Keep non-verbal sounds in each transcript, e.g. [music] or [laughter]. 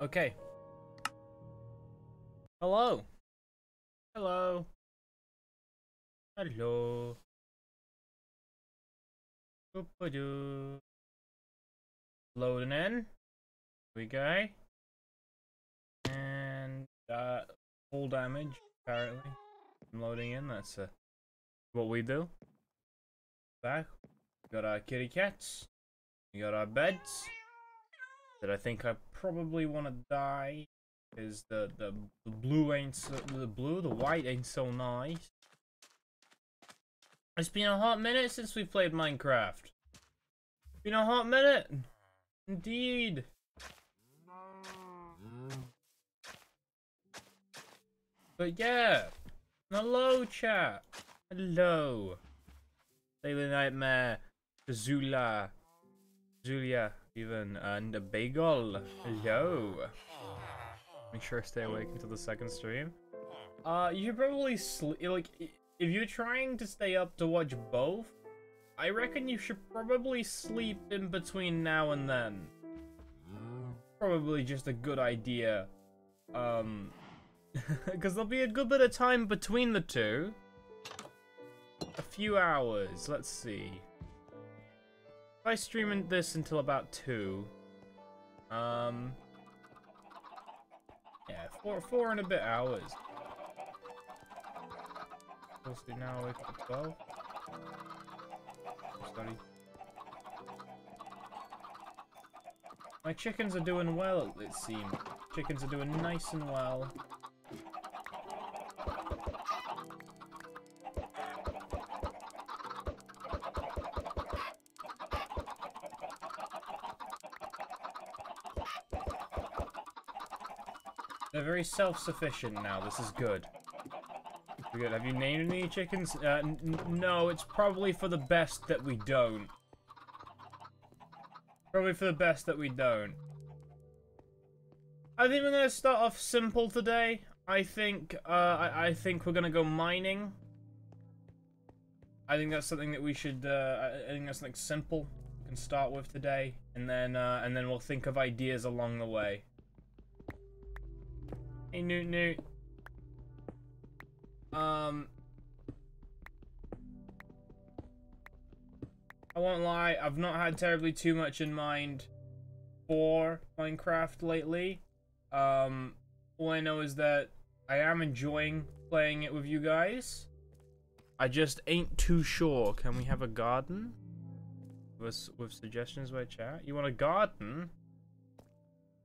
Okay. Hello. Hello. Hello. Loading in. Here we go. And uh full damage, apparently. I'm loading in, that's uh, what we do. Back. Got our kitty cats. We got our beds. That I think I probably want to die. Is the, the the blue ain't so the blue the white ain't so nice. It's been a hot minute since we played Minecraft. Been a hot minute. Indeed. But yeah. Hello, chat. Hello. Daily Nightmare. Zula. Zulia, even. And bagel. Hello. Make sure I stay awake until the second stream. Uh, you probably sleep. Like, if you're trying to stay up to watch both, I reckon you should probably sleep in between now and then. Probably just a good idea. Um, [laughs] because there'll be a good bit of time between the two. A few hours, let's see. If I stream this until about 2, um, yeah, four, four and a bit hours. Supposed to now wake up at 12. Study. My chickens are doing well, it seems. Chickens are doing nice and well. Very self-sufficient now. This is good. Good. Have you named any chickens? Uh, no, it's probably for the best that we don't. Probably for the best that we don't. I think we're gonna start off simple today. I think, uh, I, I think we're gonna go mining. I think that's something that we should, uh, I think that's something simple we can start with today. And then, uh, and then we'll think of ideas along the way. Hey, Newt Newt. Um, I won't lie, I've not had terribly too much in mind for Minecraft lately. Um, all I know is that I am enjoying playing it with you guys. I just ain't too sure. Can we have a garden? With, with suggestions by chat? You want a garden?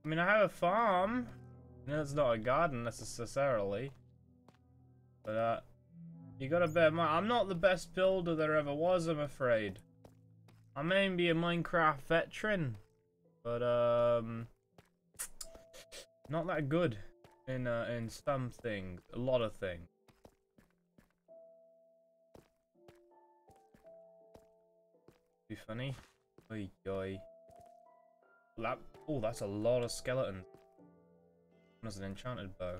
I mean, I have a farm. No, it's not a garden necessarily. But, uh, you gotta bear in mind, I'm not the best builder there ever was, I'm afraid. I may be a Minecraft veteran, but, um, not that good in, uh, in some things, a lot of things. Be funny. Oi, oi. That, oh, that's a lot of skeletons. That's an enchanted bow.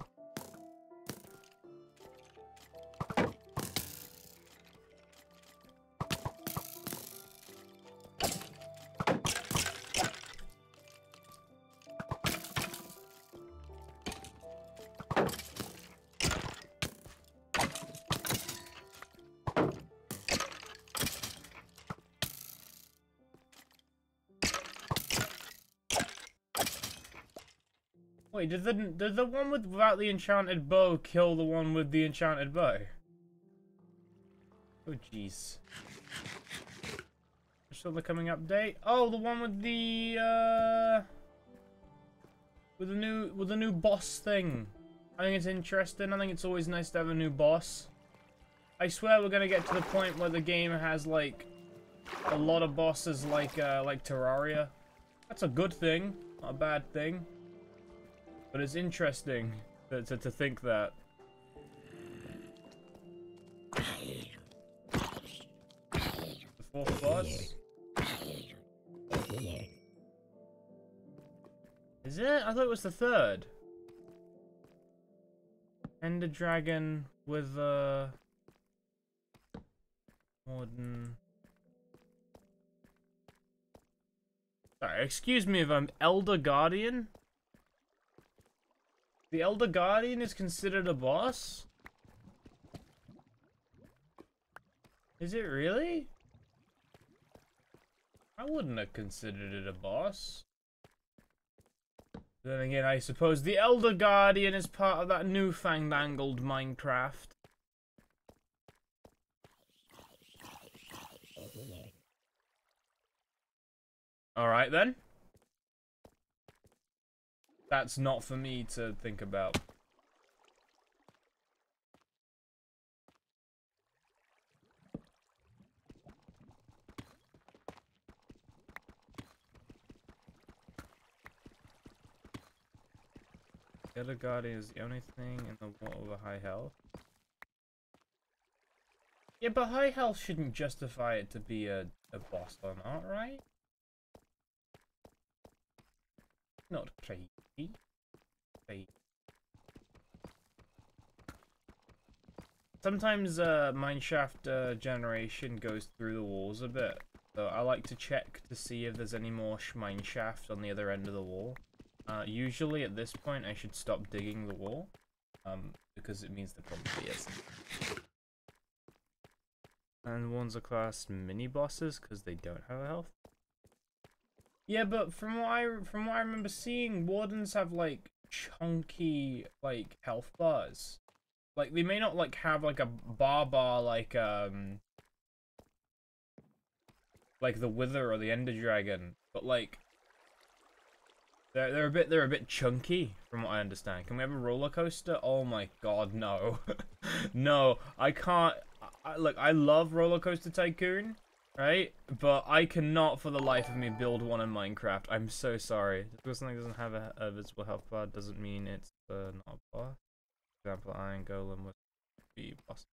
Wait, did the did the one with without the enchanted bow kill the one with the enchanted bow? Oh jeez. Still the coming update? Oh, the one with the uh with the new with the new boss thing. I think it's interesting. I think it's always nice to have a new boss. I swear we're gonna get to the point where the game has like a lot of bosses like uh like Terraria. That's a good thing, not a bad thing. But it's interesting to, to, to think that. The fourth boss? Is it? I thought it was the third. Ender Dragon with uh modern Sorry, excuse me if I'm Elder Guardian. The Elder Guardian is considered a boss? Is it really? I wouldn't have considered it a boss. Then again, I suppose the Elder Guardian is part of that new fandangled Minecraft. Alright then. That's not for me to think about. Guardian is the only thing in the water with high health. Yeah, but high health shouldn't justify it to be a, a boss or not, right? Not crazy. Sometimes uh, mineshaft uh, generation goes through the walls a bit. So I like to check to see if there's any more mineshaft on the other end of the wall. Uh, usually at this point I should stop digging the wall, um, because it means there probably isn't. And ones are classed mini bosses because they don't have a health. Yeah, but from what I from what I remember seeing, wardens have like chunky like health bars. Like they may not like have like a bar bar like um like the Wither or the Ender Dragon, but like they're they're a bit they're a bit chunky from what I understand. Can we have a roller coaster? Oh my god, no, [laughs] no, I can't. I, look, I love Roller Coaster Tycoon, right? But I cannot for the life of me build one in Minecraft. I'm so sorry. Just because something doesn't have a, a visible health bar doesn't mean it's uh, not a boss. For example, Iron Golem would be boss.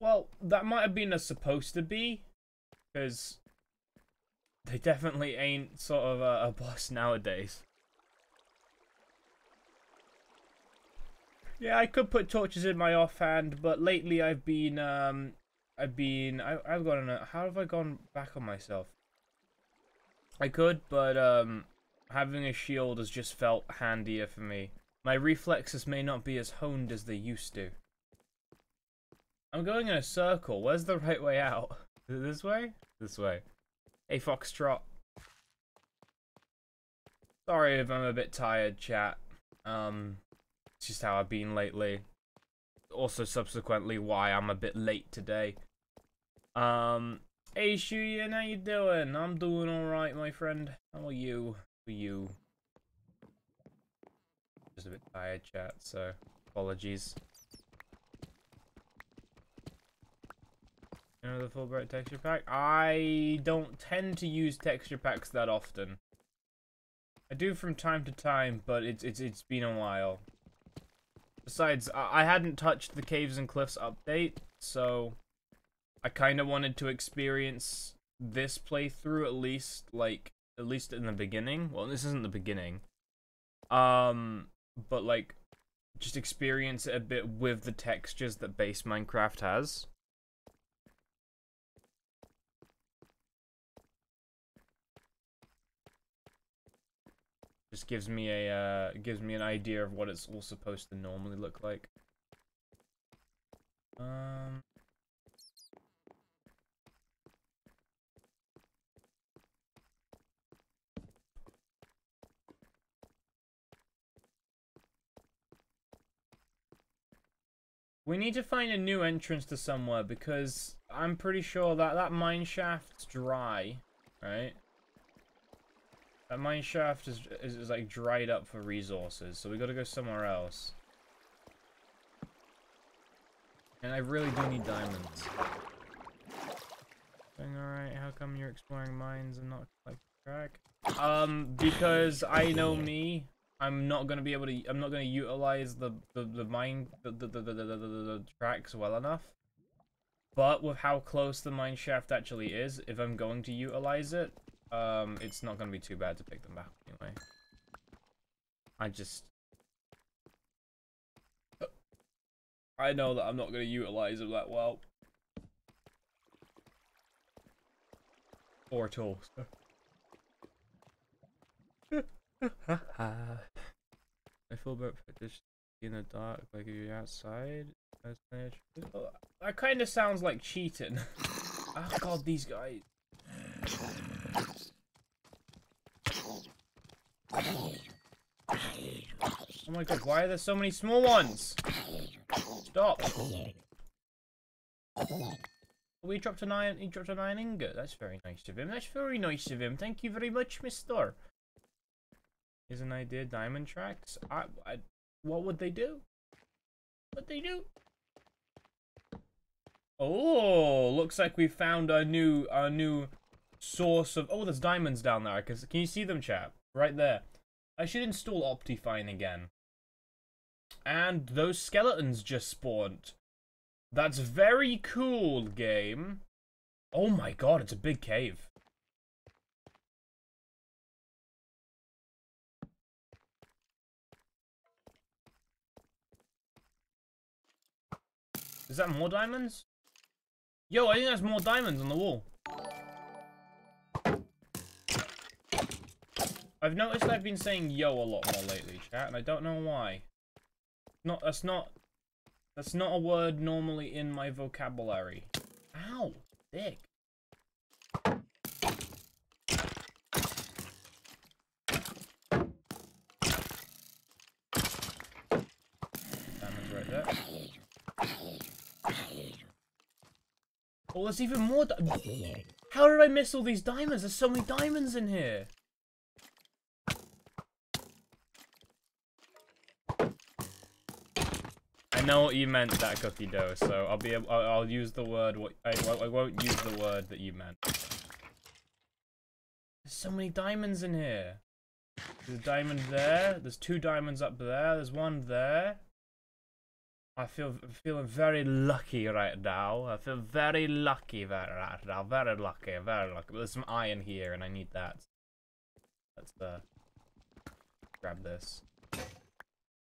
Well, that might have been a supposed to be, because they definitely ain't sort of a, a boss nowadays. Yeah, I could put torches in my offhand, but lately I've been, um, I've been, I, I've gone, on a, how have I gone back on myself? I could, but, um, having a shield has just felt handier for me. My reflexes may not be as honed as they used to. I'm going in a circle. Where's the right way out? [laughs] This way? This way. Hey, Foxtrot. Sorry if I'm a bit tired, chat. Um, it's just how I've been lately. Also, subsequently, why I'm a bit late today. Um, hey, Shuyin, how you doing? I'm doing alright, my friend. How are you? How are you? Just a bit tired, chat, so apologies. You know the Fullbright texture pack? I don't tend to use texture packs that often. I do from time to time, but it's it's it's been a while. Besides, I, hadn't touched the Caves and Cliffs update, so I kind of wanted to experience this playthrough at least, like, at least in the beginning. Well, this isn't the beginning. Um, but like, just experience it a bit with the textures that base Minecraft has. Just gives me a uh, gives me an idea of what it's all supposed to normally look like. Um. We need to find a new entrance to somewhere because I'm pretty sure that that mine shaft's dry, right? That mine shaft is, is, is like dried up for resources, so we gotta go somewhere else. And I really do need diamonds. Doing alright, how come you're exploring mines and not like track? Um, because I know me, I'm not gonna be able to, I'm not gonna utilize the, the, the mine, the, the, the, the, the, the, the tracks well enough. But with how close the mine shaft actually is, if I'm going to utilize it, um, it's not gonna be too bad to pick them back anyway. I just... I know that I'm not gonna utilize it that well. Or at all. [laughs] I feel about just in the dark, like if you're outside. Oh, That kind of sounds like cheating. oh [laughs] god, these guys. Oh my god, why are there so many small ones? Stop. We dropped a nine. He dropped an iron ingot. That's very nice of him. That's very nice of him. Thank you very much, Mister. Here's an idea. Diamond tracks. I, I. What would they do? What they do? Oh, looks like we found our new our new source of. Oh, there's diamonds down there. Cause can you see them, chap? Right there. I should install Optifine again. And those skeletons just spawned. That's very cool, game. Oh my god, it's a big cave. Is that more diamonds? Yo, I think there's more diamonds on the wall. I've noticed I've been saying yo a lot more lately, chat, and I don't know why. Not that's not that's not a word normally in my vocabulary. Ow, dick. Diamonds right there. Oh, there's even more How did I miss all these diamonds? There's so many diamonds in here. Know what you meant, that cookie dough, so I'll be able, I'll, I'll use the word, what I, I won't use the word that you meant. There's so many diamonds in here. There's a diamond there, there's two diamonds up there, there's one there. I feel feeling very lucky right now. I feel very lucky right now. Very lucky, very lucky. There's some iron here, and I need that. Let's uh, grab this.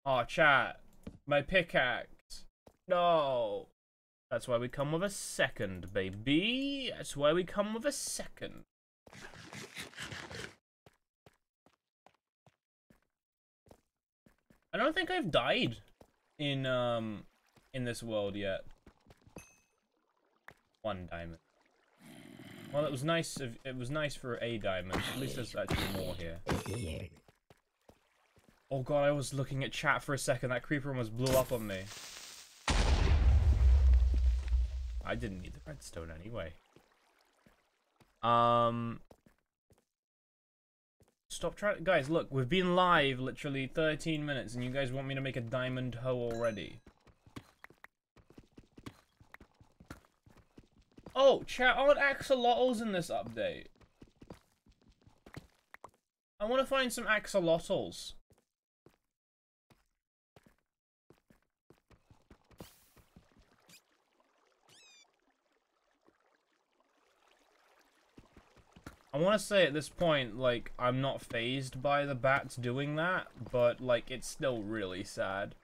Oh, chat. My pickaxe. No. That's why we come with a second, baby. That's why we come with a second. I don't think I've died in um in this world yet. One diamond. Well, it was nice. If, it was nice for a diamond. At least there's actually more here. Oh god, I was looking at chat for a second. That creeper almost blew up on me. I didn't need the redstone anyway. Um, Stop trying. Guys, look, we've been live literally 13 minutes and you guys want me to make a diamond hoe already. Oh, chat, aren't axolotls in this update? I want to find some axolotls. I want to say at this point, like, I'm not phased by the bats doing that, but, like, it's still really sad.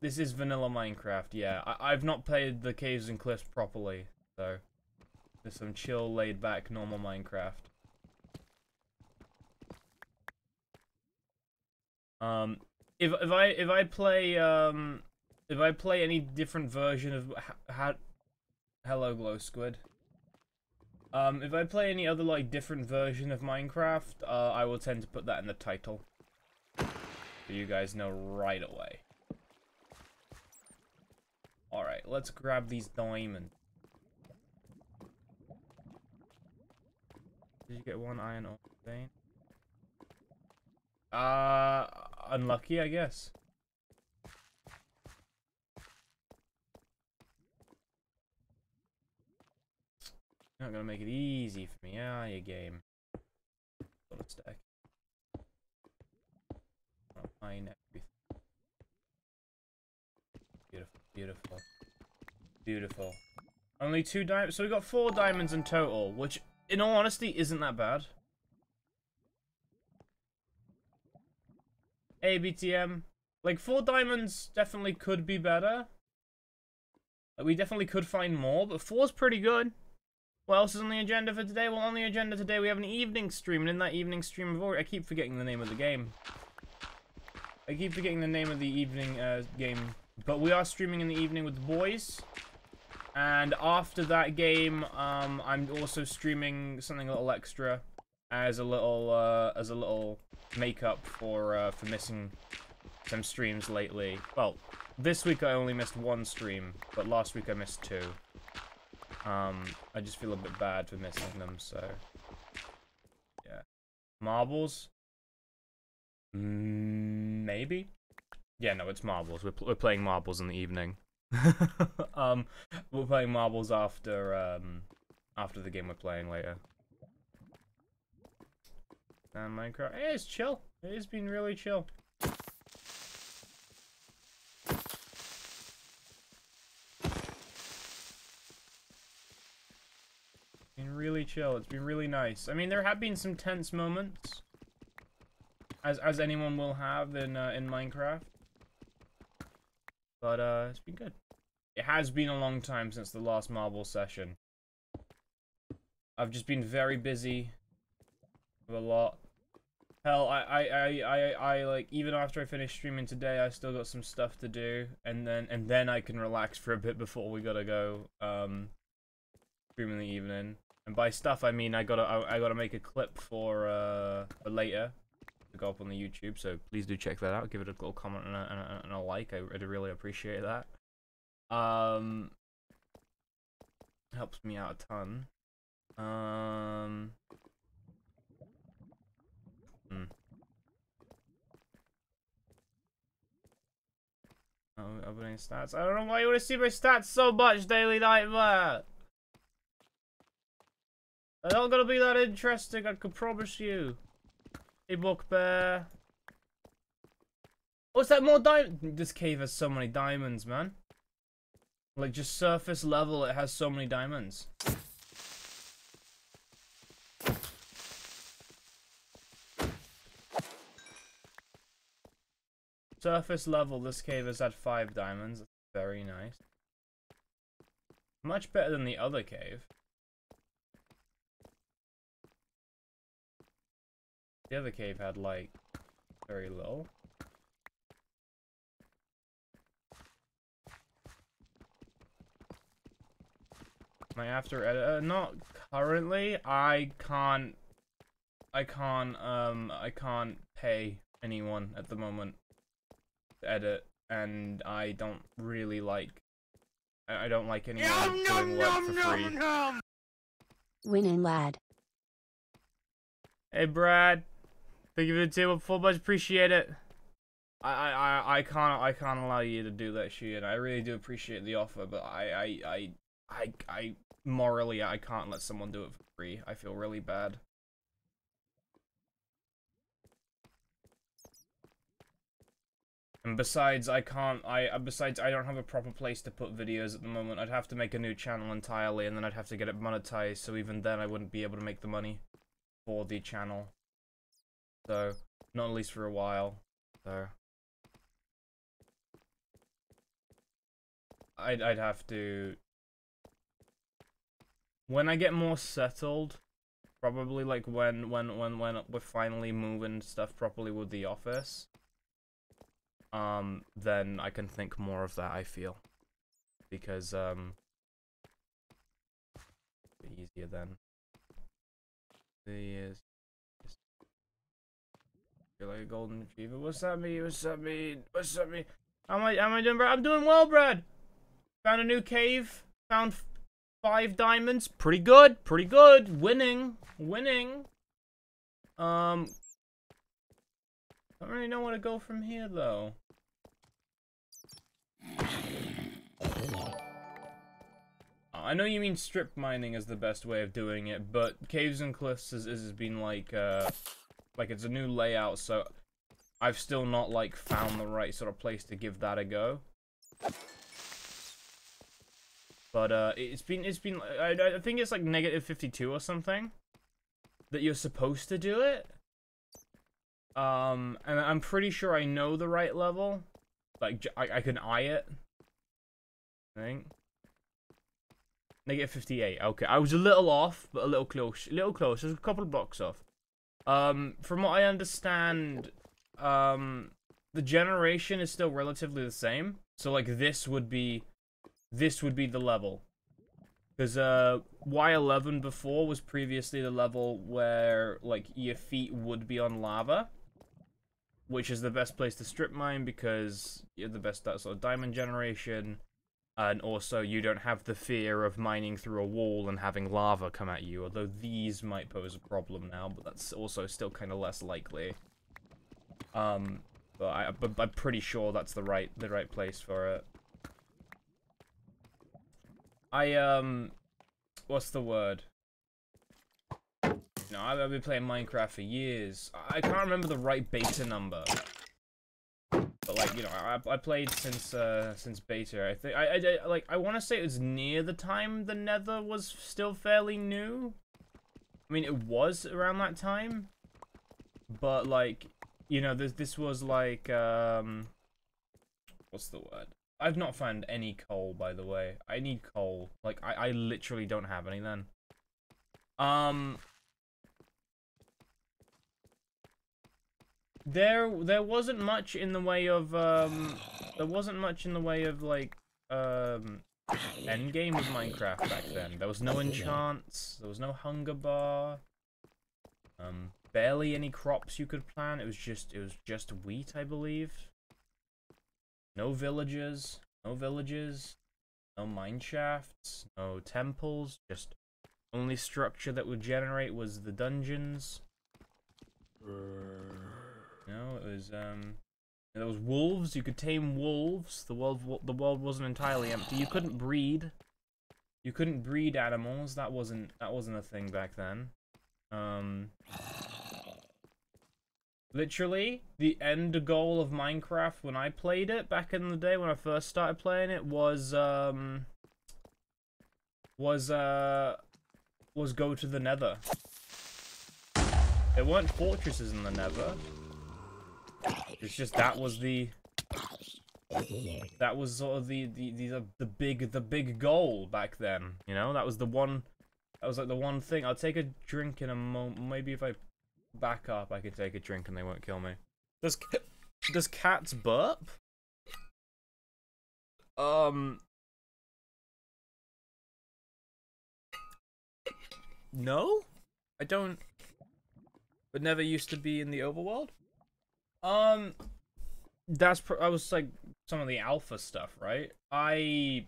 This is vanilla Minecraft, yeah. I have not played the Caves and Cliffs properly, so... There's some chill, laid-back, normal Minecraft. Um, if if I if I play um if I play any different version of how Hello Glow Squid. Um, if I play any other, like, different version of Minecraft, uh, I will tend to put that in the title. So you guys know right away. Alright, let's grab these diamonds. Did you get one iron ore vein? Uh, unlucky, I guess. Not gonna make it easy for me, are you, game? Got a stack. I'll mine everything. Beautiful, beautiful, beautiful. Only two diamonds, so we got four diamonds in total, which, in all honesty, isn't that bad. ABTM. Like, four diamonds definitely could be better. Like, we definitely could find more, but four's pretty good. What else is on the agenda for today? Well, on the agenda today we have an evening stream, and in that evening stream, I've already, I keep forgetting the name of the game. I keep forgetting the name of the evening uh, game, but we are streaming in the evening with the boys. And after that game, um, I'm also streaming something a little extra as a little uh, as a little makeup for uh, for missing some streams lately. Well, this week I only missed one stream, but last week I missed two. Um, I just feel a bit bad for missing them, so... Yeah. Marbles? Mm, maybe? Yeah, no, it's marbles. We're, pl we're playing marbles in the evening. [laughs] um, we're playing marbles after, um, after the game we're playing later. And Minecraft, hey, it's chill. It has been really chill. Really chill. It's been really nice. I mean, there have been some tense moments, as as anyone will have in uh, in Minecraft. But uh, it's been good. It has been a long time since the last marble session. I've just been very busy with a lot. Hell, I, I, I, I, I, like, even after I finish streaming today, I still got some stuff to do, and then, and then I can relax for a bit before we gotta go, um, stream in the evening. And by stuff, I mean I gotta I, I gotta make a clip for uh for later to go up on the YouTube. So please do check that out. Give it a little comment and a, and a, and a like. I, I'd really appreciate that. Um, helps me out a ton. Um. Hmm. Oh, opening stats. I don't know why you want to see my stats so much, Daily Nightmare. They're not gonna be that interesting, I can promise you. Hey, Book Bear. Oh, is that more diamond? This cave has so many diamonds, man. Like, just surface level, it has so many diamonds. Surface level, this cave has had five diamonds. very nice. Much better than the other cave. The other cave had, like, very little. My after editor, uh, not currently. I can't, I can't, um, I can't pay anyone at the moment to edit, and I don't really like, I don't like anyone yum, doing work for free. Winning lad. Hey Brad. Thank you for the table full much appreciate it. I, I, I can't I can't allow you to do that shit. I really do appreciate the offer, but I, I, I, I, I morally I can't let someone do it for free. I feel really bad. And besides, I can't, I, uh, besides, I don't have a proper place to put videos at the moment. I'd have to make a new channel entirely, and then I'd have to get it monetized, so even then I wouldn't be able to make the money for the channel. So, not at least for a while. So, I'd I'd have to. When I get more settled, probably like when when when when we're finally moving stuff properly with the office. Um, then I can think more of that. I feel, because um, easier then. The you're like a golden retriever. What's that mean? What's that mean? What's that mean? How am I, how am I doing, Brad? I'm doing well, Brad. Found a new cave. Found five diamonds. Pretty good. Pretty good. Winning. Winning. Um. I don't really know where to go from here, though. I know you mean strip mining is the best way of doing it, but caves and cliffs has, has been like, uh, like, it's a new layout, so I've still not, like, found the right sort of place to give that a go. But, uh, it's been, it's been, I, I think it's, like, negative 52 or something. That you're supposed to do it. Um, and I'm pretty sure I know the right level. Like, I, I can eye it. I think. Negative 58. Okay, I was a little off, but a little close. A little close. There's a couple of blocks off. Um, from what I understand, um, the generation is still relatively the same. So like this would be, this would be the level. Because uh, Y11 before was previously the level where like your feet would be on lava. Which is the best place to strip mine because you're the best sort of diamond generation. And also you don't have the fear of mining through a wall and having lava come at you. Although these might pose a problem now, but that's also still kind of less likely. Um, but, I, but I'm pretty sure that's the right the right place for it. I um, what's the word? No, I've been playing Minecraft for years. I can't remember the right beta number, but like you know, I, I played since uh since beta. I think I, I like I want to say it was near the time the Nether was still fairly new. I mean, it was around that time, but like you know, this this was like um, what's the word? I've not found any coal, by the way. I need coal. Like, I, I literally don't have any then. Um... There, there wasn't much in the way of, um... There wasn't much in the way of, like, um... Endgame with Minecraft back then. There was no enchants. There was no hunger bar. Um, barely any crops you could plant. It was just, it was just wheat, I believe. No villages, no villages, no mine shafts, no temples, just only structure that would generate was the dungeons. No, it was um there was wolves, you could tame wolves. The world the world wasn't entirely empty. You couldn't breed. You couldn't breed animals. That wasn't that wasn't a thing back then. Um Literally, the end goal of Minecraft when I played it back in the day when I first started playing it was um was uh was go to the Nether. There weren't fortresses in the Nether. It's just that was the that was sort of the the the the big the big goal back then. You know, that was the one. That was like the one thing. I'll take a drink in a moment. Maybe if I back up, I could take a drink and they won't kill me. Does does cats burp? Um. No, I don't. But never used to be in the overworld. Um, that's I was like some of the alpha stuff, right? I,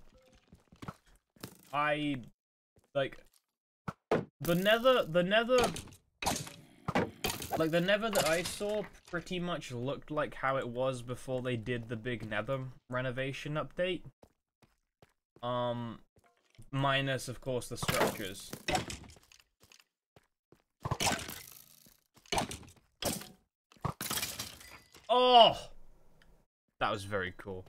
I, like the nether, the nether like, the nether that I saw pretty much looked like how it was before they did the big nether renovation update. Um, minus, of course, the structures. Oh! That was very cool.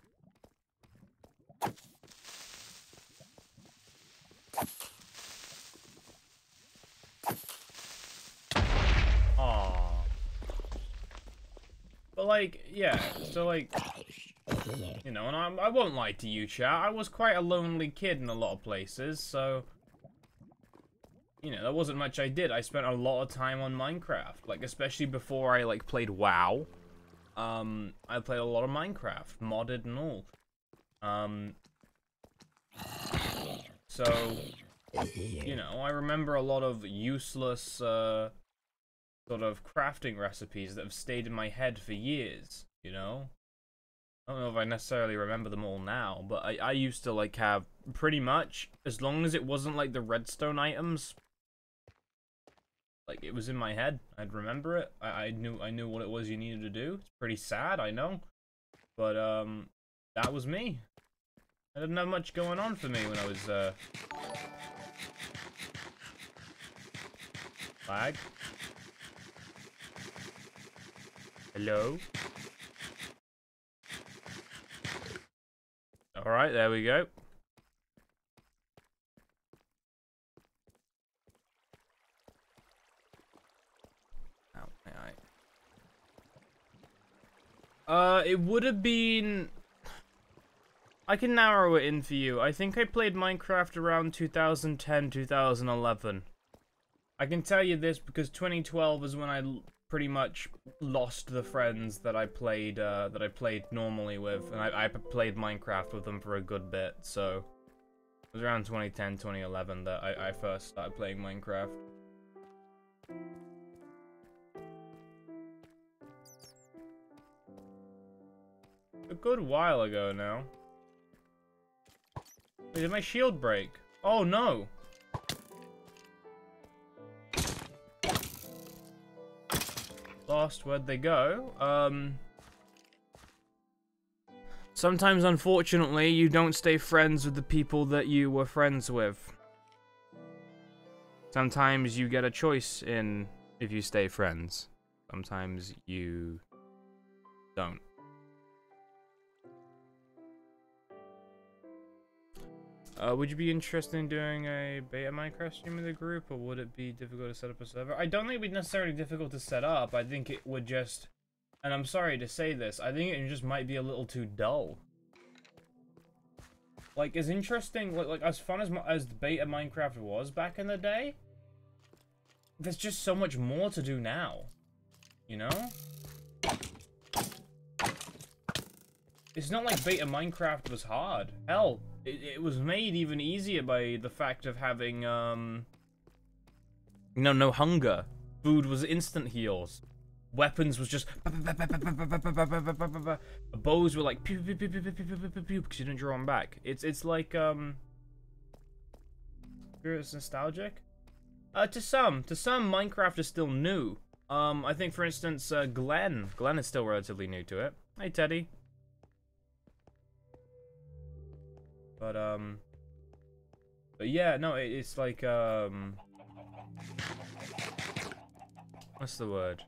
But like, yeah, so like, you know, and I, I won't lie to you, chat, I was quite a lonely kid in a lot of places, so, you know, there wasn't much I did. I spent a lot of time on Minecraft, like, especially before I, like, played WoW. Um, I played a lot of Minecraft, modded and all. Um, so, you know, I remember a lot of useless, uh, sort of crafting recipes that have stayed in my head for years, you know? I don't know if I necessarily remember them all now, but I, I used to like have pretty much, as long as it wasn't like the redstone items, like it was in my head. I'd remember it. I, I knew I knew what it was you needed to do. It's pretty sad, I know. But um that was me. I didn't have much going on for me when I was uh lag. Hello? Alright, there we go. Uh, it would have been... I can narrow it in for you. I think I played Minecraft around 2010, 2011. I can tell you this because 2012 is when I pretty much lost the friends that I played uh, that I played normally with, and I, I played Minecraft with them for a good bit. So it was around 2010, 2011 that I, I first started playing Minecraft. A good while ago now. Wait, did my shield break? Oh no! Lost, where'd they go? Um... Sometimes, unfortunately, you don't stay friends with the people that you were friends with. Sometimes you get a choice in if you stay friends. Sometimes you don't. Uh, would you be interested in doing a beta Minecraft stream with the group, or would it be difficult to set up a server? I don't think it'd be necessarily difficult to set up. I think it would just, and I'm sorry to say this, I think it just might be a little too dull. Like, as interesting, like, like as fun as, as beta Minecraft was back in the day, there's just so much more to do now. You know? It's not like beta Minecraft was hard. Hell, it, it was made even easier by the fact of having, um... No, no hunger. Food was instant heals. Weapons was just... Bows were like... Because you didn't draw them back. It's, it's like, um... It's nostalgic? Uh, to some. To some, Minecraft is still new. Um, I think, for instance, uh, Glenn. Glenn is still relatively new to it. Hey, Teddy. But, um... But yeah, no, it, it's like, um... What's the word?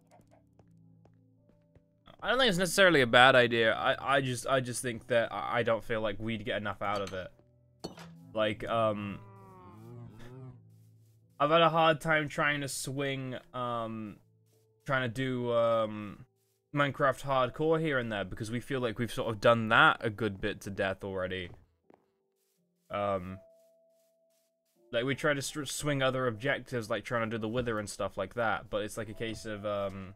I don't think it's necessarily a bad idea. I, I just I just think that I don't feel like we'd get enough out of it. Like, um... I've had a hard time trying to swing, um... Trying to do, um... Minecraft hardcore here and there because we feel like we've sort of done that a good bit to death already. Um, like we try to swing other objectives, like trying to do the wither and stuff like that, but it's like a case of um.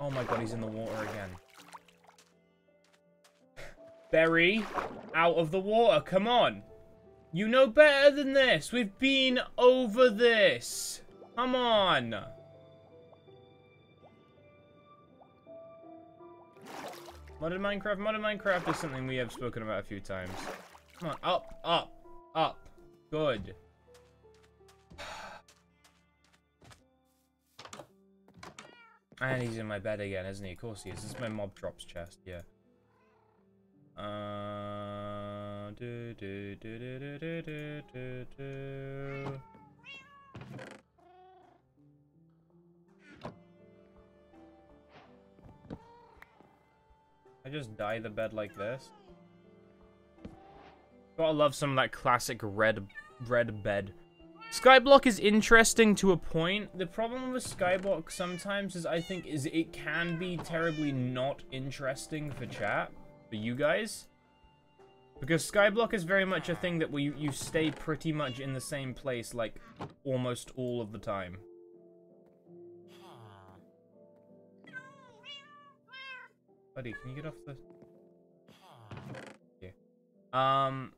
Oh my god, he's in the water again. [sighs] Berry, out of the water, come on. You know better than this. We've been over this. Come on. Modern Minecraft, modern Minecraft is something we have spoken about a few times. Come on, up, up, up. Good. And he's in my bed again, isn't he? Of course he is. This is my mob drops chest, yeah. Uh. I just dye the bed like this. Gotta love some of that classic red, red bed. Skyblock is interesting to a point. The problem with Skyblock sometimes is I think is it can be terribly not interesting for chat, for you guys. Because Skyblock is very much a thing that we you stay pretty much in the same place like almost all of the time. Buddy, can you get off the... Yeah. Um,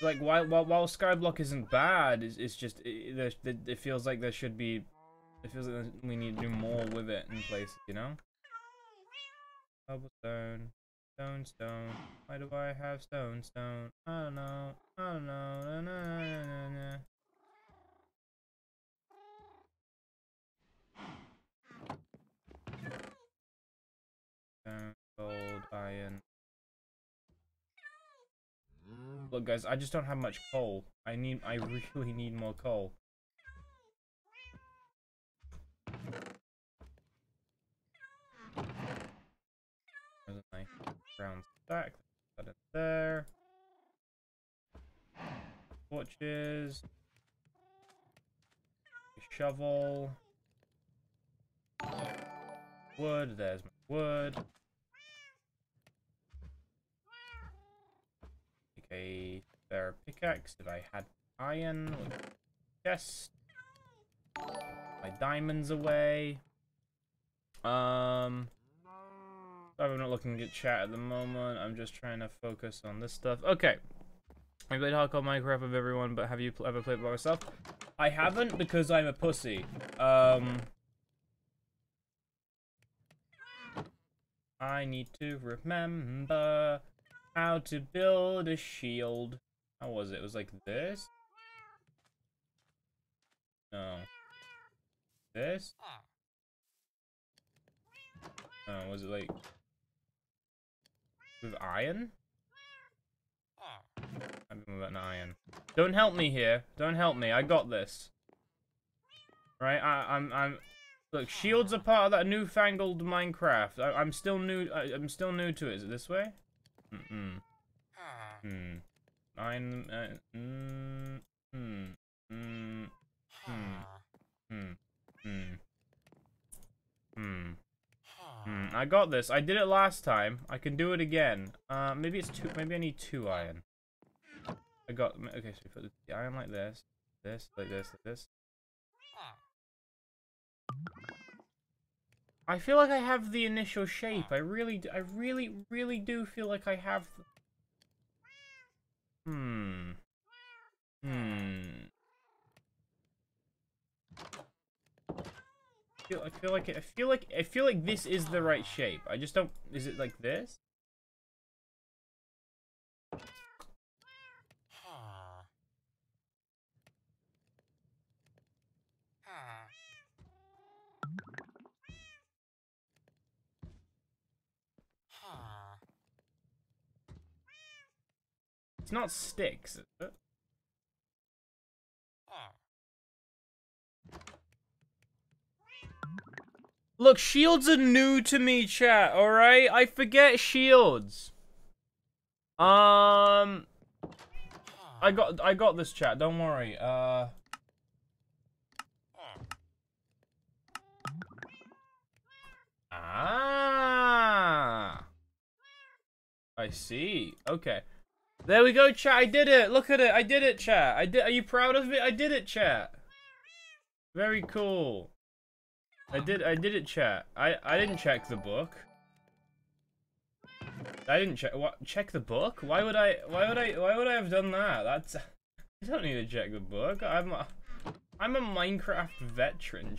like while while, while Skyblock isn't bad, it's, it's just it, it, it feels like there should be. It feels like we need to do more with it in places, you know. Cobblestone, stone, stone. Why do I have stone, stone? I don't know. I don't know. Stone, gold, iron. Look, guys, I just don't have much coal. I need, I [laughs] really need more coal. There's a nice brown stack. Put it there. Torches. shovel. Wood, there's my wood. Okay, there pickaxe if I had iron. Chest. My diamonds away. Um, I'm not looking at chat at the moment. I'm just trying to focus on this stuff. Okay. I played hardcore Minecraft with everyone, but have you pl ever played by myself? I haven't because I'm a pussy. Um, I need to remember how to build a shield. How was it? It was like this? No. This? Oh, was it like with iron? I'm with an iron. Don't help me here. Don't help me. I got this. Right? I, I'm. I'm. Look, shields are part of that newfangled Minecraft. I, am still new. I, am still new to it. Is it this way? Mm mm. Hmm. Nine. Uh, mm. Hmm. Hmm. Hmm. Hmm. Hmm. Hmm. Hmm. I got this. I did it last time. I can do it again. Uh, maybe it's two. Maybe I need two iron. I got. Okay, so we put the iron like this, this, like this, like this. I feel like I have the initial shape. I really, I really, really do feel like I have. Hmm. Hmm. I feel, I feel like I feel like I feel like this is the right shape. I just don't. Is it like this? It's not sticks, is it? Look, shields are new to me, chat, alright? I forget shields. Um... I got I got this chat, don't worry. Uh... Ah! I see. Okay. There we go, chat. I did it. Look at it. I did it, chat. I did. Are you proud of it? I did it, chat. Very cool. I did. I did it, chat. I I didn't check the book. I didn't check. What? Check the book? Why would I? Why would I? Why would I have done that? That's. [laughs] I don't need to check the book. I'm. A, I'm a Minecraft veteran.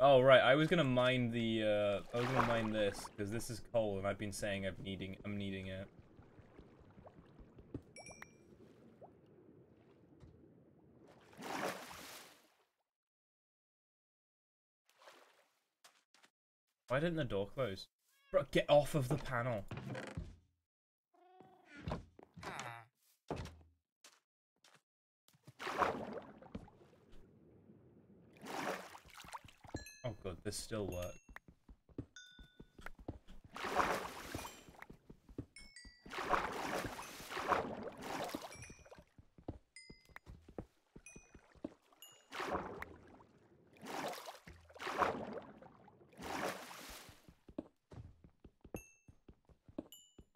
Oh right, I was gonna mine the uh I was gonna mine this, because this is coal and I've been saying I'm needing I'm needing it. Why didn't the door close? Bro, get off of the panel. Oh good, this still works.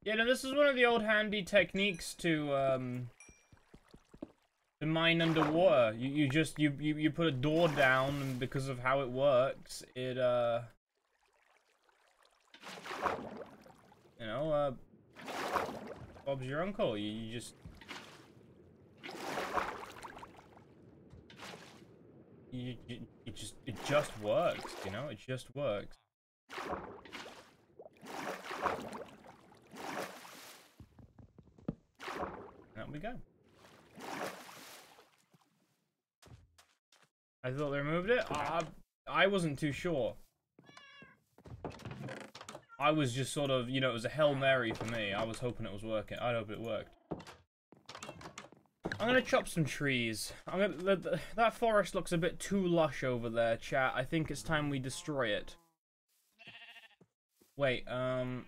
Yeah, no, this is one of the old handy techniques to, um, to mine underwater. You, you just, you, you, you put a door down, and because of how it works, it, uh... You know, uh... Bob's your uncle. You, you just... You, you, it just, it just works, you know? It just works. There we go. I thought they removed it? Uh, I wasn't too sure. I was just sort of, you know, it was a Hail Mary for me. I was hoping it was working. I hope it worked. I'm gonna chop some trees. I'm gonna, the, the, that forest looks a bit too lush over there, chat. I think it's time we destroy it. Wait, um...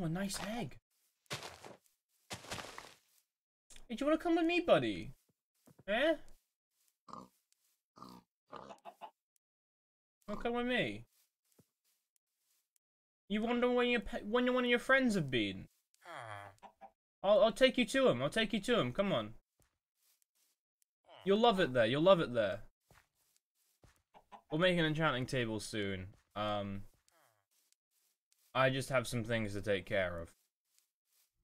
Oh, a nice egg. Hey, do you want to come with me, buddy? Eh? Come with me? You wonder when your when one of your friends have been? I'll I'll take you to him. I'll take you to him. Come on. You'll love it there. You'll love it there. We'll make an enchanting table soon. Um, I just have some things to take care of.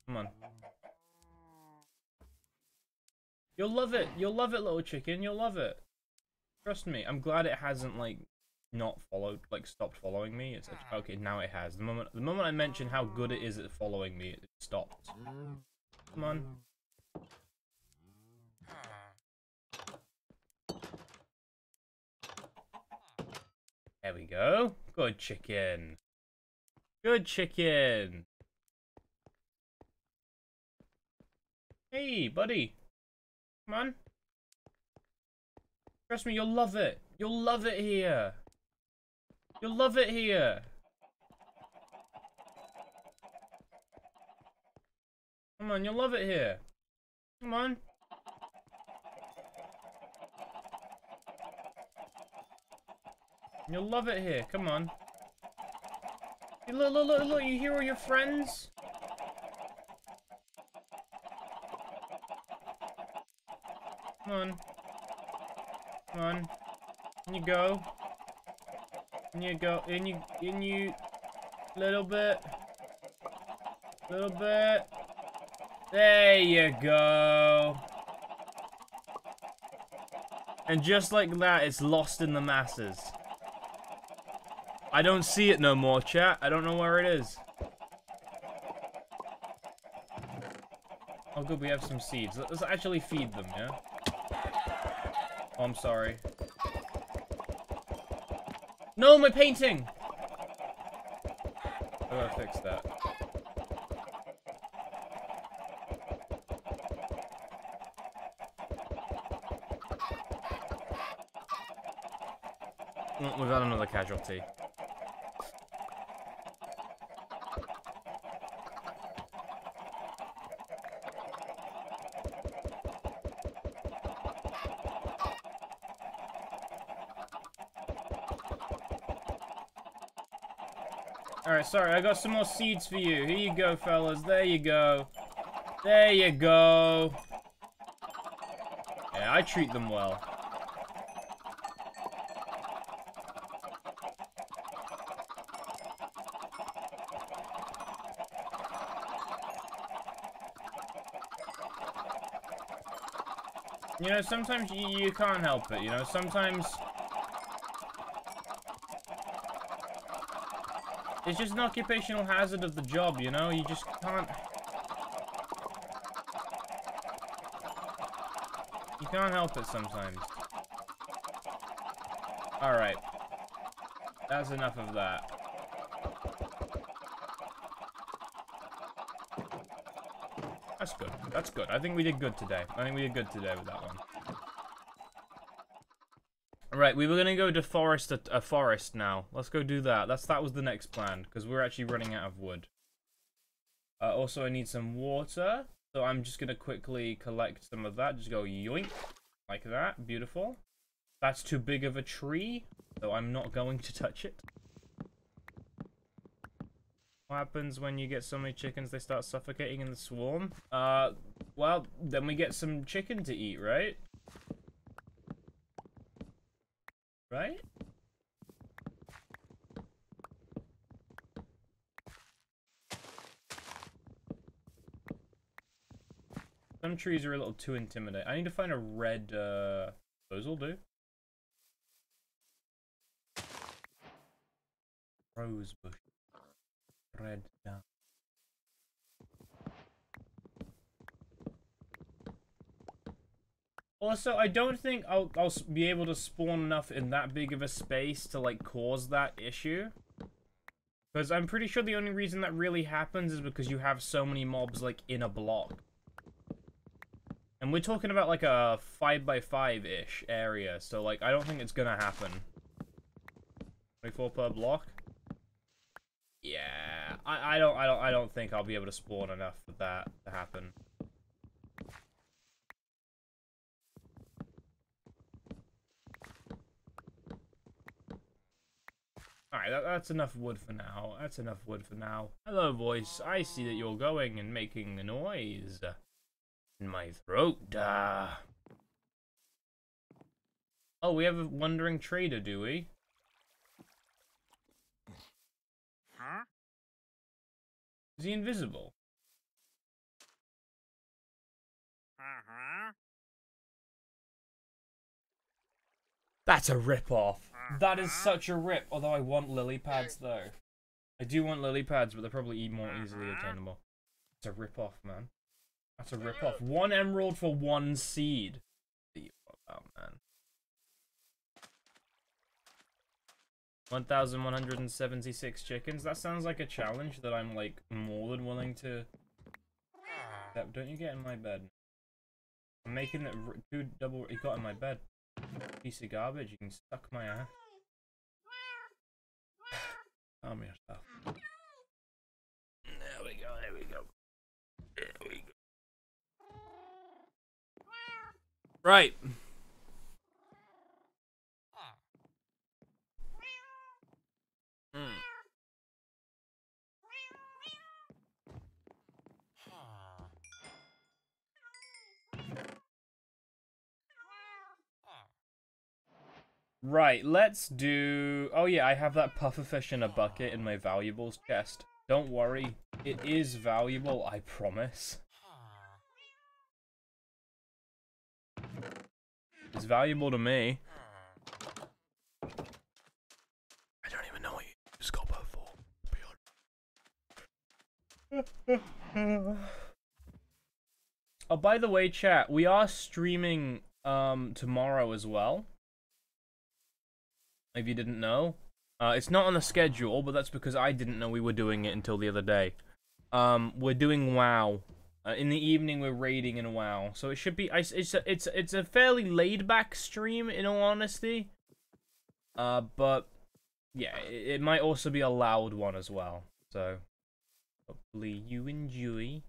Come on. You'll love it. You'll love it, little chicken. You'll love it. Trust me. I'm glad it hasn't like not followed, like stopped following me. It's okay. Now it has. The moment, the moment I mention how good it is at following me, it stopped. Come on. There we go. Good chicken. Good chicken. Hey, buddy. Come on. Trust me, you'll love it. You'll love it here. You'll love it here. Come on, you'll love it here. Come on. You'll love it here. Come on. Look, look, look, look. You hear all your friends? Come on. Come on. In you go. In you go. In you. In you. Little bit. Little bit. There you go. And just like that, it's lost in the masses. I don't see it no more, chat. I don't know where it is. Oh, good, we have some seeds. Let's actually feed them, yeah? Oh, I'm sorry. No, my painting! I gotta fix that. Mm, We've had another casualty. Sorry, I got some more seeds for you. Here you go, fellas. There you go. There you go. Yeah, I treat them well. You know, sometimes you, you can't help it, you know, sometimes... It's just an occupational hazard of the job, you know, you just can't... You can't help it sometimes. Alright. That's enough of that. That's good. That's good. I think we did good today. I think we did good today with that one. Right, we were gonna go to forest a, a forest now. Let's go do that. That's that was the next plan because we're actually running out of wood. Uh, also, I need some water, so I'm just gonna quickly collect some of that. Just go yoink like that. Beautiful. That's too big of a tree, so I'm not going to touch it. What happens when you get so many chickens they start suffocating in the swarm? Uh, well, then we get some chicken to eat, right? Right? Trees are a little too intimidating. I need to find a red, uh... Those will do. Rose bush. Red down. Also, I don't think I'll, I'll be able to spawn enough in that big of a space to, like, cause that issue. Because I'm pretty sure the only reason that really happens is because you have so many mobs, like, in a block. And we're talking about, like, a 5x5-ish area, so, like, I don't think it's gonna happen. 24 per block? Yeah, I, I don't I don't I don't think I'll be able to spawn enough for that to happen. Alright, that, that's enough wood for now. That's enough wood for now. Hello, voice. I see that you're going and making a noise in my throat. Uh... Oh, we have a wandering trader, do we? Huh? Is he invisible? Uh-huh. That's a rip-off. That is such a rip, although I want lily pads, though. I do want lily pads, but they're probably e- more easily attainable. It's a rip-off, man. That's a rip-off. One emerald for one seed. Oh, man. 1,176 chickens. That sounds like a challenge that I'm, like, more than willing to... Don't you get in my bed. I'm making it two double... You got in my bed. Piece of garbage. You can suck my ass. Calm yourself. There we go. There we go. There we go. Right. Mm. Right, let's do... Oh yeah, I have that pufferfish in a bucket in my valuables chest. Don't worry, it is valuable, I promise. It's valuable to me. I don't even know what you use copper for. [laughs] oh, by the way, chat, we are streaming um tomorrow as well. If you didn't know, uh, it's not on the schedule, but that's because I didn't know we were doing it until the other day. Um, we're doing WoW. Uh, in the evening, we're raiding in WoW, so it should be. It's it's a, it's it's a fairly laid back stream, in all honesty. Uh, but yeah, it, it might also be a loud one as well. So hopefully you enjoy.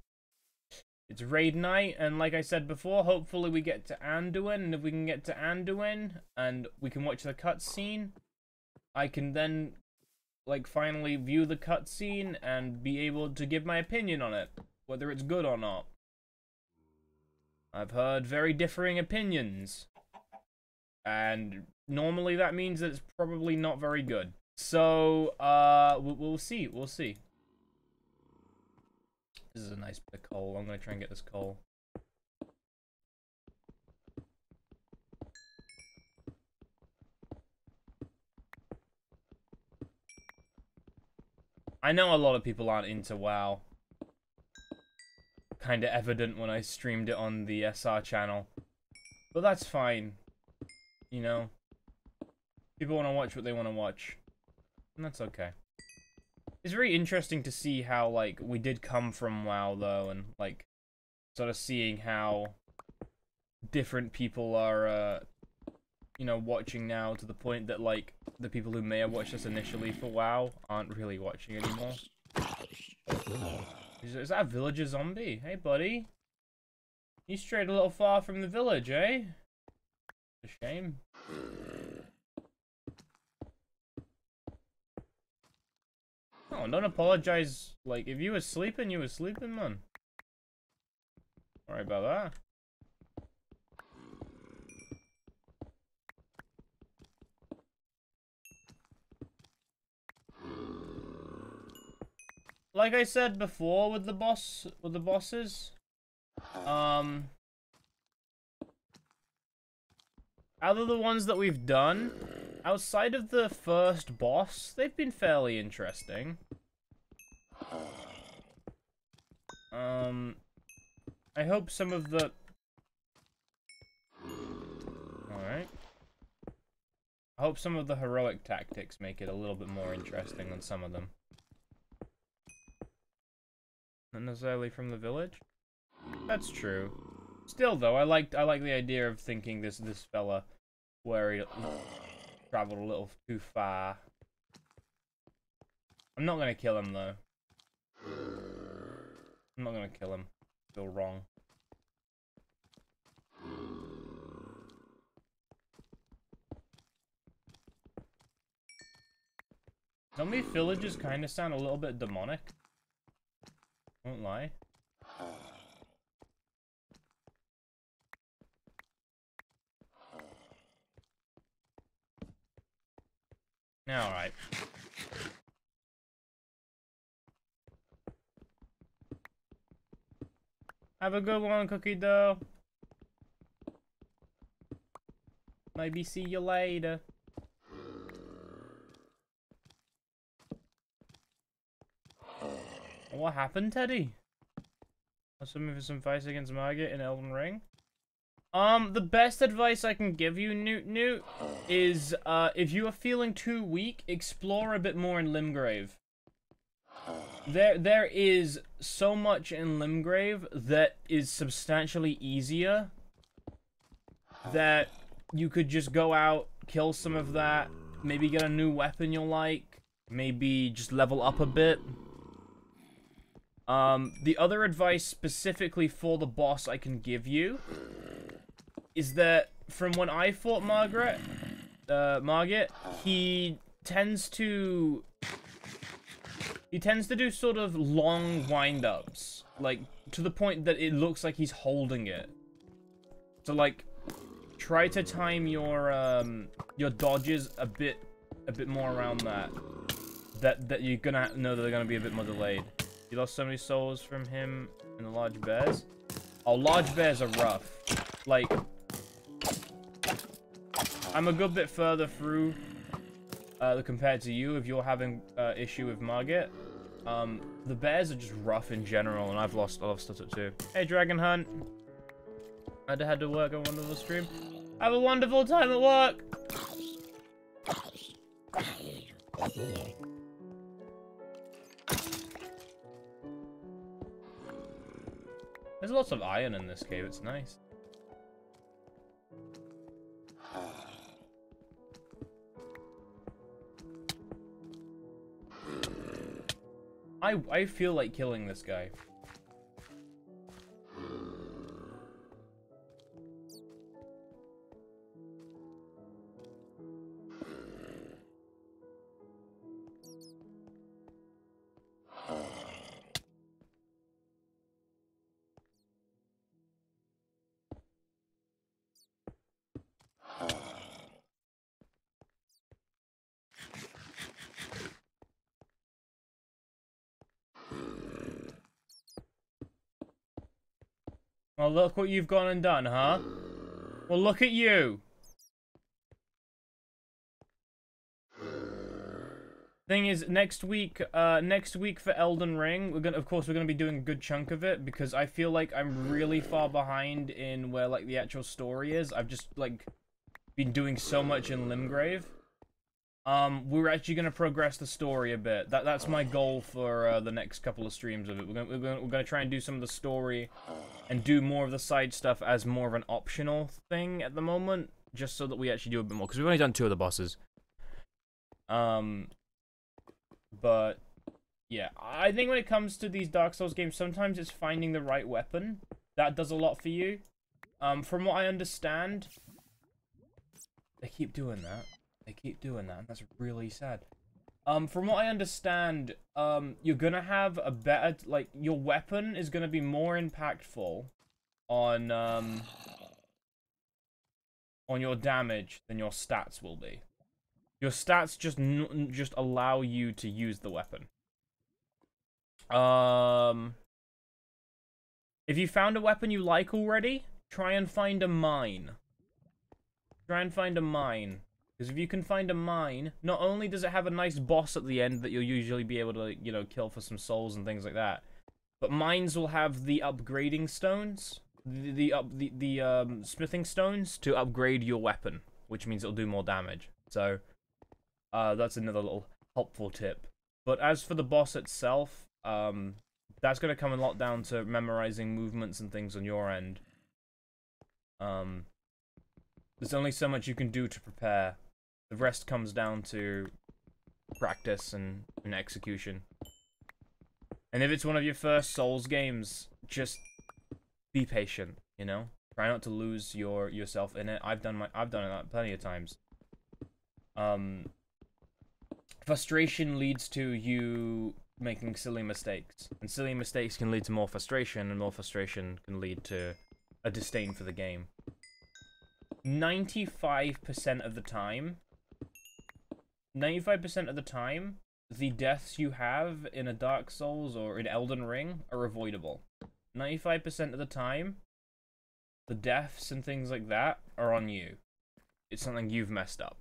It's raid night, and like I said before, hopefully we get to Anduin, and if we can get to Anduin, and we can watch the cutscene, I can then, like, finally view the cutscene and be able to give my opinion on it, whether it's good or not. I've heard very differing opinions, and normally that means that it's probably not very good. So, uh, we'll, see, we'll see. This is a nice bit of coal. I'm gonna try and get this coal. I know a lot of people aren't into WoW. Kinda evident when I streamed it on the SR channel. But that's fine. You know? People want to watch what they want to watch. And that's okay. It's very interesting to see how, like, we did come from WoW, though, and, like, sort of seeing how different people are, uh, you know, watching now to the point that, like, the people who may have watched us initially for WoW aren't really watching anymore. Is, that a villager zombie? Hey, buddy. You strayed a little far from the village, eh? It's A shame. Oh, don't apologize. Like, if you were sleeping, you were sleeping, man. Sorry about that. Like I said before with the boss, with the bosses, um, out of the ones that we've done, outside of the first boss, they've been fairly interesting. Um, I hope some of the... Alright. I hope some of the heroic tactics make it a little bit more interesting than some of them. Not necessarily from the village? That's true. Still, though, I liked I like the idea of thinking this this fella where he traveled a little too far. I'm not gonna kill him though. I'm not gonna kill him. Feel wrong. Don't these villagers kind of sound a little bit demonic? Won't lie. All right. Have a good one, Cookie Dough. Maybe see you later. What happened, Teddy? I'm assuming for some fights against Margit in Elden Ring? Um, the best advice I can give you, Newt Newt, is, uh, if you are feeling too weak, explore a bit more in Limgrave. There, there is so much in Limgrave that is substantially easier that you could just go out, kill some of that, maybe get a new weapon you'll like, maybe just level up a bit. Um, the other advice specifically for the boss I can give you is that from when I fought Margaret, uh, Margit, he tends to he tends to do sort of long wind-ups, like to the point that it looks like he's holding it. So like, try to time your um your dodges a bit a bit more around that. That that you're gonna know that they're gonna be a bit more delayed. You lost so many souls from him and the large bears. Oh, large bears are rough. Like, I'm a good bit further through uh, compared to you if you're having uh, issue with Margit. Um, the bears are just rough in general, and I've lost a lot of stuff too. Hey, Dragon Hunt. I had to work a wonderful stream. Have a wonderful time at work. There's lots of iron in this cave, it's nice. I I feel like killing this guy. Well, look what you've gone and done, huh? Well, look at you. Thing is, next week, uh, next week for Elden Ring, we're gonna, of course, we're gonna be doing a good chunk of it because I feel like I'm really far behind in where like the actual story is. I've just like been doing so much in Limgrave. Um, we're actually gonna progress the story a bit. That that's my goal for uh, the next couple of streams of it. We're gonna, we're we're gonna try and do some of the story and do more of the side stuff as more of an optional thing at the moment, just so that we actually do a bit more. Because we've only done two of the bosses. Um, but yeah, I think when it comes to these Dark Souls games, sometimes it's finding the right weapon that does a lot for you. Um, from what I understand, they keep doing that. They keep doing that, and that's really sad. Um, from what I understand, um, you're gonna have a better, like, your weapon is gonna be more impactful on, um, on your damage than your stats will be. Your stats just just allow you to use the weapon. Um, if you found a weapon you like already, try and find a mine. Try and find a mine. Because if you can find a mine, not only does it have a nice boss at the end that you'll usually be able to, you know, kill for some souls and things like that, but mines will have the upgrading stones, the the up the the um, smithing stones to upgrade your weapon, which means it'll do more damage. So, uh, that's another little helpful tip. But as for the boss itself, um, that's going to come a lot down to memorizing movements and things on your end. Um, there's only so much you can do to prepare the rest comes down to practice and, and execution. And if it's one of your first Souls games, just be patient, you know? Try not to lose your yourself in it. I've done my I've done it plenty of times. Um frustration leads to you making silly mistakes. And silly mistakes can lead to more frustration and more frustration can lead to a disdain for the game. 95% of the time 95% of the time the deaths you have in a Dark Souls or in Elden Ring are avoidable. 95% of the time, the deaths and things like that are on you. It's something you've messed up.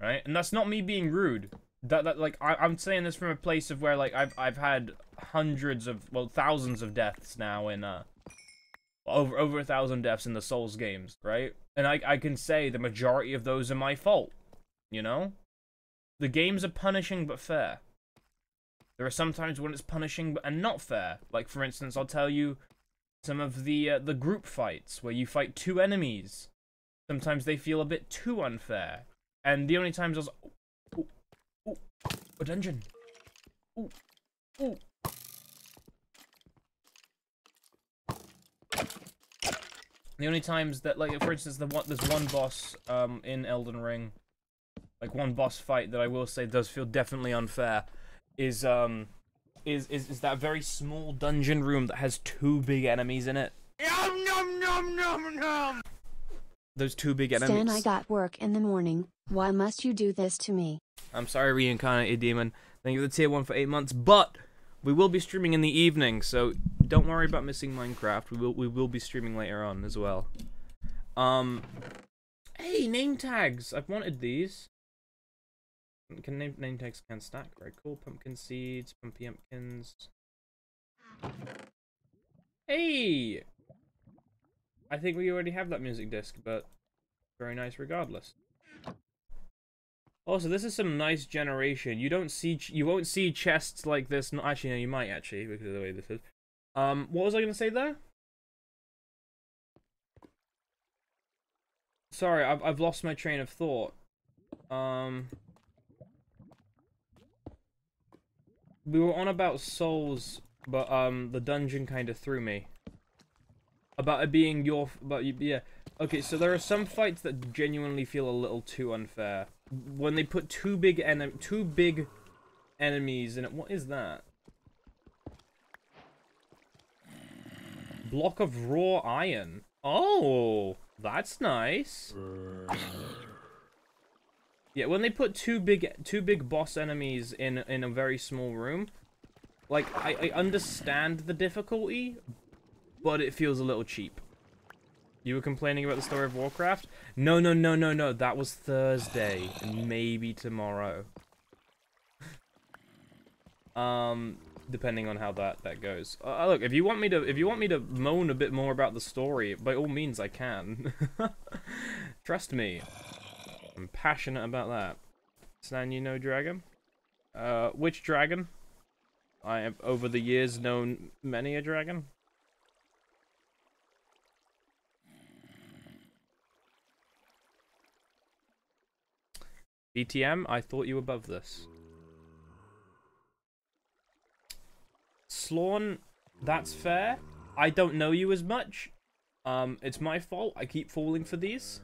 Right? And that's not me being rude. That, that like I, I'm saying this from a place of where like I've I've had hundreds of well thousands of deaths now in uh over over a thousand deaths in the Souls games, right? And I I can say the majority of those are my fault. You know? The games are punishing but fair. There are some times when it's punishing and not fair. Like, for instance, I'll tell you some of the uh, the group fights where you fight two enemies. Sometimes they feel a bit too unfair. And the only times I was... Ooh, ooh, a dungeon. Ooh, ooh. The only times that, like, for instance, the one, there's one boss um, in Elden Ring like one boss fight that I will say does feel definitely unfair is um is is, is that very small dungeon room that has two big enemies in it. Yum, yum, yum, yum, yum. Those two big enemies. Stan, I got work in the morning. Why must you do this to me? I'm sorry, reincarnated demon. Thank you for the tier one for eight months, but we will be streaming in the evening, so don't worry about missing Minecraft. We will we will be streaming later on as well. Um, hey, name tags. I've wanted these. Can name name tags can stack. Very cool. Pumpkin seeds, pumpy pumpkins. Hey! I think we already have that music disc, but very nice regardless. Also, this is some nice generation. You don't see, you won't see chests like this. No, actually, no, you might actually because of the way this is. Um, what was I gonna say there? Sorry, I've I've lost my train of thought. Um. We were on about souls, but um, the dungeon kind of threw me. About it being your, but yeah. Okay, so there are some fights that genuinely feel a little too unfair. When they put two big enemy, two big enemies in it. What is that? Block of raw iron. Oh, that's nice. Yeah, when they put two big two big boss enemies in in a very small room, like I, I understand the difficulty, but it feels a little cheap. You were complaining about the story of Warcraft? No, no, no, no, no. That was Thursday, maybe tomorrow. [laughs] um, depending on how that that goes. Uh, look, if you want me to, if you want me to moan a bit more about the story, by all means, I can. [laughs] Trust me. I'm passionate about that. Stan, you know dragon? Uh, which dragon? I have over the years known many a dragon. BTM, I thought you above this. Slawn, that's fair. I don't know you as much. Um, it's my fault. I keep falling for these.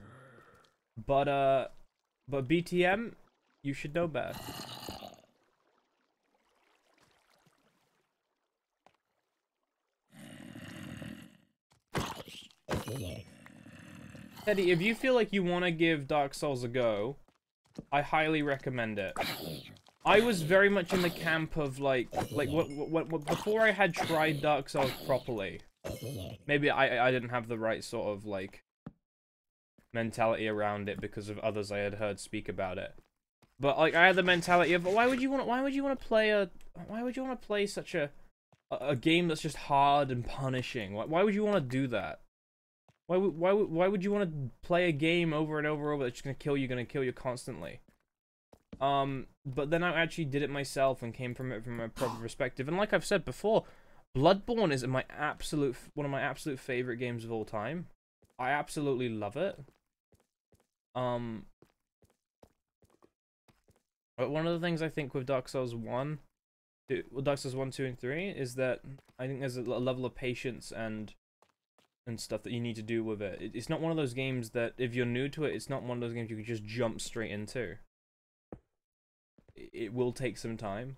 But, uh, but BTM, you should know better. Teddy, if you feel like you want to give Dark Souls a go, I highly recommend it. I was very much in the camp of like, like what, what, what before I had tried Dark Souls properly. Maybe I I didn't have the right sort of like mentality around it because of others I had heard speak about it. But like I had the mentality of why would you want why would you want to play a why would you want to play such a a game that's just hard and punishing? Why, why would you want to do that? Why would why would why would you want to play a game over and over and over that's just gonna kill you, gonna kill you constantly? Um, but then I actually did it myself and came from it from a proper [gasps] perspective. And like I've said before, Bloodborne is my absolute one of my absolute favorite games of all time. I absolutely love it. Um, but one of the things I think with Dark Souls 1 Two, well, Dark Souls one, two, and three is that I think there's a level of patience and and stuff that you need to do with it. it. It's not one of those games that if you're new to it, it's not one of those games you can just jump straight into. It, will take some time.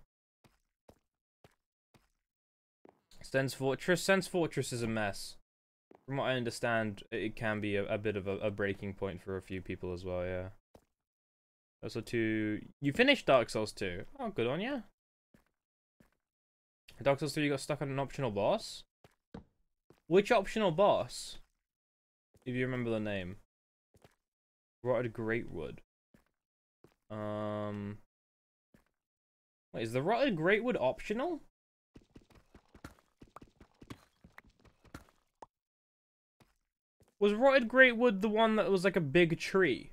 Sen's Fortress. Sen's Fortress is a mess. From what I understand, it can be a, a bit of a, a breaking point for a few people as well, yeah. Also, two. You finished Dark Souls 2. Oh, good on you. Dark Souls 3, you got stuck on an optional boss? Which optional boss? If you remember the name. Rotted Greatwood. Um. Wait, is the Rotted Greatwood optional? Was Rotted Greatwood the one that was like a big tree?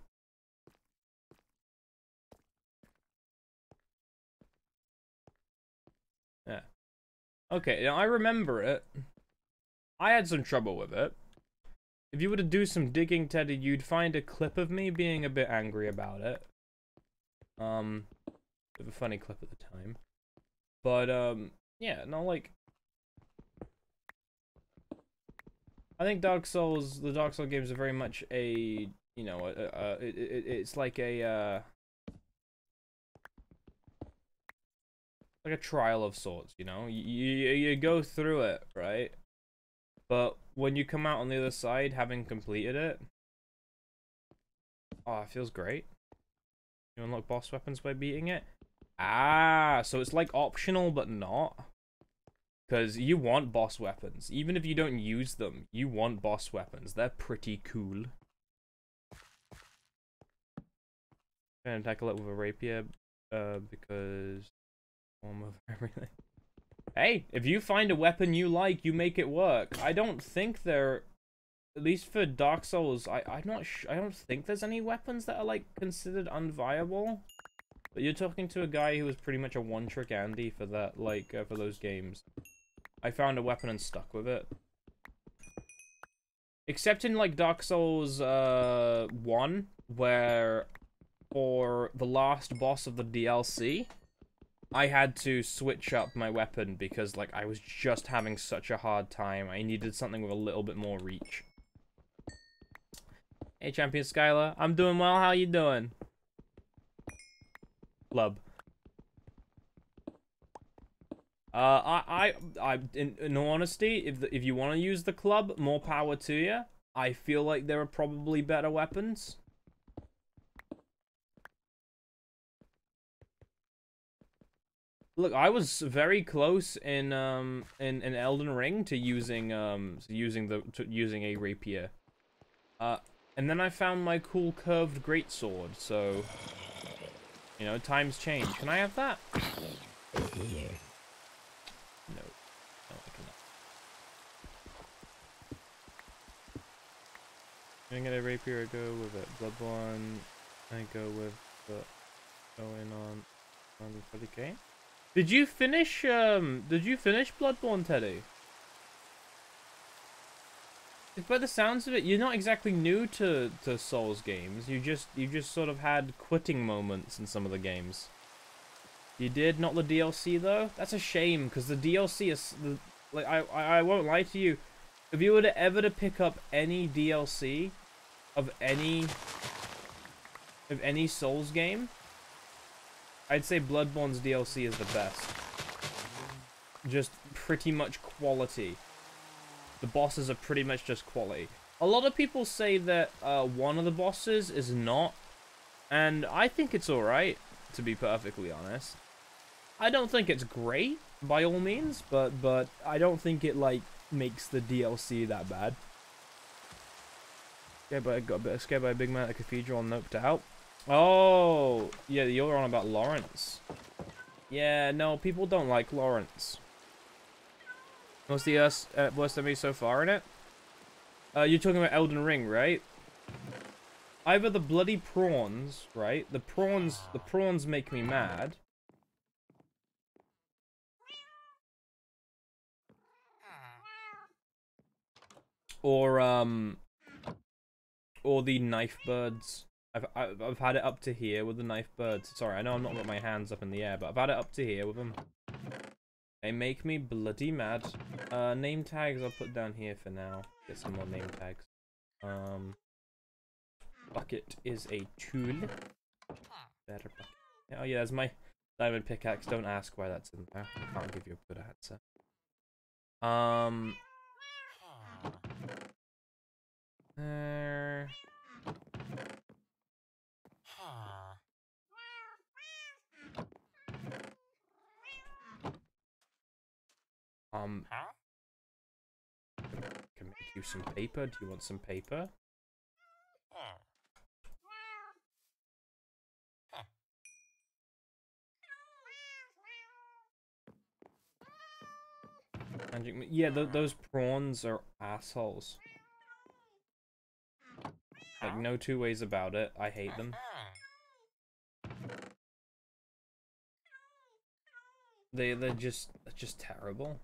Yeah. Okay, now I remember it. I had some trouble with it. If you were to do some digging, Teddy, you'd find a clip of me being a bit angry about it. Um, a funny clip at the time. But, um, yeah, no, like... I think Dark Souls, the Dark Souls games are very much a, you know, a, a, a, it, it, it's like a, uh... Like a trial of sorts, you know? You, you, you go through it, right? But when you come out on the other side, having completed it, oh, it feels great. You unlock boss weapons by beating it. Ah, so it's like optional, but not. Because you want boss weapons. Even if you don't use them, you want boss weapons. They're pretty cool. Gonna tackle it with a rapier, uh, because form of [laughs] everything. Hey, if you find a weapon you like, you make it work. I don't think there, at least for Dark Souls, I I'm not I don't think there's any weapons that are like considered unviable. But you're talking to a guy who was pretty much a one-trick Andy for that, like uh, for those games. I found a weapon and stuck with it. Except in like Dark Souls uh 1, where for the last boss of the DLC, I had to switch up my weapon because like I was just having such a hard time. I needed something with a little bit more reach. Hey Champion Skylar, I'm doing well, how you doing? Lub. Uh, I, I, I, in, in honesty, if the, if you want to use the club, more power to you. I feel like there are probably better weapons. Look, I was very close in um in, in Elden Ring to using um using the using a rapier. Uh, and then I found my cool curved greatsword. So, you know, times change. Can I have that? No. No, I cannot. I'm gonna rapier. I go with it. Bloodborne. I go with the going on on the 30k. Did you finish, um, did you finish Bloodborne, Teddy? By the sounds of it, you're not exactly new to, to Souls games. You just, you just sort of had quitting moments in some of the games. You did? Not the DLC, though? That's a shame, because the DLC is, the, like, I, I, I won't lie to you. If you were to ever to pick up any DLC of any, of any Souls game, I'd say Bloodborne's DLC is the best. Just pretty much quality. The bosses are pretty much just quality. A lot of people say that uh, one of the bosses is not, and I think it's alright, to be perfectly honest. I don't think it's great, by all means, but but I don't think it, like, makes the DLC that bad. Scared by, got a bit scared by a big man at a cathedral and noped out. Oh, yeah, you're on about Laurence. Yeah, no, people don't like Laurence. What's the uh, uh, worst enemy so far in it? Uh, you're talking about Elden Ring, right? Either the bloody prawns, right? The prawns, the prawns make me mad. Or, um, or the knife birds. I've, I've, I've had it up to here with the knife birds. Sorry, I know I'm not got my hands up in the air, but I've had it up to here with them. They make me bloody mad. Uh, name tags I'll put down here for now. Get some more name tags. Um, bucket is a tool. Better bucket. Oh yeah, that's my diamond pickaxe. Don't ask why that's in there. I can't give you a good answer. Um. There. Um. Can make you some paper. Do you want some paper? Yeah, th those prawns are assholes. Like no two ways about it. I hate them. They they're just just terrible.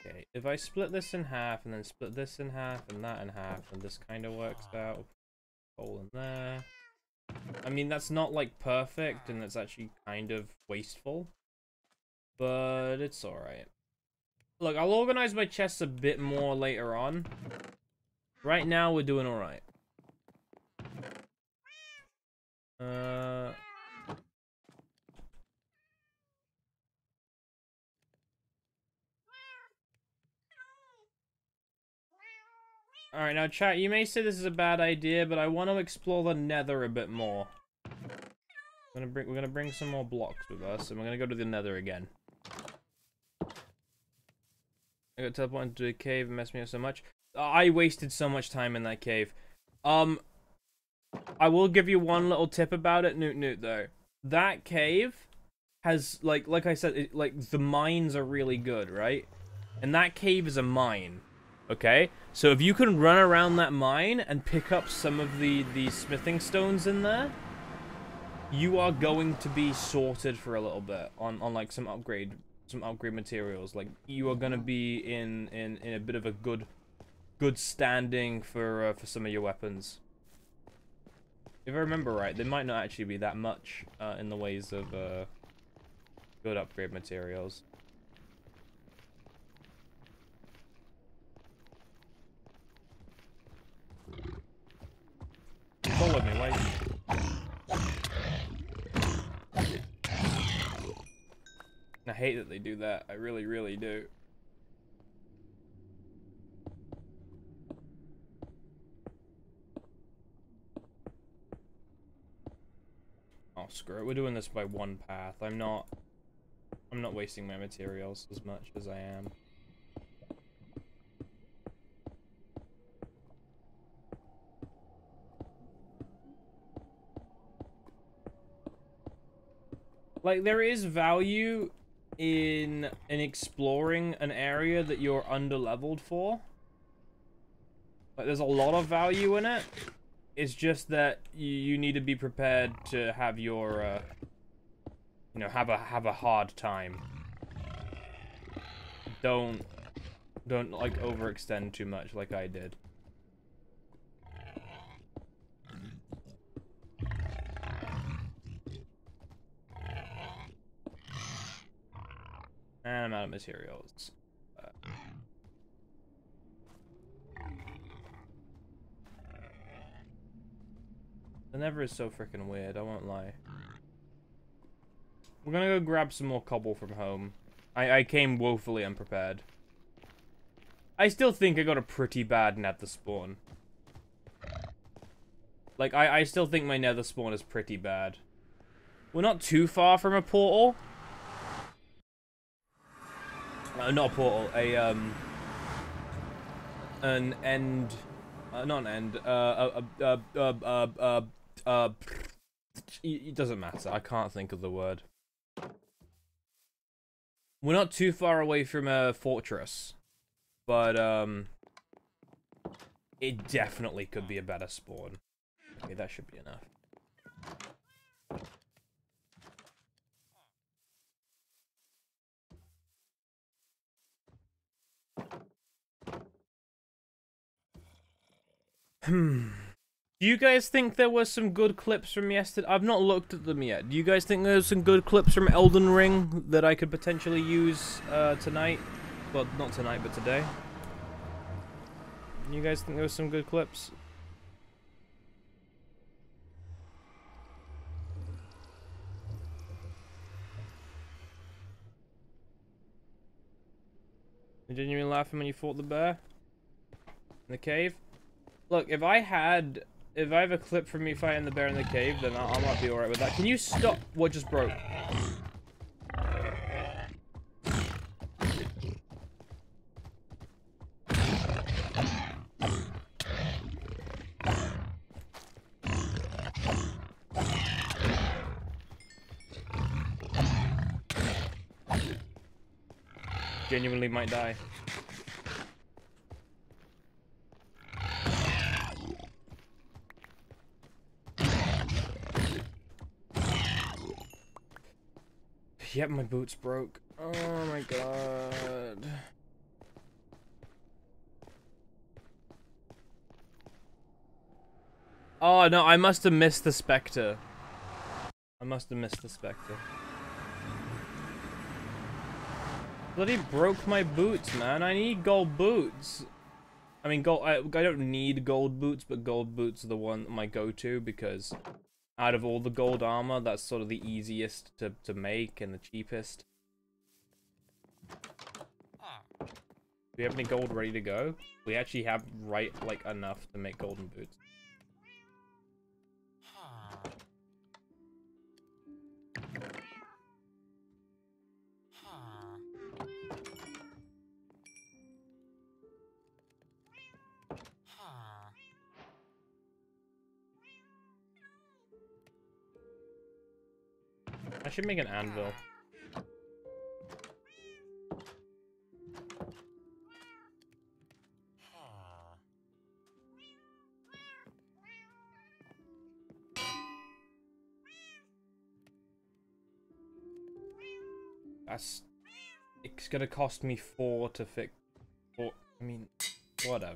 Okay, if I split this in half and then split this in half and that in half, and this kind of works out. Hole in there. I mean, that's not like perfect, and that's actually kind of wasteful, but it's alright. Look, I'll organize my chests a bit more later on. Right now, we're doing alright. Uh. Alright, now chat, you may say this is a bad idea, but I want to explore the nether a bit more. We're gonna bring we're gonna bring some more blocks with us, and we're gonna go to the nether again. I got teleported into a cave and messed me up so much. I wasted so much time in that cave. Um, I will give you one little tip about it, Newt Newt though. That cave has like like I said, it, like the mines are really good, right? And that cave is a mine. Okay, so if you can run around that mine and pick up some of the the smithing stones in there, you are going to be sorted for a little bit on on like some upgrade some upgrade materials. Like you are gonna be in in in a bit of a good good standing for uh, for some of your weapons. If I remember right, they might not actually be that much uh, in the ways of uh, good upgrade materials. Me? I hate that they do that. I really, really do. Oh, screw it. We're doing this by one path. I'm not... I'm not wasting my materials as much as I am. Like, there is value in in exploring an area that you're under-leveled for. Like, there's a lot of value in it. It's just that you, you need to be prepared to have your, uh, you know, have a have a hard time. Don't don't like overextend too much like I did. And I'm out of materials. Uh, the Nether is so freaking weird, I won't lie. We're gonna go grab some more cobble from home. I, I came woefully unprepared. I still think I got a pretty bad nether spawn. Like, I, I still think my nether spawn is pretty bad. We're not too far from a portal. Uh, not a portal, a, um... An end... Uh, not an end, uh, uh, uh, it doesn't matter, I can't think of the word. We're not too far away from a fortress, but, um, it definitely could be a better spawn. Okay, that should be enough. Hmm. [sighs] Do you guys think there was some good clips from yesterday? I've not looked at them yet. Do you guys think there's some good clips from Elden Ring that I could potentially use uh, tonight? Well, not tonight, but today. Do you guys think there was some good clips? You genuinely laughing when you fought the bear? In the cave? Look, if I had... If I have a clip from me fighting the bear in the cave, then I, I might be alright with that. Can you stop what just broke? Genuinely might die. Yep, my boots broke. Oh my god. Oh no, I must have missed the Spectre. I must have missed the Spectre. Bloody broke my boots, man. I need gold boots. I mean, gold. I, I don't need gold boots, but gold boots are the one my go-to because out of all the gold armor, that's sort of the easiest to to make and the cheapest. Do we have any gold ready to go? We actually have right like enough to make golden boots. Should make an anvil. That's... It's gonna cost me four to fix... Four... I mean, whatever.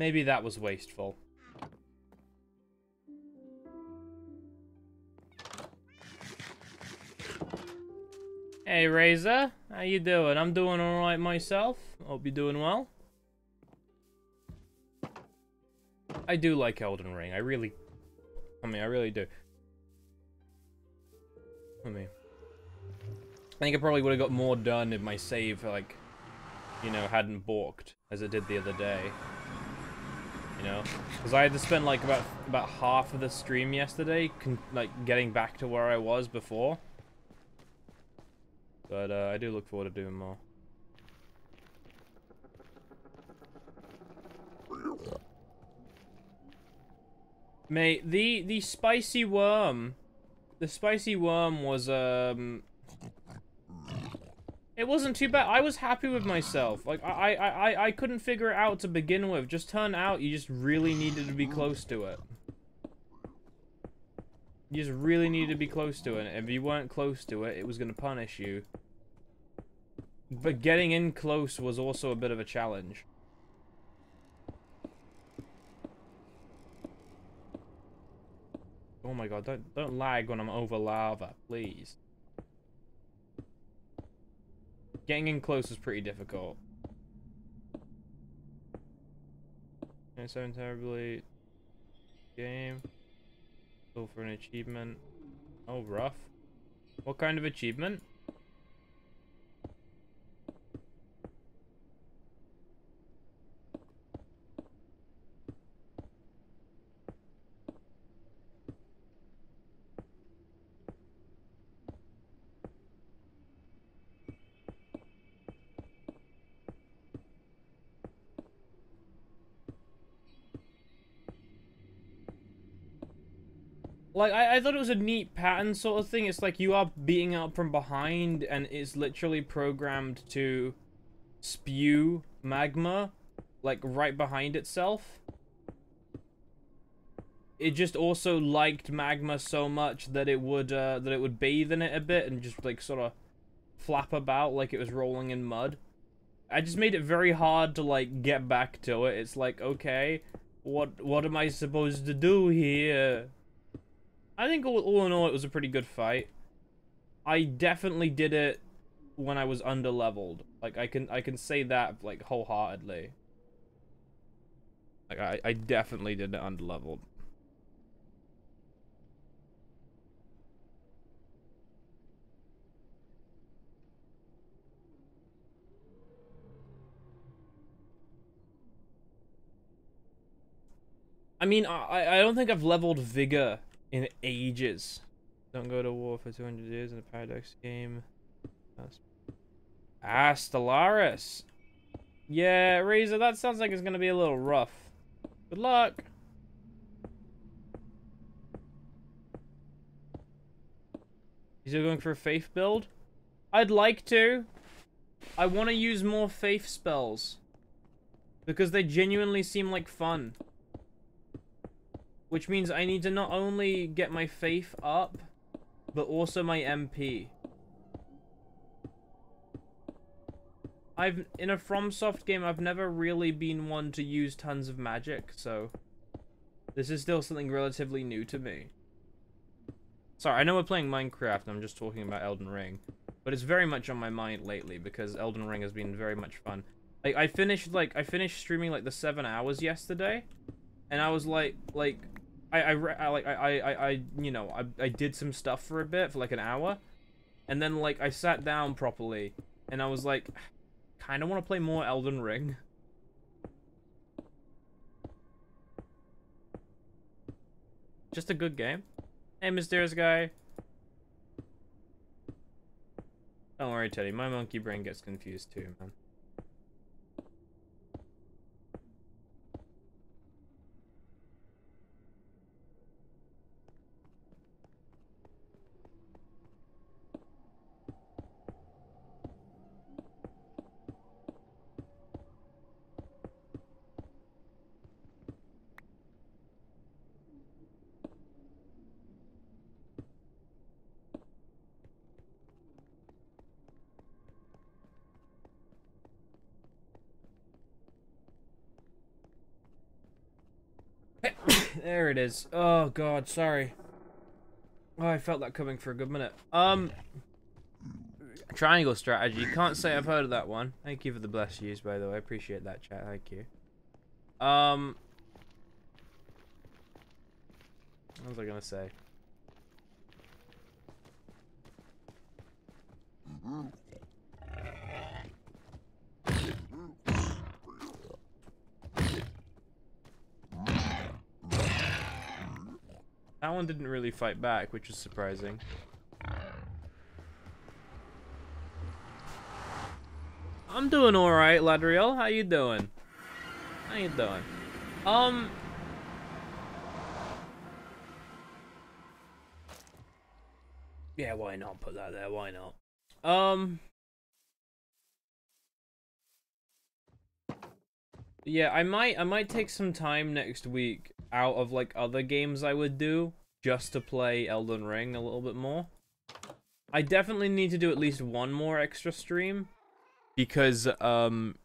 Maybe that was wasteful. Hey Razor, how you doing? I'm doing alright myself. Hope you're doing well. I do like Elden Ring. I really... I mean, I really do. I mean... I think I probably would have got more done if my save, like, you know, hadn't balked as it did the other day you know? Because I had to spend like about about half of the stream yesterday, like getting back to where I was before. But uh, I do look forward to doing more. Mate, the the spicy worm, the spicy worm was um it wasn't too bad. I was happy with myself. Like, I, I, I, I couldn't figure it out to begin with. Just turn out you just really needed to be close to it. You just really needed to be close to it. If you weren't close to it, it was going to punish you. But getting in close was also a bit of a challenge. Oh my god, don't don't lag when I'm over lava, please. Getting in close is pretty difficult. seven terribly game. Go for an achievement. Oh, rough. What kind of achievement? Like, I, I thought it was a neat pattern sort of thing. It's like you are beating up from behind and it's literally programmed to spew magma, like, right behind itself. it just also liked magma so much that it would uh, that it would bathe in it a bit and just like sort of flap about like it was rolling in mud. I just made it very hard to like get back to it. It's like, okay, what what am I supposed to do here? I think all, all in all it was a pretty good fight. I definitely did it when I was under leveled. Like I can I can say that like wholeheartedly. Like I, I definitely did it under leveled. I mean, I, I don't think I've leveled Vigor in ages. Don't go to war for 200 years in a Paradox game. Ah, Stellaris. Yeah, Razor, that sounds like it's going to be a little rough. Good luck. Is he going for a Faith build? I'd like to. I want to use more Faith spells. Because they genuinely seem like fun. Which means I need to not only get my faith up, but also my MP. I've, in a FromSoft game, I've never really been one to use tons of magic, so this is still something relatively new to me. Sorry, I know we're playing Minecraft and I'm just talking about Elden Ring, but it's very much on my mind lately because Elden Ring has been very much fun. Like, I finished, like, I finished streaming, like, the seven hours yesterday, and I was like, like, I, I, I like, I, I, I, you know, I, I did some stuff for a bit, for like an hour, and then, like, I sat down properly, and I was like, [sighs] kind of want to play more Elden Ring. Just a good game. Hey, mysterious guy. Don't worry, Teddy. My monkey brain gets confused too, man. There it is. Oh god, sorry. Oh, I felt that coming for a good minute. Um, triangle strategy. Can't say I've heard of that one. Thank you for the bless yous, by the way. I appreciate that, chat. Thank you. Um, what was I gonna say? That one didn't really fight back, which is surprising. I'm doing alright, Ladriel. How you doing? How you doing? Um... Yeah, why not put that there? Why not? Um... Yeah, I might I might take some time next week out of like other games I would do just to play Elden Ring a little bit more. I definitely need to do at least one more extra stream because um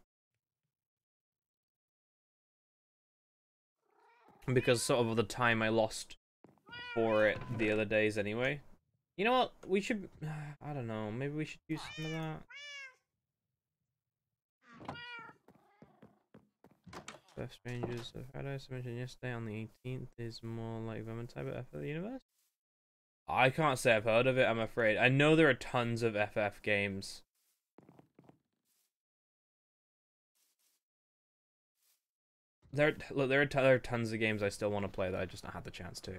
because sort of the time I lost for it the other days anyway. You know what? We should [sighs] I don't know, maybe we should do some of that. Death Strangers of Paradise I mentioned yesterday on the 18th is more like Vermintide but FF the universe? I can't say I've heard of it, I'm afraid. I know there are tons of FF games. There, look, there are, there are tons of games I still want to play that I just not had the chance to.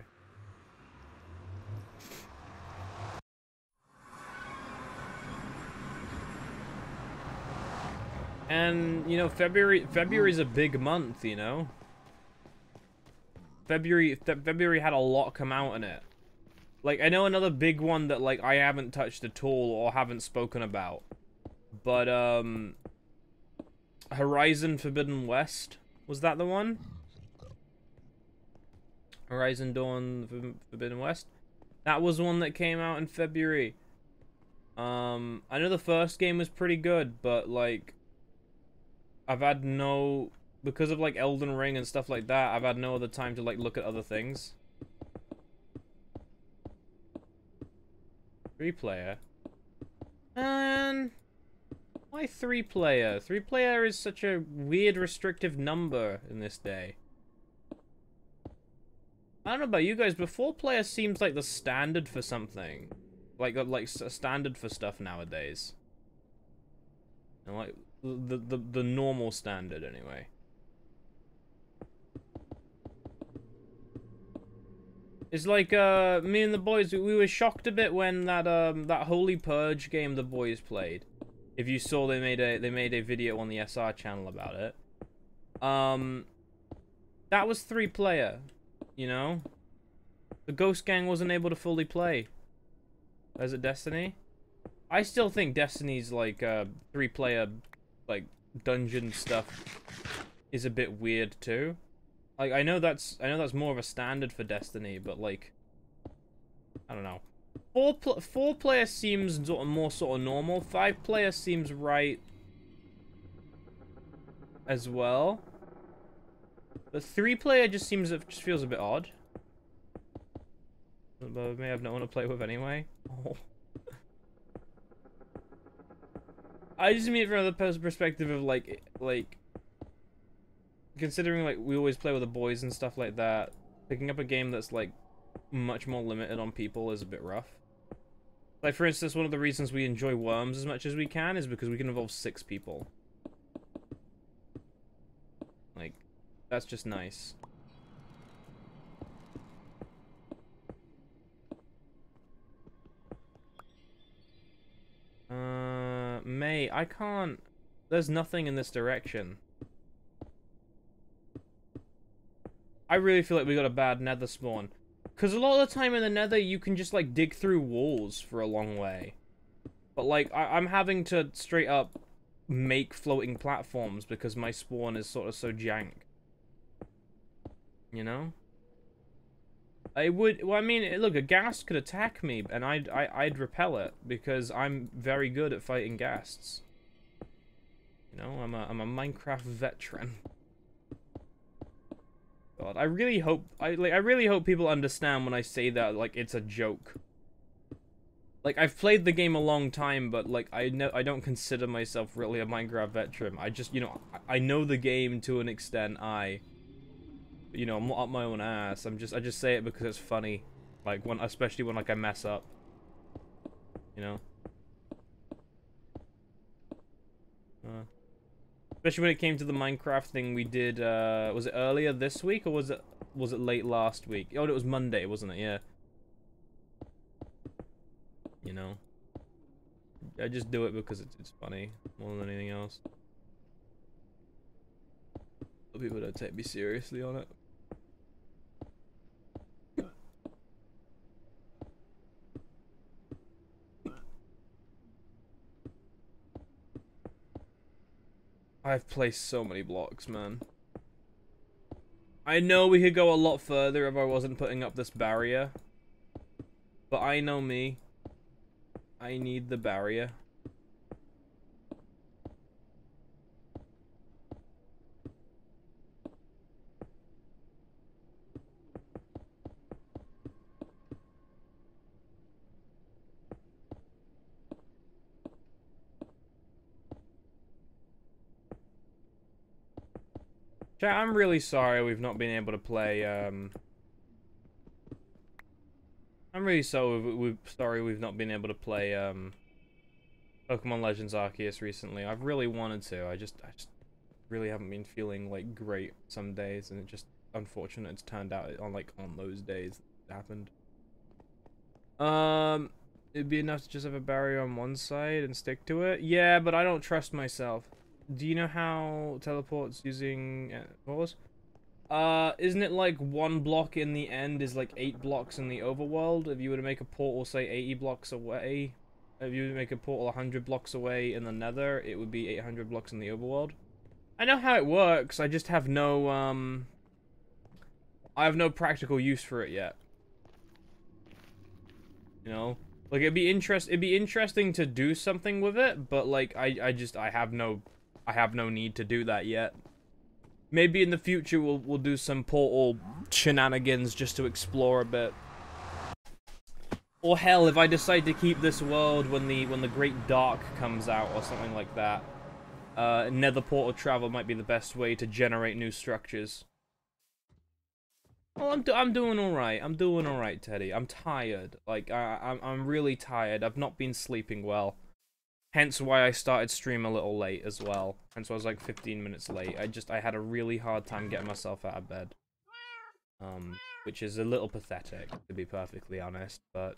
And, you know, February February's a big month, you know? February February had a lot come out in it. Like, I know another big one that, like, I haven't touched at all or haven't spoken about. But, um... Horizon Forbidden West? Was that the one? Horizon Dawn Forbidden West. That was one that came out in February. Um, I know the first game was pretty good, but like, I've had no because of like Elden Ring and stuff like that. I've had no other time to like look at other things. Three player. And why three player? Three player is such a weird restrictive number in this day. I don't know about you guys, but four player seems like the standard for something. Like uh, like a standard for stuff nowadays. And like the the the normal standard anyway. It's like uh me and the boys we were shocked a bit when that um that Holy Purge game the boys played. If you saw they made a they made a video on the SR channel about it. Um that was three player, you know? The Ghost Gang wasn't able to fully play. As a Destiny? I still think Destiny's like uh three player like dungeon stuff is a bit weird too. Like I know that's I know that's more of a standard for Destiny, but like I don't know. Four pl four player seems sort of more sort of normal. Five player seems right as well. But three player just seems it just feels a bit odd. But I may have no one to play with anyway. Oh. [laughs] I just mean it from the perspective of like like considering like we always play with the boys and stuff like that, picking up a game that's like much more limited on people is a bit rough. Like for instance, one of the reasons we enjoy Worms as much as we can is because we can involve six people. Like, that's just nice. Uh, May, I can't... There's nothing in this direction. I really feel like we got a bad nether spawn. Because a lot of the time in the nether, you can just, like, dig through walls for a long way. But, like, I I'm having to straight up make floating platforms because my spawn is sort of so jank. You know? I would, well, I mean, look, a ghast could attack me, and I'd, I, I'd repel it, because I'm very good at fighting ghasts. You know, I'm a, I'm a Minecraft veteran. God, I really hope I like I really hope people understand when I say that like it's a joke. Like I've played the game a long time, but like I know I don't consider myself really a Minecraft veteran. I just you know I, I know the game to an extent. I, you know, I'm not up my own ass. I'm just I just say it because it's funny. Like when especially when like I mess up. You know. Uh. Especially when it came to the Minecraft thing we did, uh, was it earlier this week or was it was it late last week? Oh, it was Monday, wasn't it? Yeah. You know. I just do it because it's, it's funny more than anything else. People don't take me seriously on it. I've placed so many blocks, man. I know we could go a lot further if I wasn't putting up this barrier. But I know me. I need the barrier. Chat, I'm really sorry we've not been able to play, um... I'm really so we've, sorry we've not been able to play, um... Pokemon Legends Arceus recently. I've really wanted to, I just, I just really haven't been feeling, like, great some days, and it just, unfortunate it's turned out on, like, on those days it happened. Um, it'd be enough to just have a barrier on one side and stick to it? Yeah, but I don't trust myself do you know how teleports using uh, what was? Uh, isn't it like one block in the end is like eight blocks in the overworld? If you were to make a portal, say 80 blocks away, if you make a portal 100 blocks away in the nether, it would be 800 blocks in the overworld. I know how it works, I just have no, um... I have no practical use for it yet. You know? Like it'd be interest it'd be interesting to do something with it, but like I I just I have no I have no need to do that yet. Maybe in the future we'll we'll do some portal shenanigans just to explore a bit. Or hell, if I decide to keep this world when the when the Great Dark comes out or something like that, uh, Nether portal travel might be the best way to generate new structures. Well, I'm do I'm doing all right. I'm doing all right, Teddy. I'm tired. Like I I'm I'm really tired. I've not been sleeping well. Hence why I started stream a little late as well. Hence why I was like 15 minutes late. I just I had a really hard time getting myself out of bed. Um, which is a little pathetic to be perfectly honest, but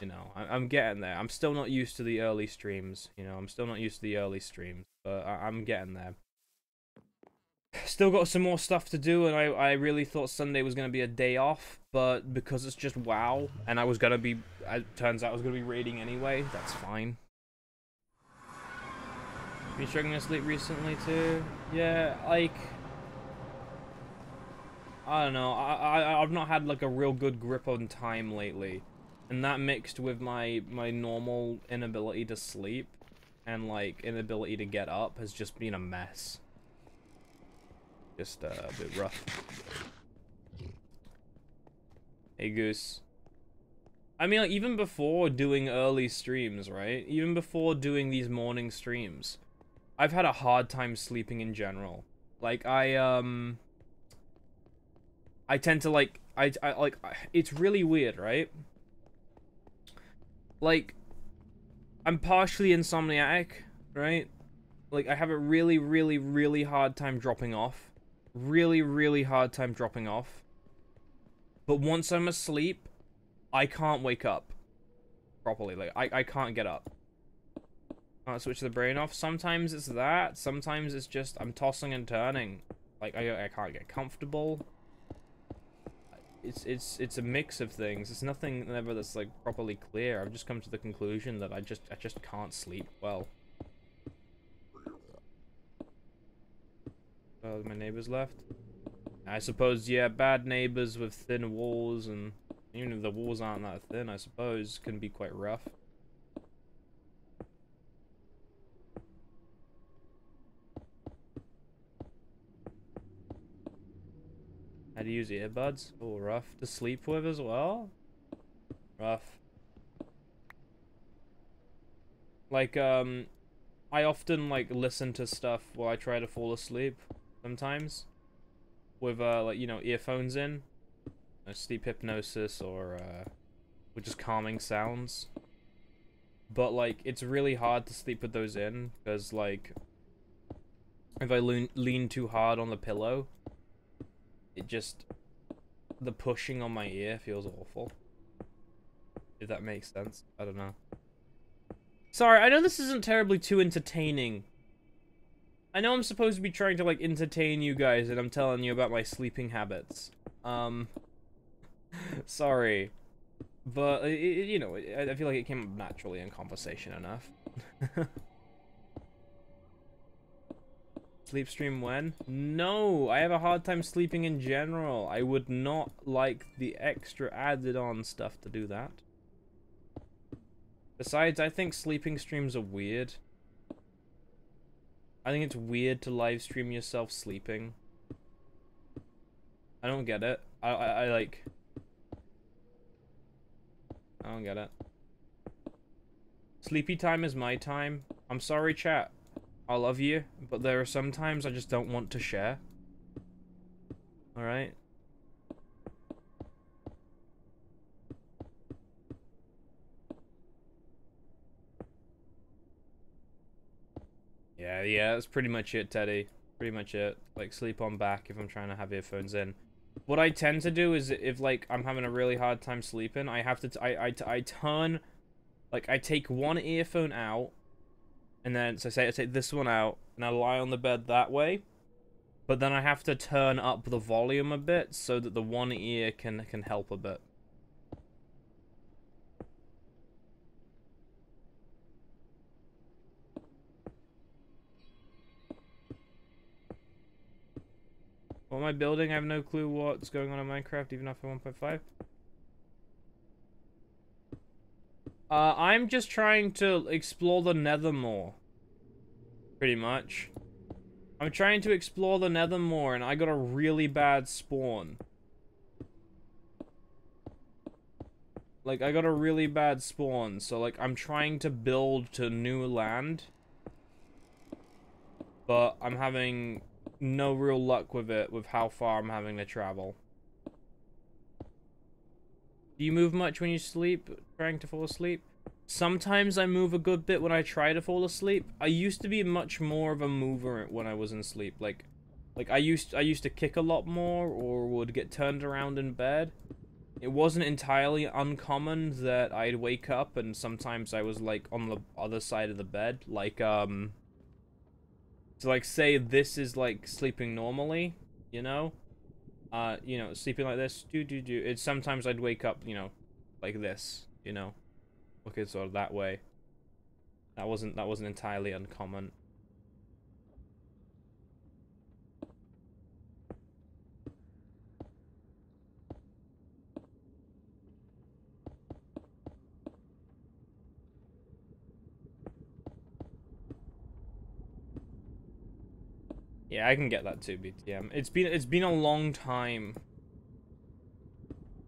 you know, I I'm getting there. I'm still not used to the early streams. You know, I'm still not used to the early streams, but I I'm getting there. Still got some more stuff to do, and I, I really thought Sunday was going to be a day off, but because it's just WoW, and I was going to be, it turns out I was going to be raiding anyway, that's fine. Been struggling to sleep recently too? Yeah, like... I don't know, I, I, I've not had like a real good grip on time lately. And that mixed with my, my normal inability to sleep, and like inability to get up has just been a mess just uh, a bit rough. Hey Goose. I mean, like, even before doing early streams, right? Even before doing these morning streams, I've had a hard time sleeping in general. Like, I, um... I tend to, like, I, I like, it's really weird, right? Like, I'm partially insomniac, right? Like, I have a really, really, really hard time dropping off really, really hard time dropping off. But once I'm asleep, I can't wake up properly. Like, I, I can't get up. Can't switch the brain off. Sometimes it's that. Sometimes it's just I'm tossing and turning. Like, I, I can't get comfortable. It's, it's, it's a mix of things. It's nothing ever that's, like, properly clear. I've just come to the conclusion that I just, I just can't sleep well. Oh, my neighbors left. I suppose, yeah, bad neighbors with thin walls, and even if the walls aren't that thin, I suppose, can be quite rough. How to use earbuds? Oh, rough to sleep with as well? Rough. Like, um, I often, like, listen to stuff while I try to fall asleep sometimes with uh like you know earphones in uh, sleep hypnosis or uh with just calming sounds but like it's really hard to sleep with those in because like if I lean, lean too hard on the pillow it just the pushing on my ear feels awful if that makes sense I don't know sorry I know this isn't terribly too entertaining I know I'm supposed to be trying to, like, entertain you guys, and I'm telling you about my sleeping habits. Um, [laughs] sorry. But, it, you know, I, I feel like it came up naturally in conversation enough. [laughs] Sleep stream when? No, I have a hard time sleeping in general. I would not like the extra added on stuff to do that. Besides, I think sleeping streams are weird. I think it's weird to live stream yourself sleeping. I don't get it. I, I, I like... I don't get it. Sleepy time is my time. I'm sorry, chat. I love you, but there are some times I just don't want to share. Alright? Yeah, yeah, that's pretty much it, Teddy. Pretty much it. Like, sleep on back if I'm trying to have earphones in. What I tend to do is if, like, I'm having a really hard time sleeping, I have to, I, I, I turn, like, I take one earphone out, and then, so say I take this one out, and I lie on the bed that way, but then I have to turn up the volume a bit so that the one ear can, can help a bit. What am I building? I have no clue what's going on in Minecraft, even after 1.5. Uh, I'm just trying to explore the nether more. Pretty much. I'm trying to explore the nether more, and I got a really bad spawn. Like, I got a really bad spawn, so, like, I'm trying to build to new land. But I'm having no real luck with it, with how far I'm having to travel. Do you move much when you sleep, trying to fall asleep? Sometimes I move a good bit when I try to fall asleep. I used to be much more of a mover when I was in sleep. Like, like I used I used to kick a lot more, or would get turned around in bed it wasn't entirely uncommon that I'd wake up and sometimes I was like on the other side of the bed, like um so like say this is like sleeping normally, you know? Uh, you know, sleeping like this, do do do. It's sometimes I'd wake up, you know, like this, you know. Looking sort of that way. That wasn't that wasn't entirely uncommon. Yeah, I can get that too, BTM. It's been it's been a long time.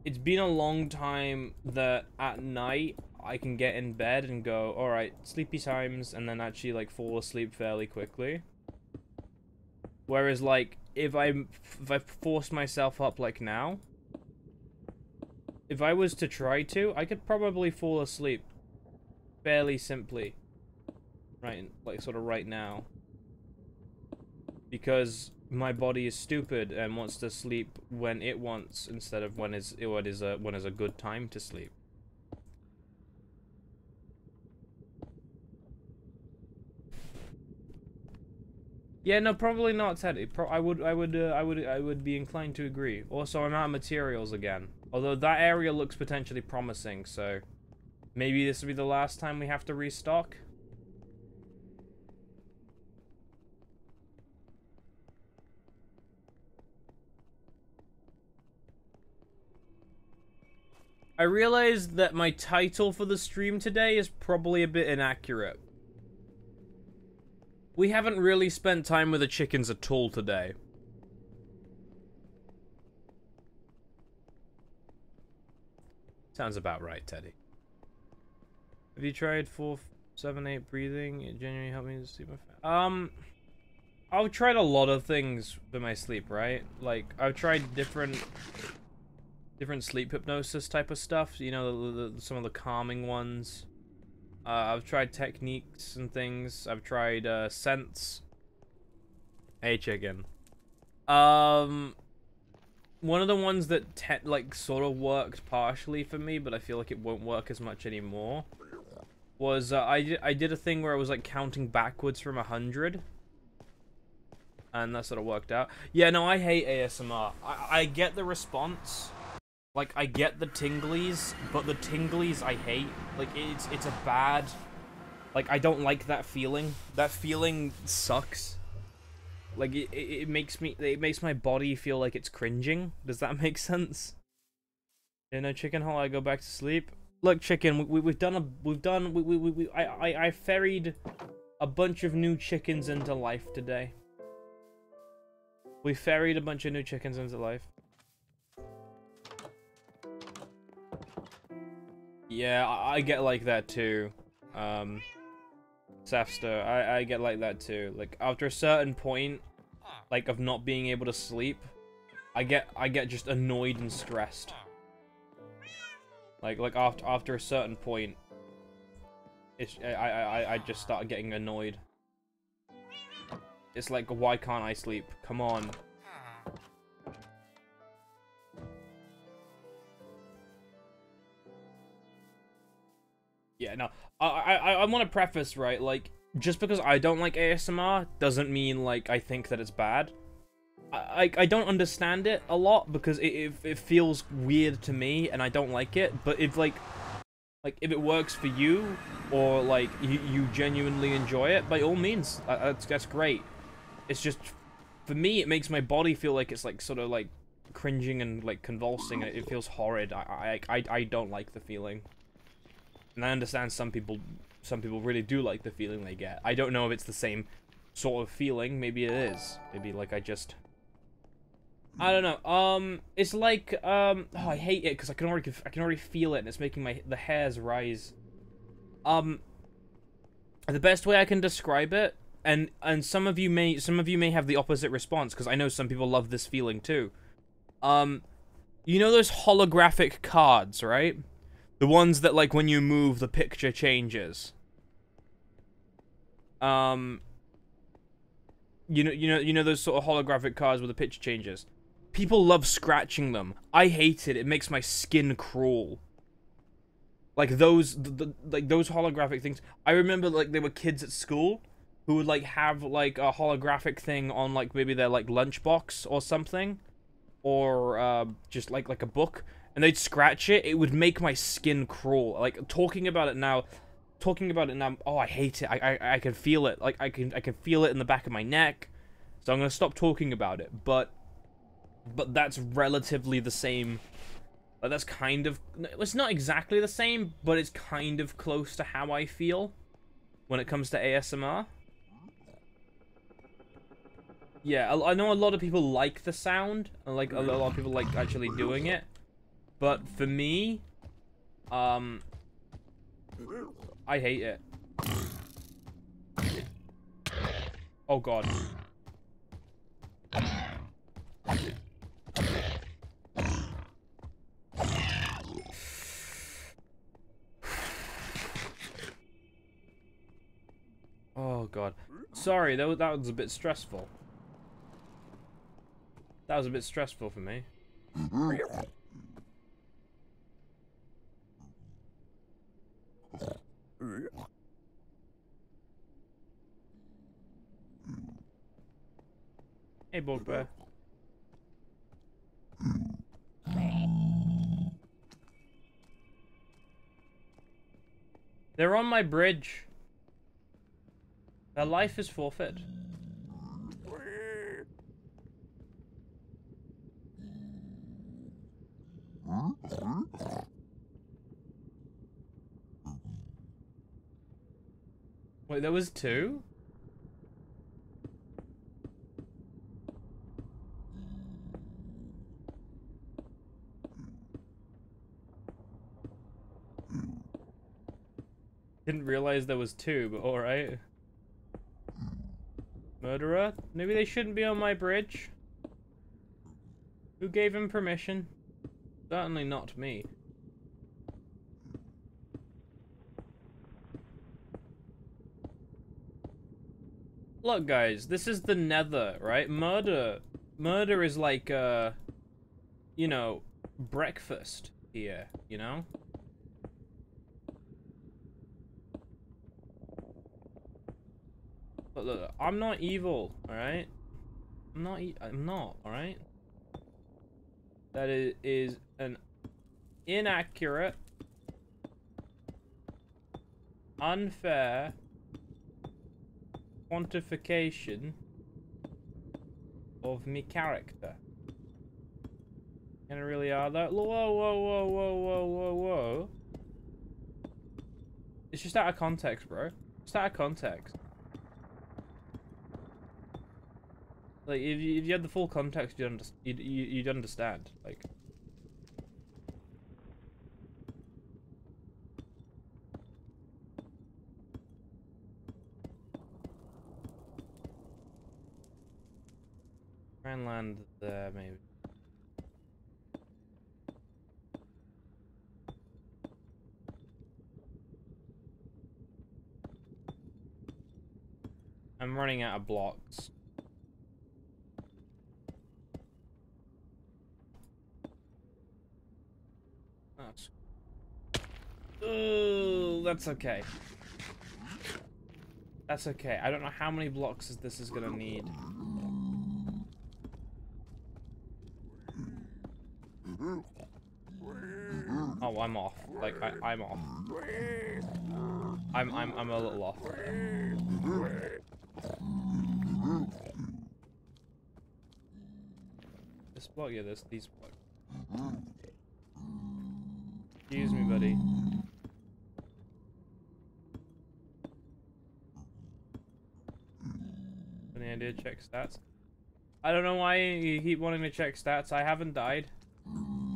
It's been a long time that at night I can get in bed and go, all right, sleepy times, and then actually like fall asleep fairly quickly. Whereas like if I if I force myself up like now, if I was to try to, I could probably fall asleep fairly simply. Right, like sort of right now because my body is stupid and wants to sleep when it wants instead of when is what is a when is a good time to sleep. Yeah, no, probably not, Teddy. Pro I would, I would, uh, I would, I would be inclined to agree. Also, I'm out of materials again. Although that area looks potentially promising, so maybe this will be the last time we have to restock. I realized that my title for the stream today is probably a bit inaccurate. We haven't really spent time with the chickens at all today. Sounds about right, Teddy. Have you tried 478 breathing? It genuinely helped me to sleep. Um, I've tried a lot of things for my sleep, right? Like, I've tried different different sleep hypnosis type of stuff. You know, the, the, some of the calming ones. Uh, I've tried techniques and things. I've tried uh, scents. Hey, chicken. Um, one of the ones that like sort of worked partially for me, but I feel like it won't work as much anymore. Was uh, I did I did a thing where I was like counting backwards from a hundred. And that sort of worked out. Yeah, no, I hate ASMR. I, I get the response like, I get the tinglies, but the tinglies I hate. Like, it's it's a bad... Like, I don't like that feeling. That feeling sucks. Like, it, it, it makes me... It makes my body feel like it's cringing. Does that [laughs] make sense? You know, chicken hole, I go back to sleep. Look, chicken, we, we, have done a... We've done... We, we, we, we, I, I, I ferried a bunch of new chickens into life today. We ferried a bunch of new chickens into life. Yeah, I, I get like that too. Um, Safster, I, I get like that too. Like, after a certain point, like, of not being able to sleep, I get, I get just annoyed and stressed. Like, like after, after a certain point, it's, I, I, I just start getting annoyed. It's like, why can't I sleep? Come on. Yeah, no. I I I want to preface right, like just because I don't like ASMR doesn't mean like I think that it's bad. I I, I don't understand it a lot because it, it it feels weird to me and I don't like it. But if like like if it works for you or like you, you genuinely enjoy it, by all means, uh, that's that's great. It's just for me, it makes my body feel like it's like sort of like cringing and like convulsing. It feels horrid. I I I, I don't like the feeling. And I understand some people some people really do like the feeling they get. I don't know if it's the same sort of feeling. Maybe it is. Maybe like I just I don't know. Um, it's like um. Oh, I hate it because I can already I can already feel it, and it's making my the hairs rise. Um, the best way I can describe it, and and some of you may some of you may have the opposite response because I know some people love this feeling too. Um, you know those holographic cards, right? The ones that like when you move the picture changes. Um. You know, you know, you know those sort of holographic cards where the picture changes. People love scratching them. I hate it. It makes my skin crawl. Like those, the, the, like those holographic things. I remember like there were kids at school who would like have like a holographic thing on like maybe their like lunchbox or something, or uh, just like like a book, and they'd scratch it. It would make my skin crawl. Like talking about it now, talking about it now. Oh, I hate it. I I I can feel it. Like I can I can feel it in the back of my neck. So I'm gonna stop talking about it. But but that's relatively the same. Like that's kind of it's not exactly the same, but it's kind of close to how I feel when it comes to ASMR. Yeah, I, know a lot of people like the sound, like a lot of people like actually doing it, but for me, um, I hate it. Oh god. Oh god. Sorry, that was, that was a bit stressful. That was a bit stressful for me. Hey, Bugbear. They're on my bridge. Their life is forfeit. Wait, there was two? Didn't realize there was two, but alright. Murderer? Maybe they shouldn't be on my bridge. Who gave him permission? Certainly not me. Look, guys, this is the nether, right? Murder. Murder is like, uh, you know, breakfast here, you know? But look, I'm not evil, alright? I'm not, e I'm not, alright? That is, is an inaccurate, unfair quantification of me character. And really are that. Whoa, whoa, whoa, whoa, whoa, whoa, whoa. It's just out of context, bro. It's out of context. Like, if you, if you had the full context, you'd, under you'd, you'd understand. Like, land there, maybe. I'm running out of blocks. That's. Ooh, that's okay. That's okay. I don't know how many blocks this is gonna need. Oh, I'm off. Like I, I'm off. I'm I'm I'm a little off. This block? Yeah, this these blocks. Excuse me, buddy. Any idea? Check stats. I don't know why you keep wanting to check stats. I haven't died. Uh,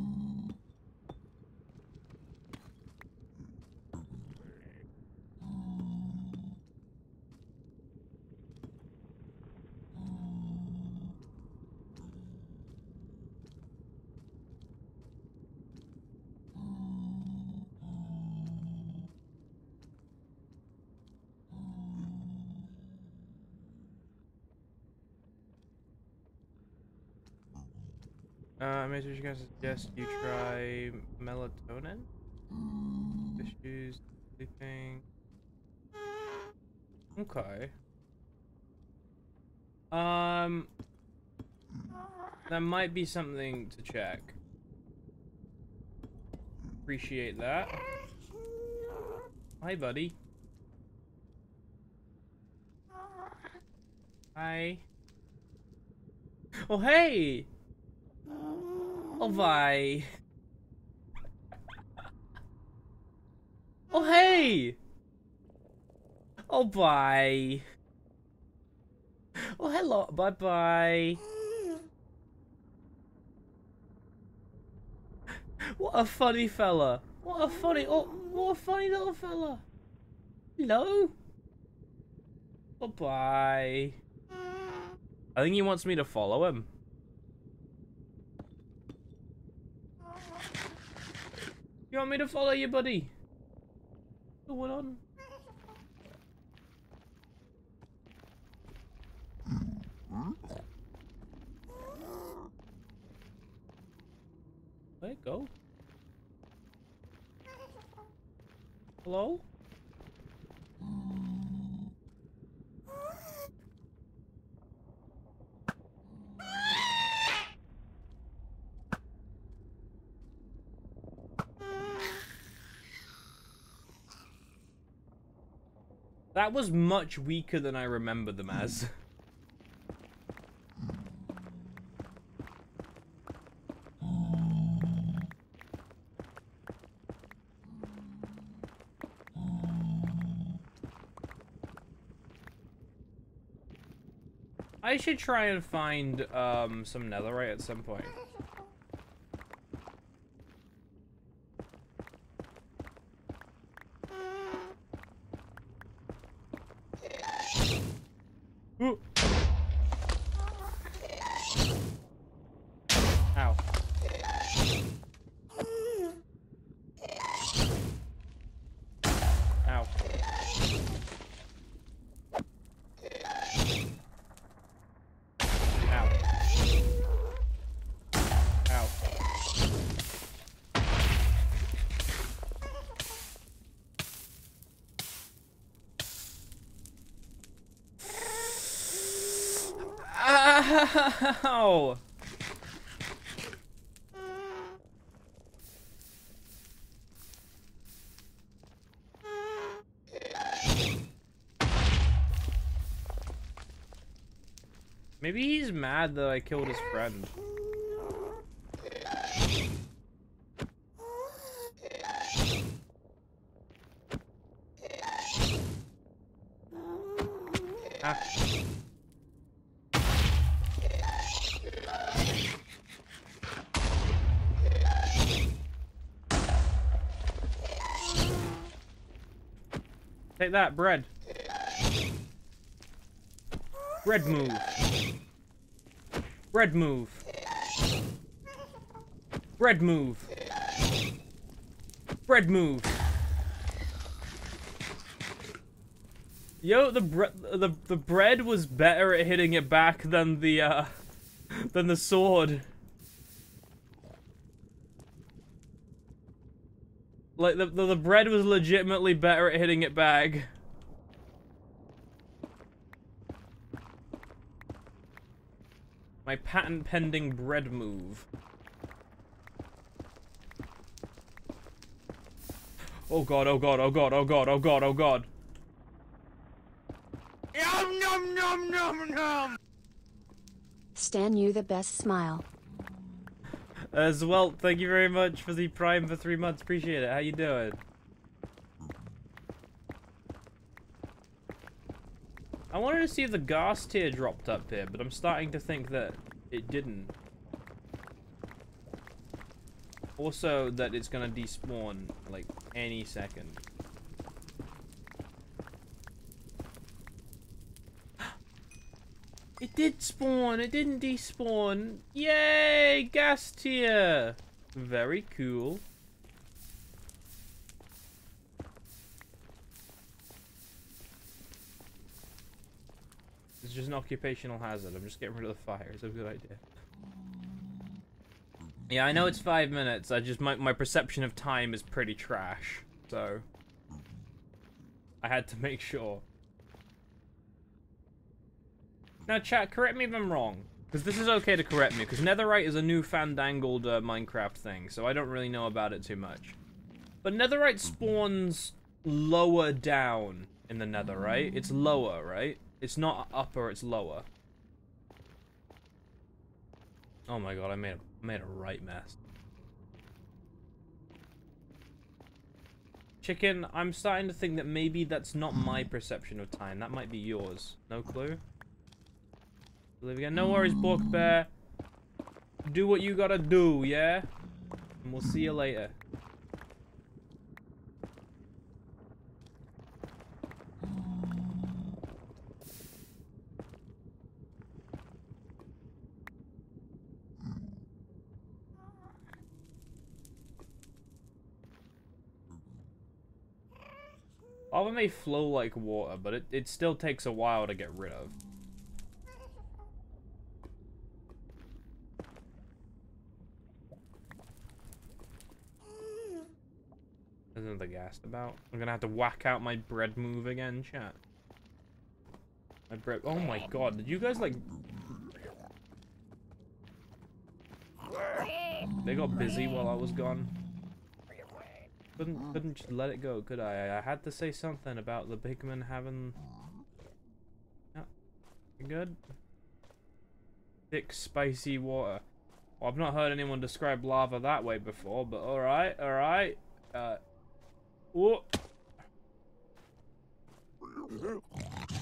maybe you guys suggest you try melatonin? Issues, sleeping. Okay. Um, that might be something to check. Appreciate that. Hi, buddy. Hi. Oh, hey! Oh, bye. Oh, hey! Oh, bye. Oh, hello. Bye-bye. What a funny fella. What a funny, oh, what a funny little fella. Hello? Oh, Bye-bye. I think he wants me to follow him. You want me to follow you, buddy? Going on? Let go. Hello? That was much weaker than I remember them as. I should try and find um, some netherite at some point. Mad that I killed his friend. Ah. Take that, bread. Bread move. Bread move. Bread move. Bread move. Yo, the bre the the bread was better at hitting it back than the uh [laughs] than the sword. Like the, the the bread was legitimately better at hitting it back. My patent pending bread move. Oh god, oh god, oh god, oh god, oh god, oh god. Yum num num num num. Stan you the best smile. As well, thank you very much for the prime for three months. Appreciate it. How you doing? I wanted to see if the ghast tear dropped up here, but I'm starting to think that it didn't. Also, that it's gonna despawn, like, any second. [gasps] It did spawn, it didn't despawn. Yay, ghast tear. Very cool. It's an occupational hazard. I'm just getting rid of the fire. It's a good idea. Yeah, I know it's five minutes. I just my my perception of time is pretty trash. So I had to [laughs] make sure. Now, chat, correct me if I'm wrong. Because this is okay to correct me, because Netherite is a new fandangled uh, Minecraft thing, so I don't really know about it too much. But Netherite spawns lower down in the Nether, right? It's lower, right? It's not upper, it's lower. Oh my god, I made a, made a right mess. Chicken, I'm starting to think that maybe that's not my perception of time. That might be yours. No clue? Live again. No worries, Bork Bear. Do what you gotta do, yeah? And we'll see you later. Lava may flow like water, but it, it still takes a while to get rid of. Isn't the ghast about? I'm gonna have to whack out my bread move again, chat. My bread. Oh my god! Did you guys like? They got busy while I was gone. Couldn't couldn't just let it go, could I? I had to say something about the pigman having. Yeah, good. Thick, spicy water. Well, I've not heard anyone describe lava that way before, but all right, all right. Uh, Whoa. [laughs]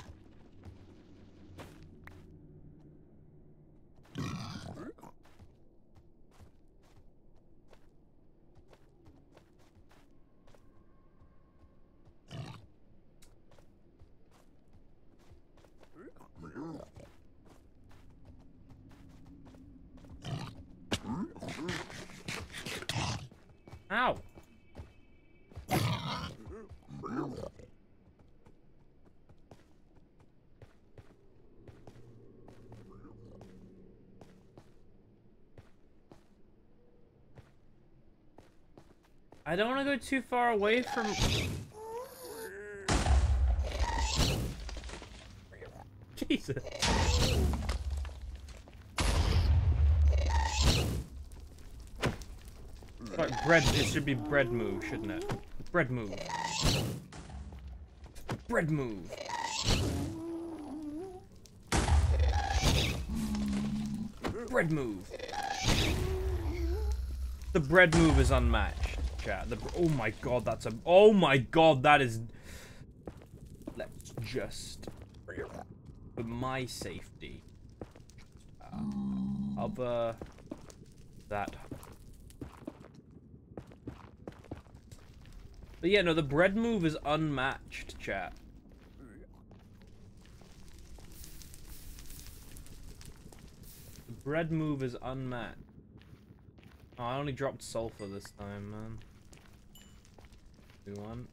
I don't want to go too far away from... Jesus. Bread, it should be bread move, shouldn't it? Bread move. Bread move. Bread move. The bread move is unmatched, chat. The, oh my god, that's a... Oh my god, that is... Let's just... For my safety. Uh, other... That But yeah, no, the bread move is unmatched, chat. The bread move is unmatched. Oh, I only dropped sulfur this time, man. Do one.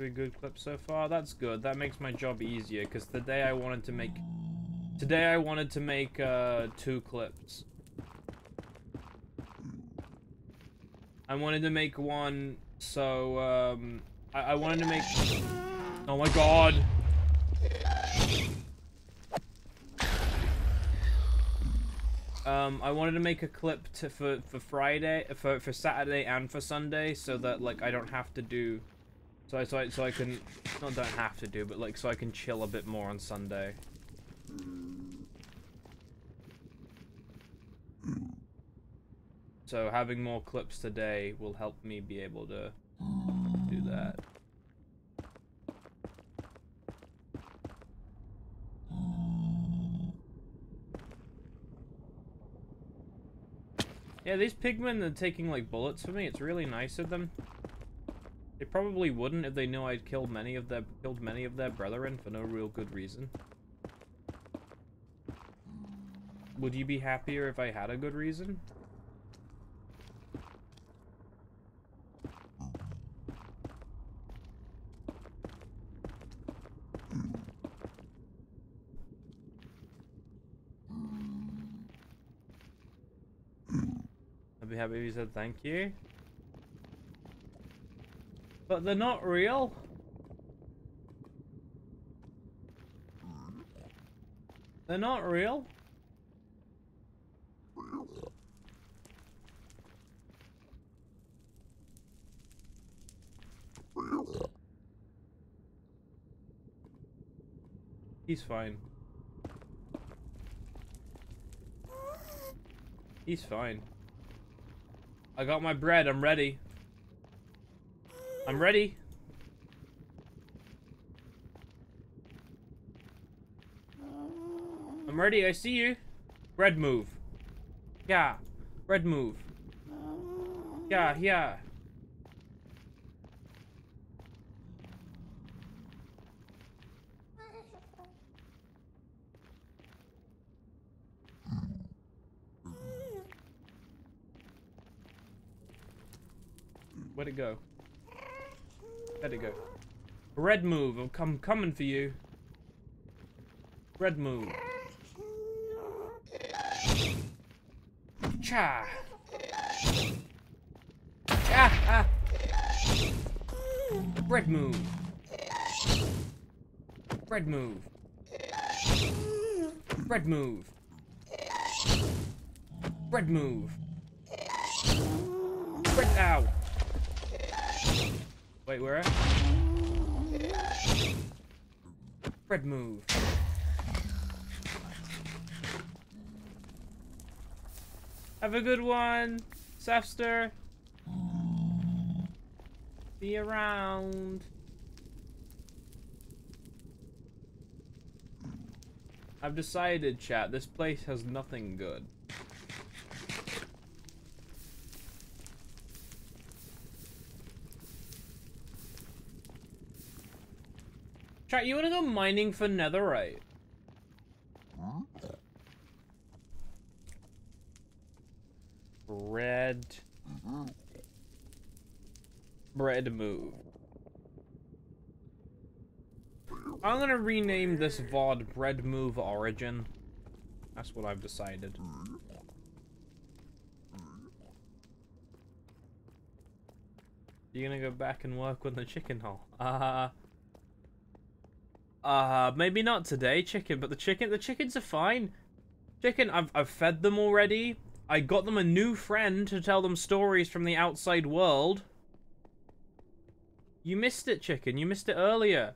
three good clips so far. That's good. That makes my job easier, because today I wanted to make... Today I wanted to make uh, two clips. I wanted to make one, so um, I, I wanted to make... Oh my god! Um, I wanted to make a clip to for for Friday, for for Saturday and for Sunday, so that like I don't have to do, so I so I so I can not don't have to do, but like so I can chill a bit more on Sunday. So having more clips today will help me be able to that. Yeah, these pigmen are taking like bullets for me. It's really nice of them. They probably wouldn't if they knew I'd killed many of their killed many of their brethren for no real good reason. Would you be happier if I had a good reason? Happy if you said thank you. But they're not real. They're not real. He's fine. He's fine. I got my bread. I'm ready. I'm ready. I'm ready. I see you. Bread move. Yeah. Bread move. Yeah, yeah. Where'd it go? Where'd it go? Red move. I'm come coming for you. Red move. Cha. Ah. Red move. Red move. Red move. Red move. Red ow. Wait, where at? Red move. Have a good one, Sefster. Be around. I've decided, chat, this place has nothing good. Chat, you wanna go mining for netherite? Bread. Bread move. I'm gonna rename this VOD Bread Move Origin. That's what I've decided. You gonna go back and work on the chicken hole? [laughs] Uh uh maybe not today, chicken, but the chicken the chickens are fine. Chicken, I've I've fed them already. I got them a new friend to tell them stories from the outside world. You missed it, chicken. You missed it earlier.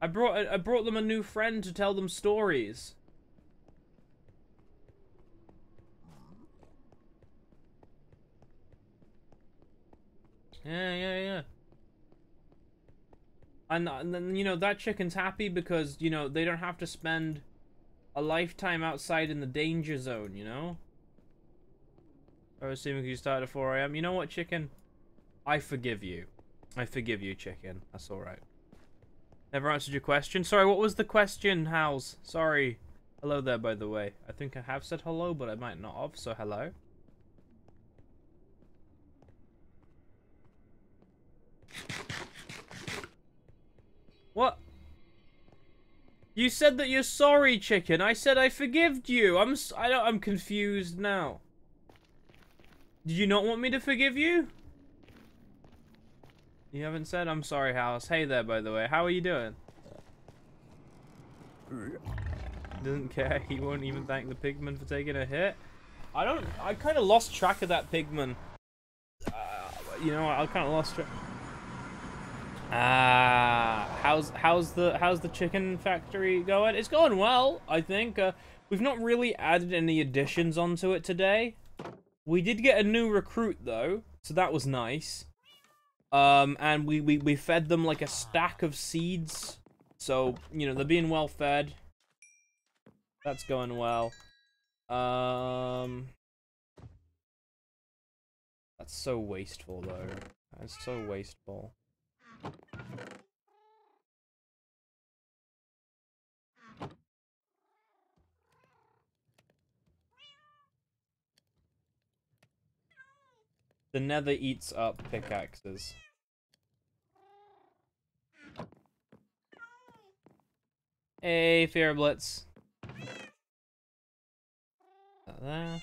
I brought I brought them a new friend to tell them stories. Yeah, yeah, yeah. And, and then, you know, that chicken's happy because, you know, they don't have to spend a lifetime outside in the danger zone, you know? I was assuming you started at 4 a.m. You know what, chicken? I forgive you. I forgive you, chicken. That's alright. Never answered your question. Sorry, what was the question, House? Sorry. Hello there, by the way. I think I have said hello, but I might not have, so hello. What? You said that you're sorry, chicken. I said I forgived you. I'm I don't I'm confused now. Did you not want me to forgive you? You haven't said I'm sorry, House. Hey there, by the way. How are you doing? Doesn't care. He won't even thank the pigman for taking a hit. I don't. I kind of lost track of that pigman. Uh, you know, I kind of lost track. Ah, how's how's the how's the chicken factory going? It's going well, I think. Uh, we've not really added any additions onto it today. We did get a new recruit though, so that was nice. Um, and we, we we fed them like a stack of seeds, so you know they're being well fed. That's going well. Um, that's so wasteful though. That's so wasteful. The nether eats up pickaxes. Hey, Fear Blitz. There.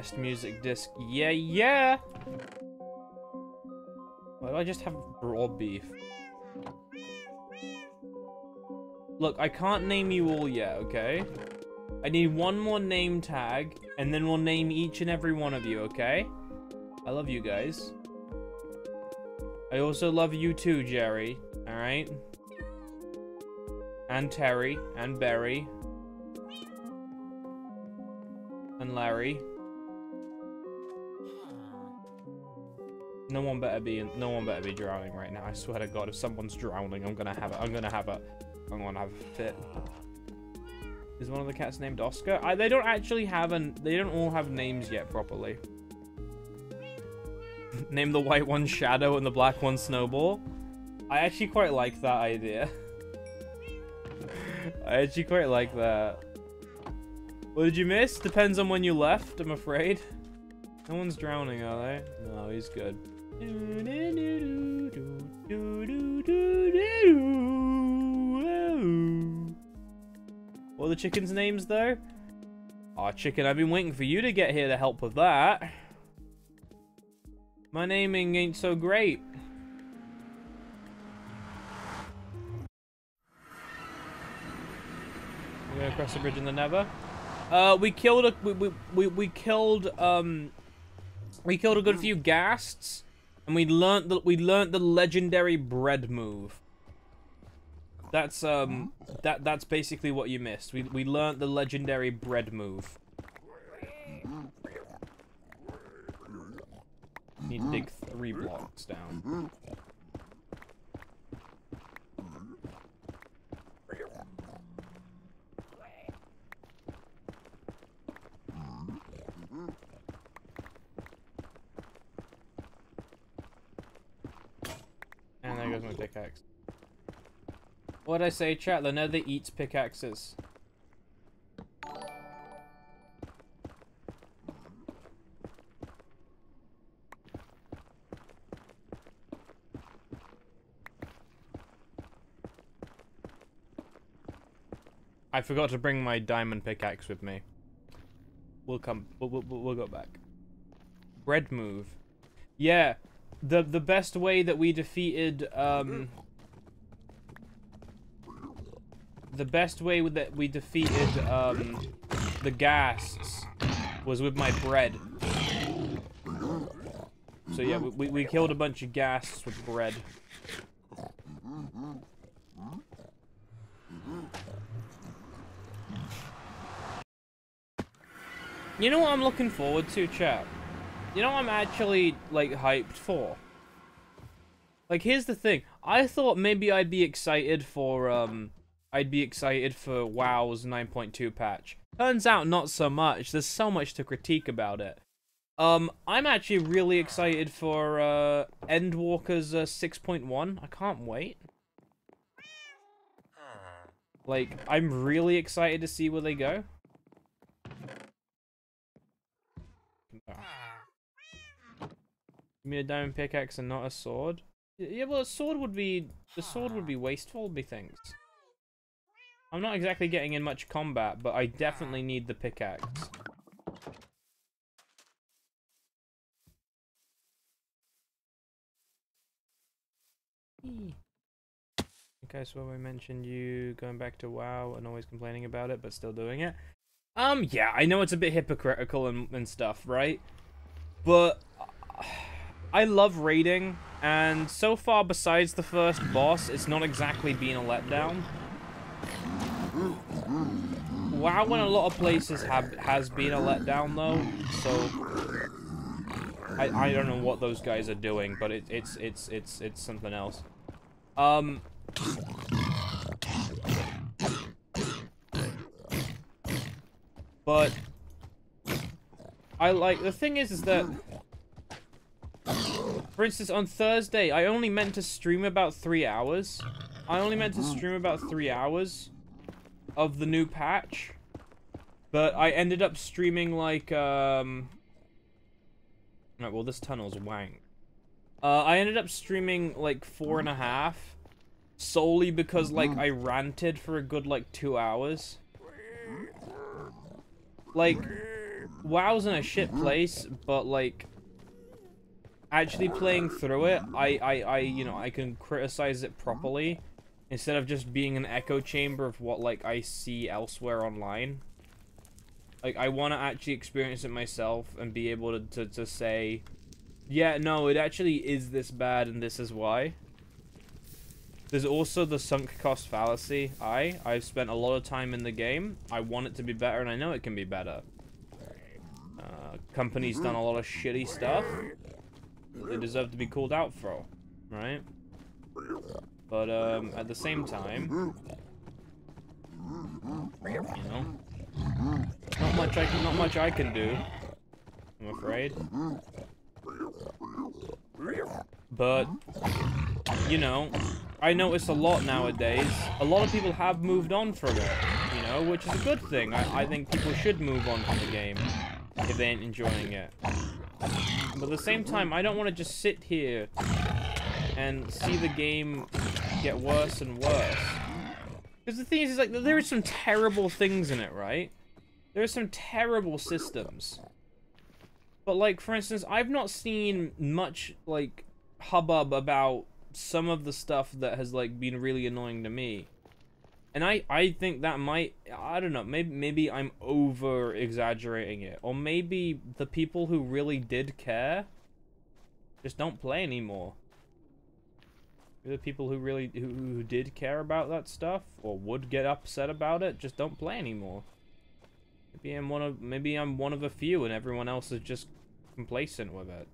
Best music disc. Yeah, yeah! Why do I just have raw beef? Look, I can't name you all yet, okay? I need one more name tag, and then we'll name each and every one of you, okay? I love you guys. I also love you too, Jerry. Alright? And Terry. And Barry. And Larry. No one better be no one better be drowning right now. I swear to God, if someone's drowning, I'm gonna have I'm gonna have a, I'm gonna have a fit. Is one of the cats named Oscar? I, they don't actually have an, they don't all have names yet properly. [laughs] Name the white one Shadow and the black one Snowball. I actually quite like that idea. [laughs] I actually quite like that. What did you miss? Depends on when you left, I'm afraid. No one's drowning, are they? No, he's good. What are the chickens' names, though? Aw, oh, chicken, I've been waiting for you to get here to help with that. My naming ain't so great. We're gonna cross the bridge in the Nether. Uh, we killed a we we we, we killed um we killed a good few ghasts, and we learned the we learned the legendary bread move. That's um that that's basically what you missed. We we learned the legendary bread move. Need to dig three blocks down. There goes my pickaxe. What'd I say, chat? The nether eats pickaxes. I forgot to bring my diamond pickaxe with me. We'll come. We'll, we'll, we'll go back. Bread move. Yeah, the the best way that we defeated um the best way that we defeated um the ghasts was with my bread. So yeah, we, we killed a bunch of ghasts with bread. You know what I'm looking forward to, chap? You know I'm actually, like, hyped for? Like, here's the thing. I thought maybe I'd be excited for, um... I'd be excited for WoW's 9.2 patch. Turns out not so much. There's so much to critique about it. Um, I'm actually really excited for, uh, Endwalker's uh, 6.1. I can't wait. Like, I'm really excited to see where they go. Give me a diamond pickaxe and not a sword. Yeah, well, a sword would be the sword would be wasteful, methinks. I'm not exactly getting in much combat, but I definitely need the pickaxe. Okay, so we mentioned you going back to WoW and always complaining about it, but still doing it. Um, yeah, I know it's a bit hypocritical and, and stuff, right? But uh, I love raiding, and so far, besides the first boss, it's not exactly been a letdown. WoW in a lot of places have has been a letdown though, so I I don't know what those guys are doing, but it, it's it's it's it's something else. Um. But I like the thing is is that for instance on Thursday I only meant to stream about three hours. I only meant to stream about three hours of the new patch. But I ended up streaming like um Alright, well this tunnel's wank. Uh I ended up streaming like four and a half solely because like I ranted for a good like two hours. Like WoW's in a shit place, but like actually playing through it, I I I you know, I can criticize it properly instead of just being an echo chamber of what like I see elsewhere online. Like I want to actually experience it myself and be able to, to to say, yeah, no, it actually is this bad and this is why. There's also the sunk cost fallacy. I I've spent a lot of time in the game. I want it to be better, and I know it can be better. Uh, company's done a lot of shitty stuff. They deserve to be called out for, right? But um, at the same time, you know, not much I can, not much I can do. I'm afraid. But you know, I notice a lot nowadays. A lot of people have moved on from it, you know, which is a good thing. I, I think people should move on from the game if they ain't enjoying it. But at the same time, I don't want to just sit here and see the game get worse and worse. Because the thing is, is like, there are some terrible things in it, right? There are some terrible systems. But, like, for instance, I've not seen much, like, hubbub about some of the stuff that has, like, been really annoying to me. And I, I think that might, I don't know, maybe, maybe I'm over-exaggerating it. Or maybe the people who really did care just don't play anymore. The people who really, who, who did care about that stuff, or would get upset about it, just don't play anymore. Maybe I'm one of, maybe I'm one of a few and everyone else is just complacent with it.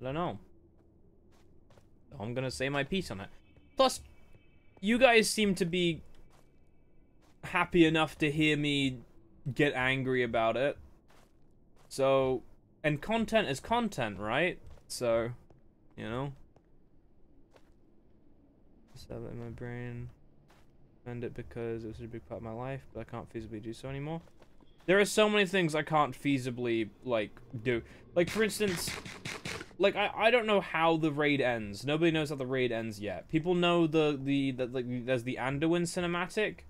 I don't know. I'm gonna say my piece on it. Plus, you guys seem to be happy enough to hear me get angry about it. So, and content is content, right? So, you know. It in my brain. End it because it was a big part of my life, but I can't feasibly do so anymore. There are so many things I can't feasibly, like, do. Like, for instance, like, I, I don't know how the raid ends. Nobody knows how the raid ends yet. People know the, the, the like, there's the Anduin cinematic.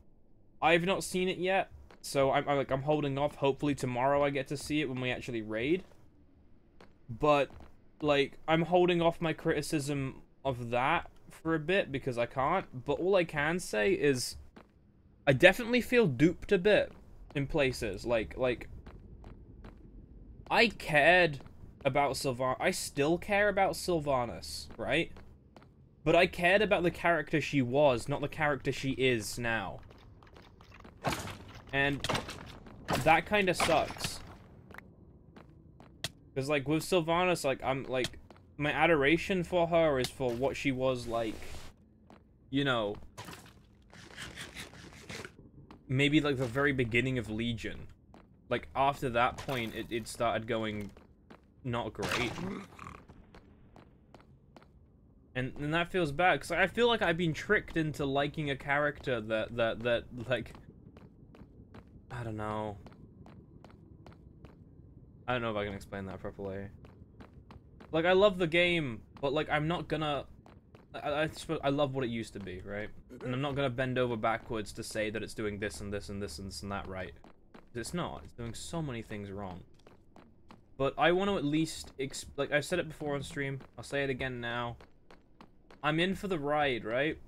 I've not seen it yet. So, I'm, I'm, like, I'm holding off. Hopefully tomorrow I get to see it when we actually raid. But, like, I'm holding off my criticism of that for a bit because I can't. But all I can say is I definitely feel duped a bit in places. Like, like, I cared about Sylvan. I still care about Sylvanas, right? But I cared about the character she was, not the character she is now. And that kind of sucks. Because, like, with Sylvanas, like, I'm, like, my adoration for her is for what she was, like, you know, maybe, like, the very beginning of Legion. Like, after that point, it, it started going not great. And, and that feels bad, because I feel like I've been tricked into liking a character that, that, that, like, I don't know. I don't know if I can explain that properly. Like, I love the game, but, like, I'm not gonna I, I I love what it used to be, right? And I'm not gonna bend over backwards to say that it's doing this and this and this and this and that right. It's not. It's doing so many things wrong. But I want to at least, like I said it before on stream, I'll say it again now. I'm in for the ride, right?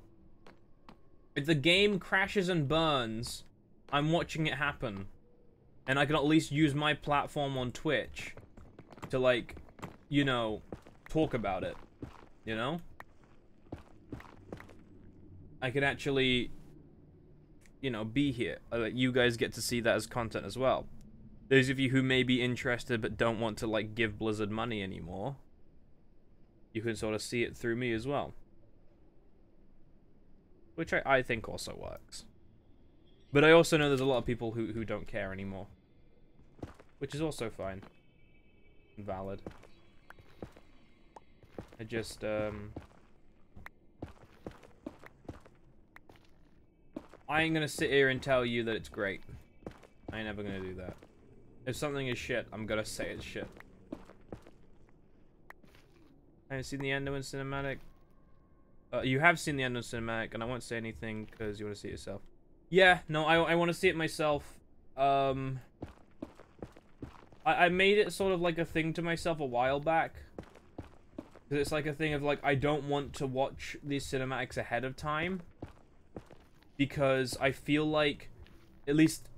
If the game crashes and burns, I'm watching it happen. And I can at least use my platform on Twitch to, like, you know, talk about it. You know? I can actually, you know, be here. Uh, Like, you guys get to see that as content as well. Those of you who may be interested but don't want to, like, give Blizzard money anymore, you can sort of see it through me as well. Which I, I think also works. But I also know there's a lot of people who, who don't care anymore. Which is also fine. Valid. I just, um... I ain't gonna sit here and tell you that it's great. I ain't never gonna do that. If something is shit, I'm gonna say it's shit. I haven't seen the Enderman cinematic. Uh, you have seen the Enderman cinematic, and I won't say anything because you want to see it yourself. Yeah, no, I, I want to see it myself. Um, I, I made it sort of like a thing to myself a while back. Because it's like a thing of like, I don't want to watch these cinematics ahead of time. Because I feel like, at least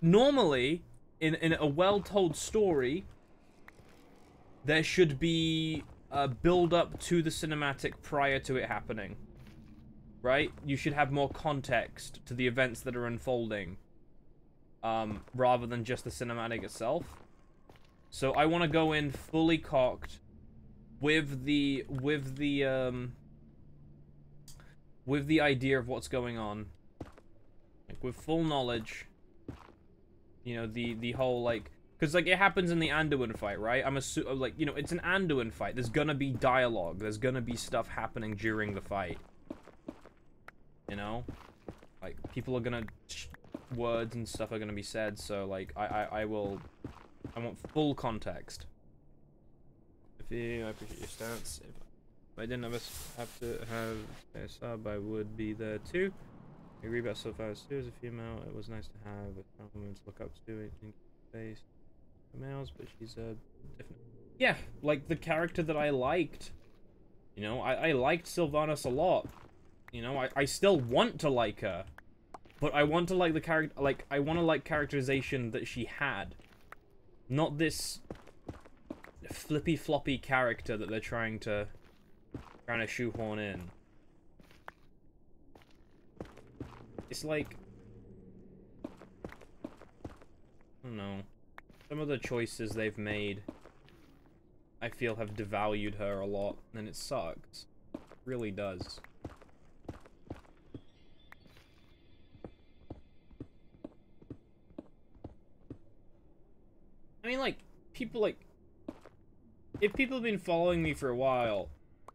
normally, in, in a well-told story, there should be a build-up to the cinematic prior to it happening. Right? You should have more context to the events that are unfolding. Um, rather than just the cinematic itself. So I want to go in fully cocked with the with the um with the idea of what's going on. Like with full knowledge. You know, the the whole like because like it happens in the Anduin fight, right? I'm assu- uh, like you know, it's an Anduin fight. There's gonna be dialogue. There's gonna be stuff happening during the fight. You know, like people are gonna words and stuff are gonna be said. So like I I, I will I want full context. If you, I appreciate your stance. If I didn't have, a have to have a sub, I would be there too. I agree about Sophia Sue as a female. It was nice to have a compliment to look up to it in face males, but she's uh, a different. Yeah, like the character that I liked. You know, I, I liked Sylvanas a lot. You know, I, I still want to like her. But I want to like the character, like, I want to like characterization that she had. Not this flippy floppy character that they're trying to, trying to shoehorn in. It's like, I don't know. Some of the choices they've made, I feel have devalued her a lot, and it sucks. It really does. I mean, like, people, like, if people have been following me for a while,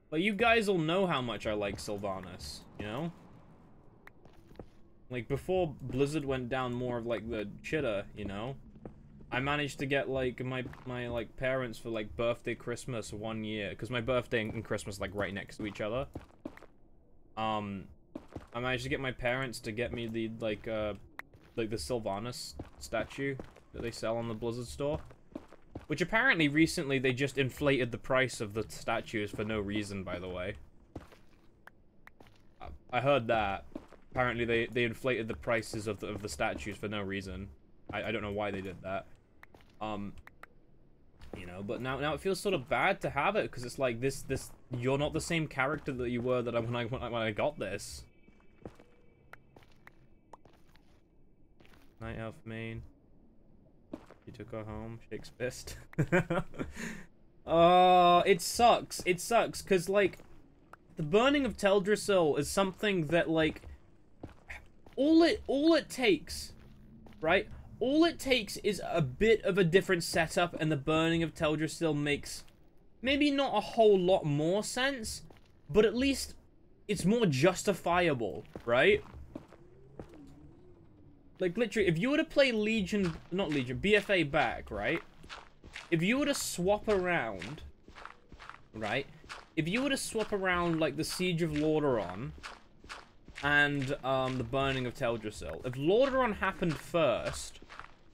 like, you guys will know how much I like Sylvanas, you know? Like, before Blizzard went down more of, like, the chitter, you know? I managed to get, like, my, my like, parents for, like, birthday, Christmas one year. Because my birthday and Christmas, like, right next to each other. Um, I managed to get my parents to get me the, like, uh, like, the Sylvanas statue that they sell on the Blizzard store. Which apparently recently they just inflated the price of the statues for no reason, by the way. I- I heard that. Apparently they, they inflated the prices of the, of the statues for no reason. I, I don't know why they did that. Um, you know, but now now it feels sort of bad to have it because it's like this this you're not the same character that you were that I when I when I, when I got this. Night Elf main. You took her home. Shakes fist. uh, [laughs] it sucks. It sucks because like the burning of Teldrassil is something that like all it all it takes, right? All it takes is a bit of a different setup, and the burning of Teldrassil makes maybe not a whole lot more sense, but at least it's more justifiable, right? Like, literally, if you were to play Legion, not Legion, BFA back, right? If you were to swap around, right? if you were to swap around like the Siege of Lordaeron and um, the Burning of Teldrassil, if Lordaeron happened first,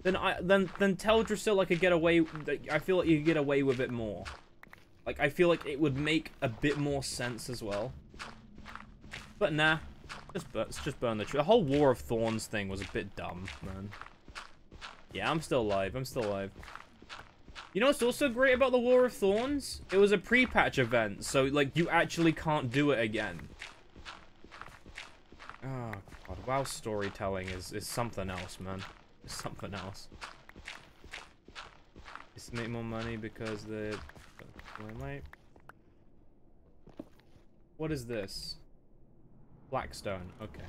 then I then then Teldrassil I could get away. I feel like you could get away with it more. Like I feel like it would make a bit more sense as well. But nah, just burn, just burn the tree. The whole War of Thorns thing was a bit dumb, man. Yeah, I'm still alive. I'm still alive. You know what's also great about the War of Thorns? It was a pre-patch event, so like you actually can't do it again. Oh god, WoW storytelling is is something else, man. It's something else. It's make more money because the. What is this? Blackstone. Okay.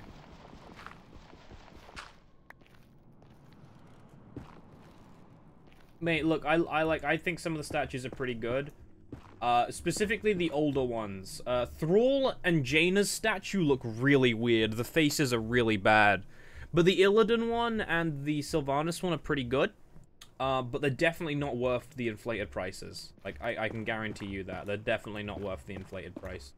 Mate, look, I, I like, I think some of the statues are pretty good. Uh, specifically the older ones. Uh, Thrall and Jaina's statue look really weird. The faces are really bad. But the Illidan one and the Sylvanas one are pretty good. Uh, but they're definitely not worth the inflated prices. Like, I, I can guarantee you that. They're definitely not worth the inflated price.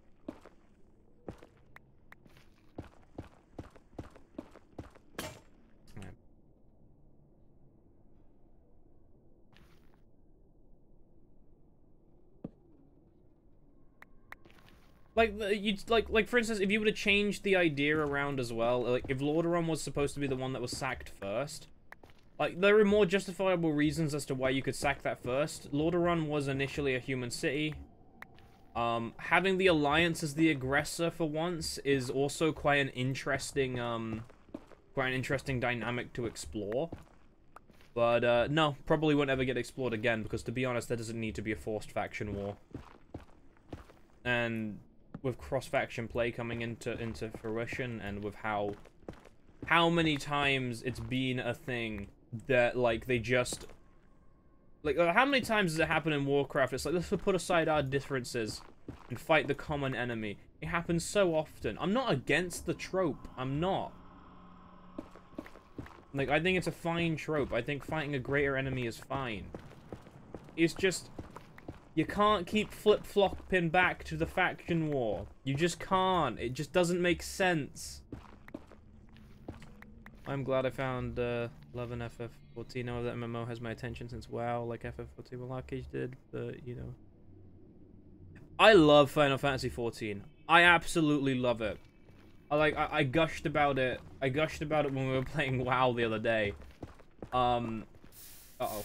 Like you like like for instance, if you were to change the idea around as well, like if Lordaeron was supposed to be the one that was sacked first, like there are more justifiable reasons as to why you could sack that first. Lordaeron was initially a human city. Um, having the Alliance as the aggressor for once is also quite an interesting um, quite an interesting dynamic to explore. But uh, no, probably won't ever get explored again because to be honest, there doesn't need to be a forced faction war. And with cross-faction play coming into into fruition and with how how many times it's been a thing that like they just like uh, how many times does it happen in Warcraft? It's like let's put aside our differences and fight the common enemy. It happens so often. I'm not against the trope. I'm not. Like I think it's a fine trope. I think fighting a greater enemy is fine. It's just you can't keep flip-flopping back to the faction war. You just can't. It just doesn't make sense. I'm glad I found uh, Love and FF14. Now that MMO has my attention since WoW, like FF14 Malakage did, but, you know. I love Final Fantasy 14. I absolutely love it. I like I, I gushed about it. I gushed about it when we were [laughs] playing WoW the other day. Um uh oh.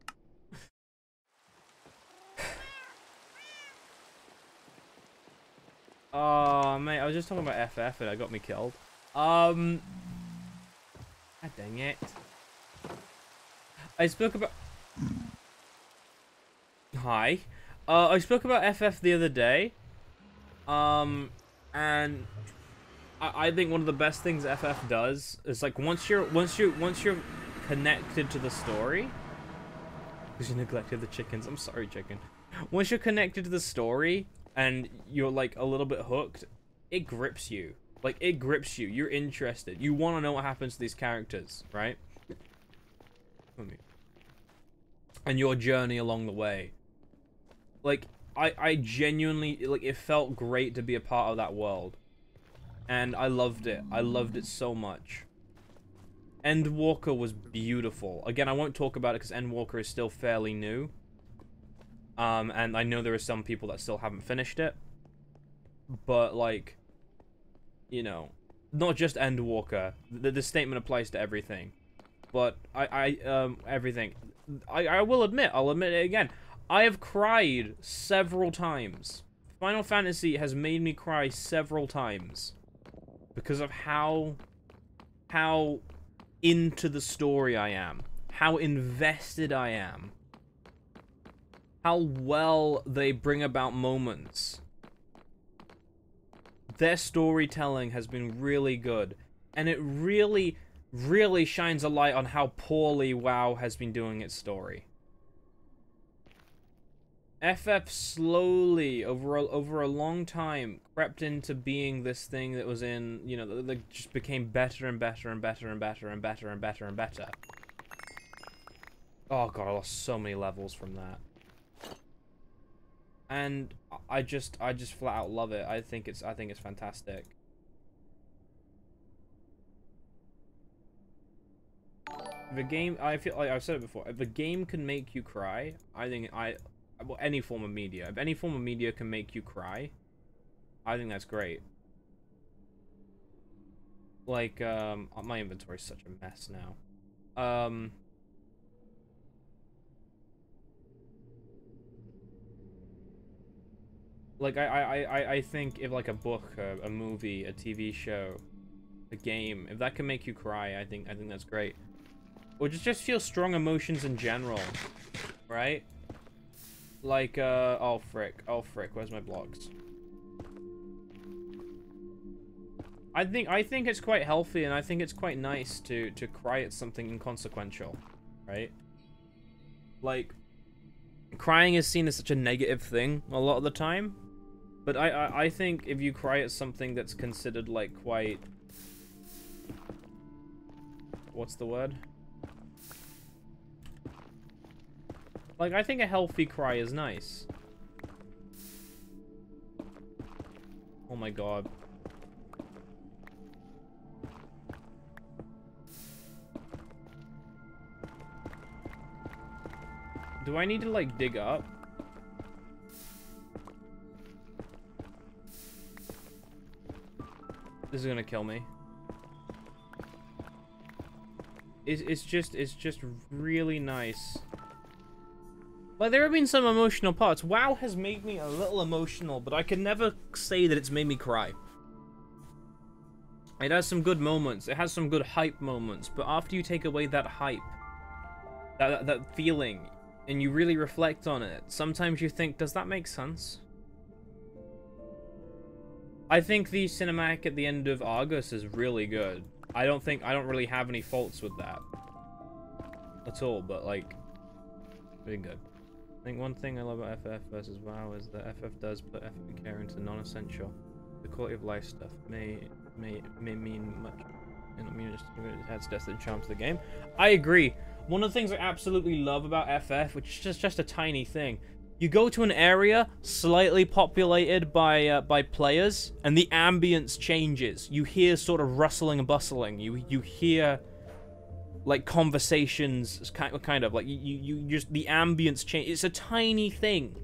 Oh, mate, I was just talking about FF and it got me killed. Um... God dang it. I spoke about... Hi. Uh, I spoke about FF the other day. Um, and I, I think one of the best things FF does is like once you're once you once you're connected to the story. Because you neglected the chickens. I'm sorry, chicken. Once you're connected to the story, and you're like a little bit hooked, it grips you. Like it grips you. You're interested. You want to know what happens to these characters, right? And your journey along the way. Like I I genuinely like it felt great to be a part of that world. And I loved it. I loved it so much. Endwalker was beautiful. Again, I won't talk about it because Endwalker is still fairly new. Um, and I know there are some people that still haven't finished it. But, like, you know, not just Endwalker. The, the statement applies to everything. But I, I, um, everything. I, I will admit, I'll admit it again. I have cried several times. Final Fantasy has made me cry several times. Because of how, how into the story I am. How invested I am how well they bring about moments. Their storytelling has been really good, and it really, really shines a light on how poorly WoW has been doing its story. FF slowly, over a, over a long time, crept into being this thing that was in, you know, that, just became better and better and better and better and better and better and better. Oh god, I lost so many levels from that. And I just, I just flat out love it. I think it's, I think it's fantastic. The game, I feel like I've said it before. If a game can make you cry, I think I, well, any form of media. If any form of media can make you cry, I think that's great. Like, um, my inventory is such a mess now. Um, like I, I, I, think if like a book, a, a movie, a TV show, a game, if that can make you cry, I think I think that's great. Or just just feel strong emotions in general, right? Like uh oh frick, oh frick, where's my blocks? I think I think it's quite healthy and I think it's quite nice to to cry at something inconsequential, right? Like crying is seen as such a negative thing a lot of the time but I, I, I think if you cry at something that's considered, like, quite... What's the word? Like, I think a healthy cry is nice. Oh my god. Do I need to, like, dig up? This is gonna kill me. It's, it's just, it's just really nice. Like, there have been some emotional parts. WoW has made me a little emotional, but I can never say that it's made me cry. It has some good moments. It has some good hype moments. But after you take away that hype, that, that, that feeling, and you really reflect on it, sometimes you think, does that make sense? I think the cinematic at the end of Argus is really good. I don't think I don't really have any faults with that at all, but like, really good. I think one thing I love about FF versus WoW is that FF does put effort and care into non-essential. The quality of life stuff may may may mean much. It not mean it adds depth and charm to the game. I agree. One of the things I absolutely love about FF, which is just just a tiny thing, you go to an area slightly populated by uh, by players, and the ambience changes. You hear sort of rustling and bustling. You you hear like conversations, kind of, kind of like you you just the ambience change. It's a tiny thing,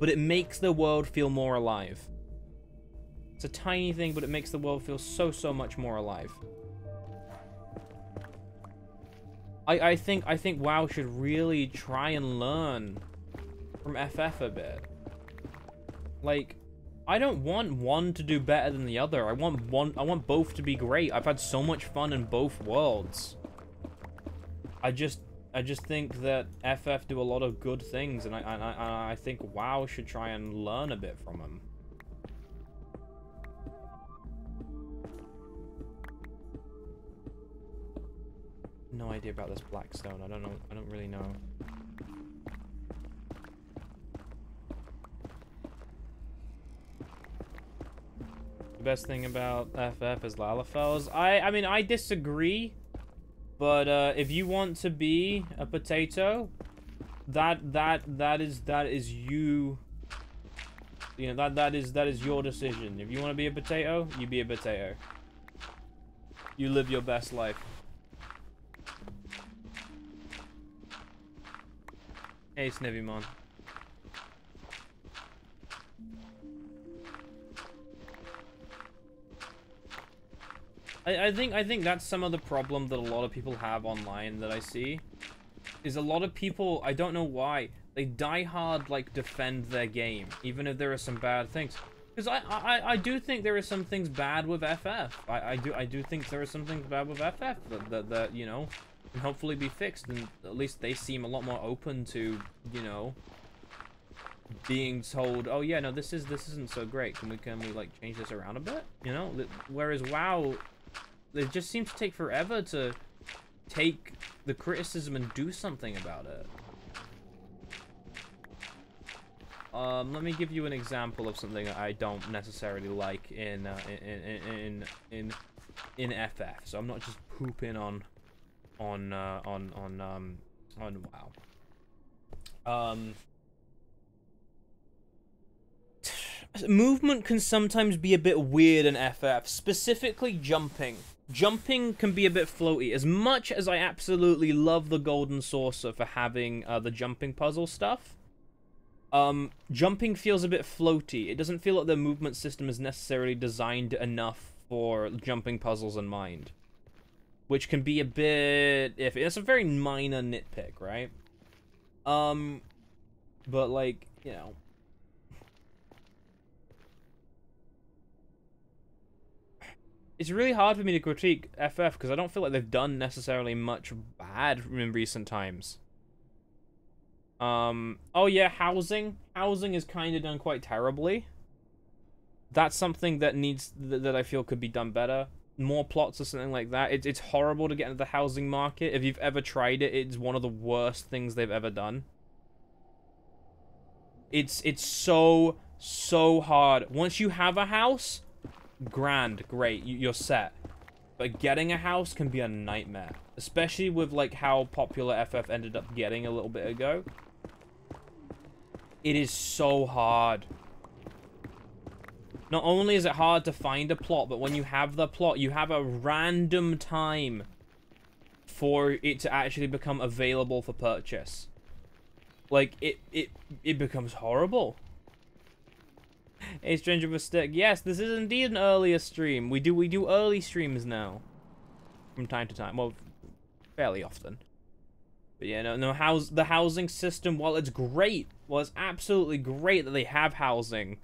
but it makes the world feel more alive. It's a tiny thing, but it makes the world feel so so much more alive. I I think I think WoW should really try and learn from FF a bit. Like, I don't want one to do better than the other. I want one. I want both to be great. I've had so much fun in both worlds. I just, I just think that FF do a lot of good things, and I, I, I think WoW should try and learn a bit from them. No idea about this Blackstone. I don't know. I don't really know. Best thing about FF is Lalafells. I, I mean, I disagree. But uh, if you want to be a potato, that that that is that is you. You know that that is that is your decision. If you want to be a potato, you be a potato. You live your best life. Hey, Snivymon. I, I think I think that's some of the problem that a lot of people have online that I see. Is a lot of people, I don't know why, they die hard like defend their game, even if there are some bad things. Because I, I I do think there are some things bad with FF. I, I do I do think there are some things bad with FF that, that, that you know can hopefully be fixed, and at least they seem a lot more open to you know being told, "Oh yeah, no, this is this isn't so great. Can we can we like change this around a bit?" You know. Whereas WoW, it just seems to take forever to take the criticism and do something about it. Um, let me give you an example of something I don't necessarily like in uh, in, in in in in FF. So I'm not just pooping on on uh, on on um on WoW. Um, [sighs] movement can sometimes be a bit weird in FF, specifically jumping. Jumping can be a bit floaty. As much as I absolutely love the Golden Saucer for having uh, the jumping puzzle stuff, um, jumping feels a bit floaty. It doesn't feel like the movement system is necessarily designed enough for jumping puzzles in mind. Which can be a bit iffy. It's a very minor nitpick, right? Um, but like, you know, it's really hard for me to critique FF because I don't feel like they've done necessarily much bad in recent times. Um, oh yeah, housing. Housing is kind of done quite terribly. That's something that needs th that I feel could be done better. More plots or something like that. It's it's horrible to get into the housing market. If you've ever tried it, it's one of the worst things they've ever done. It's it's so so hard. Once you have a house, grand, great, you, you're set. But getting a house can be a nightmare, especially with like how popular FF ended up getting a little bit ago. It is so hard. Not only is it hard to find a plot, but when you have the plot, you have a random time for it to actually become available for purchase. Like, it, it, it becomes horrible. Hey, Stranger Stick. Yes, this is indeed an earlier stream. We do we do early streams now. From time to time. Well, fairly often. But yeah, no, no, house, the housing system, while it's great, well, it's absolutely great that they have housing,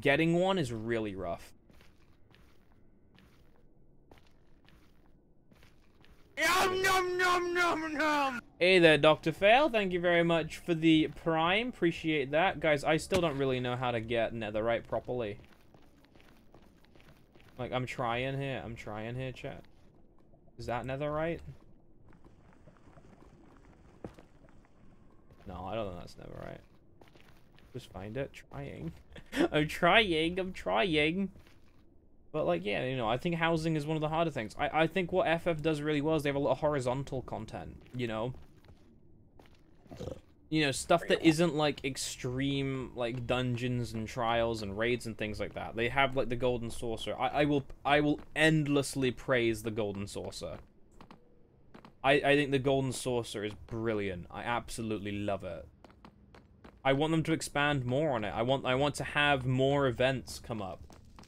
getting one is really rough. Hey there, Dr. Fail. Thank you very much for the prime. Appreciate that. Guys, I still don't really know how to get netherite properly. Like, I'm trying here. I'm trying here, chat. Is that netherite? No, I don't think that's netherite. Just find it. Trying. [laughs] I'm trying. I'm trying. But like, yeah, you know, I think housing is one of the harder things. I, I think what FF does really well is they have a lot of horizontal content, you know? You know, stuff that isn't like extreme like dungeons and trials and raids and things like that. They have like the Golden Saucer. I, I will I will endlessly praise the Golden Saucer. I, I think the Golden Saucer is brilliant. I absolutely love it. I want them to expand more on it. I want I want to have more events come up.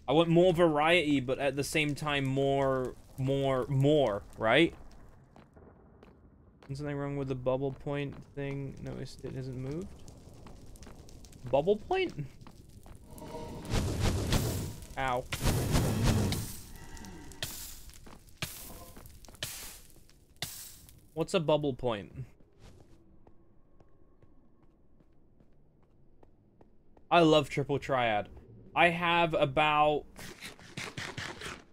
I want more variety, but at the same time, more, more, more, right? Something wrong with the bubble point thing? Noticed it hasn't moved? Bubble point? Ow. What's a bubble point? I love Triple Triad. I have about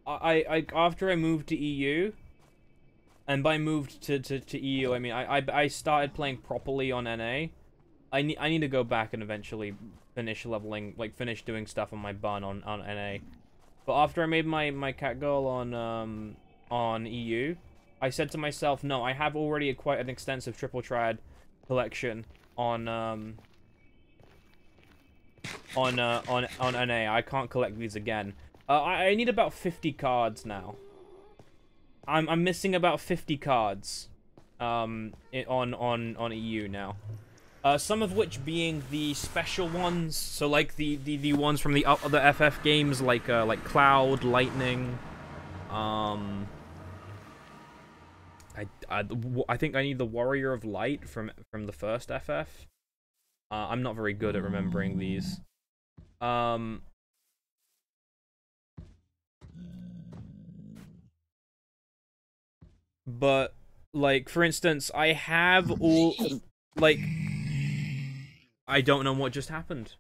I, I after I moved to EU and by moved to, to, to EU I mean I, I I started playing properly on NA. I need I need to go back and eventually finish leveling like finish doing stuff on my bun on, on NA. But after I made my, my cat girl on um on EU, I said to myself, no, I have already quite an extensive triple triad collection on um on uh, on on NA. I can't collect these again. Uh, I, I need about 50 cards now. I'm I'm missing about 50 cards um on on on EU now. Uh, some of which being the special ones, so like the the, the ones from the other FF games, like uh, like Cloud, Lightning. Um, I, I I think I need the Warrior of Light from from the first FF. Uh, I'm not very good at remembering these. Um, but like for instance, I have all like I don't know what just happened.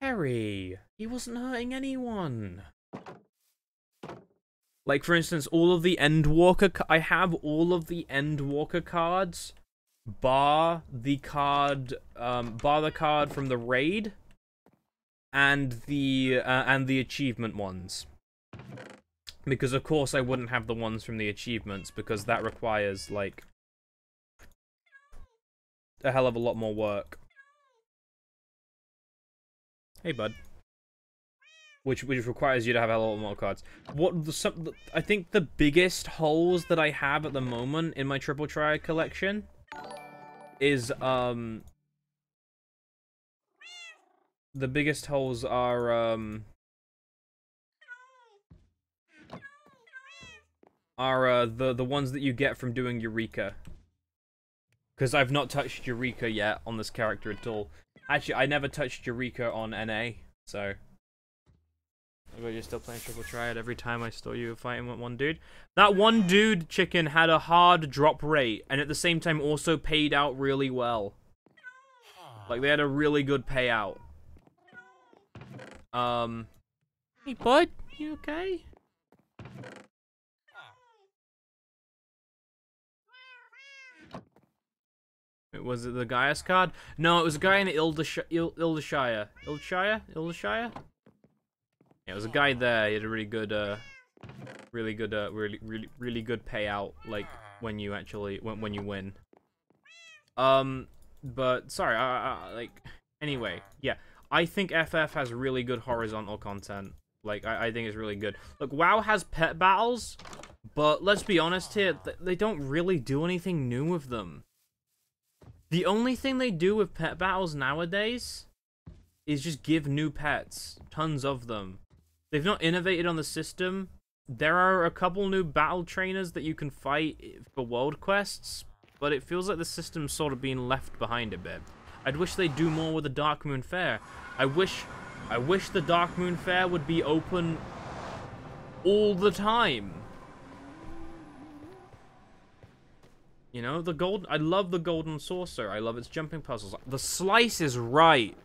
Terry, he wasn't hurting anyone. Like for instance, all of the Endwalker. I have all of the Endwalker cards, bar the card, um, bar the card from the raid, and the uh, and the achievement ones. Because of course I wouldn't have the ones from the achievements because that requires like a hell of a lot more work. Hey, bud. Which which requires you to have a lot more cards. What the some I think the biggest holes that I have at the moment in my triple triad collection is um the biggest holes are um are uh, the the ones that you get from doing Eureka. Because I've not touched Eureka yet on this character at all. Actually, I never touched Eureka on NA, so... Oh, you're still playing Triple Triad every time I saw you fighting with one dude? That one dude, chicken, had a hard drop rate, and at the same time also paid out really well. Like, they had a really good payout. Um... Hey, bud, you okay? Was it the Gaius card? No, it was a guy in Ildish Il Idyllshire. Idyllshire? Yeah, it was a guy there. He had a really good, uh, really good, uh, really, really, really good payout. Like when you actually when when you win. Um, but sorry, I, I, like anyway, yeah. I think FF has really good horizontal content. Like I, I think it's really good. Look, WoW has pet battles, but let's be honest here, they don't really do anything new with them. The only thing they do with pet battles nowadays is just give new pets. Tons of them. They've not innovated on the system. There are a couple new battle trainers that you can fight for world quests, but it feels like the system's sort of being left behind a bit. I'd wish they'd do more with the Darkmoon Faire. I wish I wish the Darkmoon Faire would be open all the time. You know, the gold. I love the golden saucer. I love its jumping puzzles. The slice is right.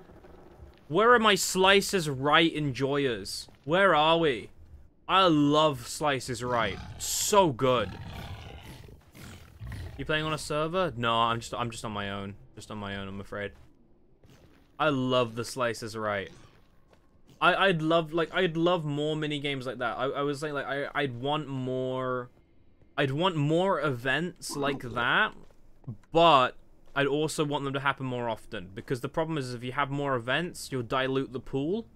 Where are my slices right enjoyers? Where are we? I love slices right. So good. You playing on a server? No, I'm just I'm just on my own. Just on my own, I'm afraid. I love the slices right. I I'd love like I'd love more mini games like that. I I was saying like I I'd want more I'd want more events like that, but I'd also want them to happen more often. Because the problem is if you have more events, you'll dilute the pool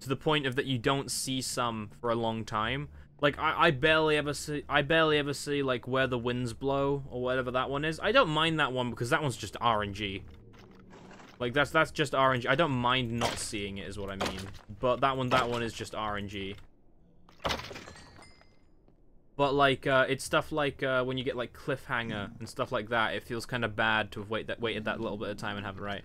to the point of that you don't see some for a long time. Like I, I barely ever see I barely ever see like where the winds blow or whatever that one is. I don't mind that one because that one's just RNG. Like that's that's just RNG. I don't mind not seeing it is what I mean. But that one that one is just RNG. But like, uh, it's stuff like uh, when you get like cliffhanger and stuff like that. It feels kind of bad to have wait that waited that little bit of time and have it right.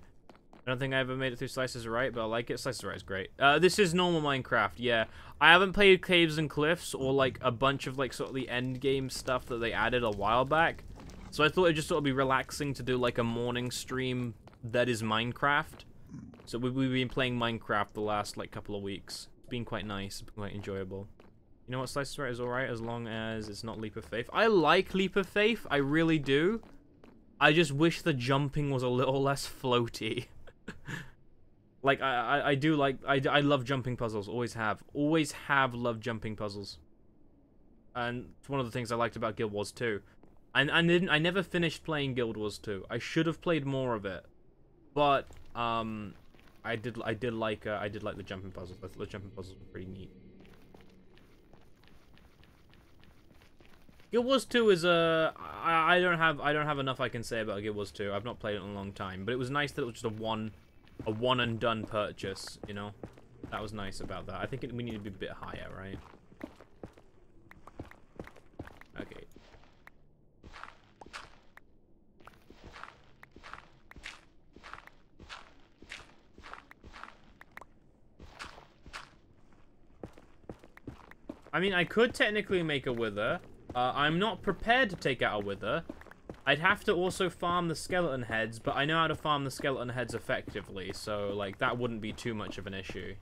I don't think I ever made it through Slices of Right, but I like it. Slices Right is great. Uh, this is normal Minecraft, yeah. I haven't played Caves and Cliffs or like a bunch of like sort of the end game stuff that they added a while back. So I thought it'd just sort of be relaxing to do like a morning stream that is Minecraft. So we, we've been playing Minecraft the last like couple of weeks. It's been quite nice, quite enjoyable. You know what, Slices Right is alright as long as it's not Leap of Faith. I like Leap of Faith, I really do. I just wish the jumping was a little [laughs] less floaty. [laughs] like, I, I, I do like, I, I love jumping puzzles, always have. Always have loved jumping puzzles. And it's one of the things I liked about Guild Wars 2. And I didn't, I never finished playing Guild Wars 2. I should have played more of it. But, um, I did, I did like, uh, I did like the jumping puzzles. I the jumping puzzles were pretty neat. Guild Wars 2 is a. I, I don't have I don't have enough I can say about Guild Wars 2. I've not played it in a long time, but it was nice that it was just a one, a one and done purchase. You know, that was nice about that. I think it, we need to be a bit higher, right? Okay. I mean, I could technically make a wither. Uh, I'm not prepared to take out a Wither, I'd have to also farm the skeleton heads, but I know how to farm the skeleton heads effectively, so like that wouldn't be too much of an issue.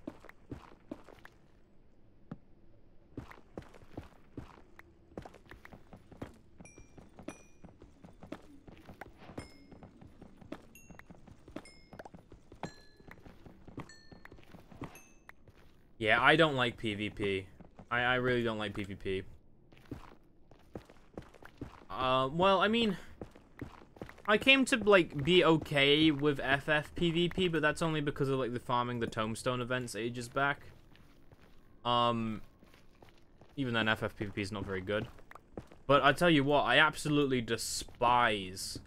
Yeah, I don't like PvP. I, I really don't like PvP. Uh, well, I mean... I came to, like, be okay with FF PvP, but that's only because of, like, the farming the tombstone events ages back. Um... Even then, FF PvP is not very good. But I tell you what, I absolutely despise...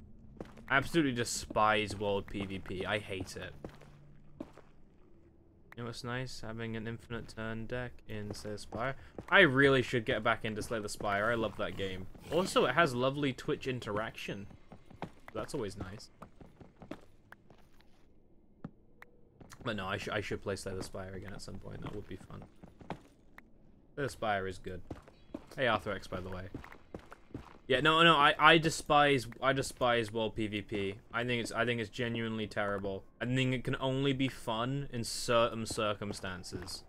Absolutely despise World PvP. I hate it. You know what's nice? Having an infinite turn deck in Slay Spire. I really should get back into Slay the Spire. I love that game. Also, it has lovely Twitch interaction. That's always nice. But no, I, sh I should play Slay the Spire again at some point. That would be fun. Slay the Spire is good. Hey, Arthur X, by the way. Yeah, no, no, I, I despise, I despise world PvP. I think it's, I think it's genuinely terrible. I think it can only be fun in certain circumstances.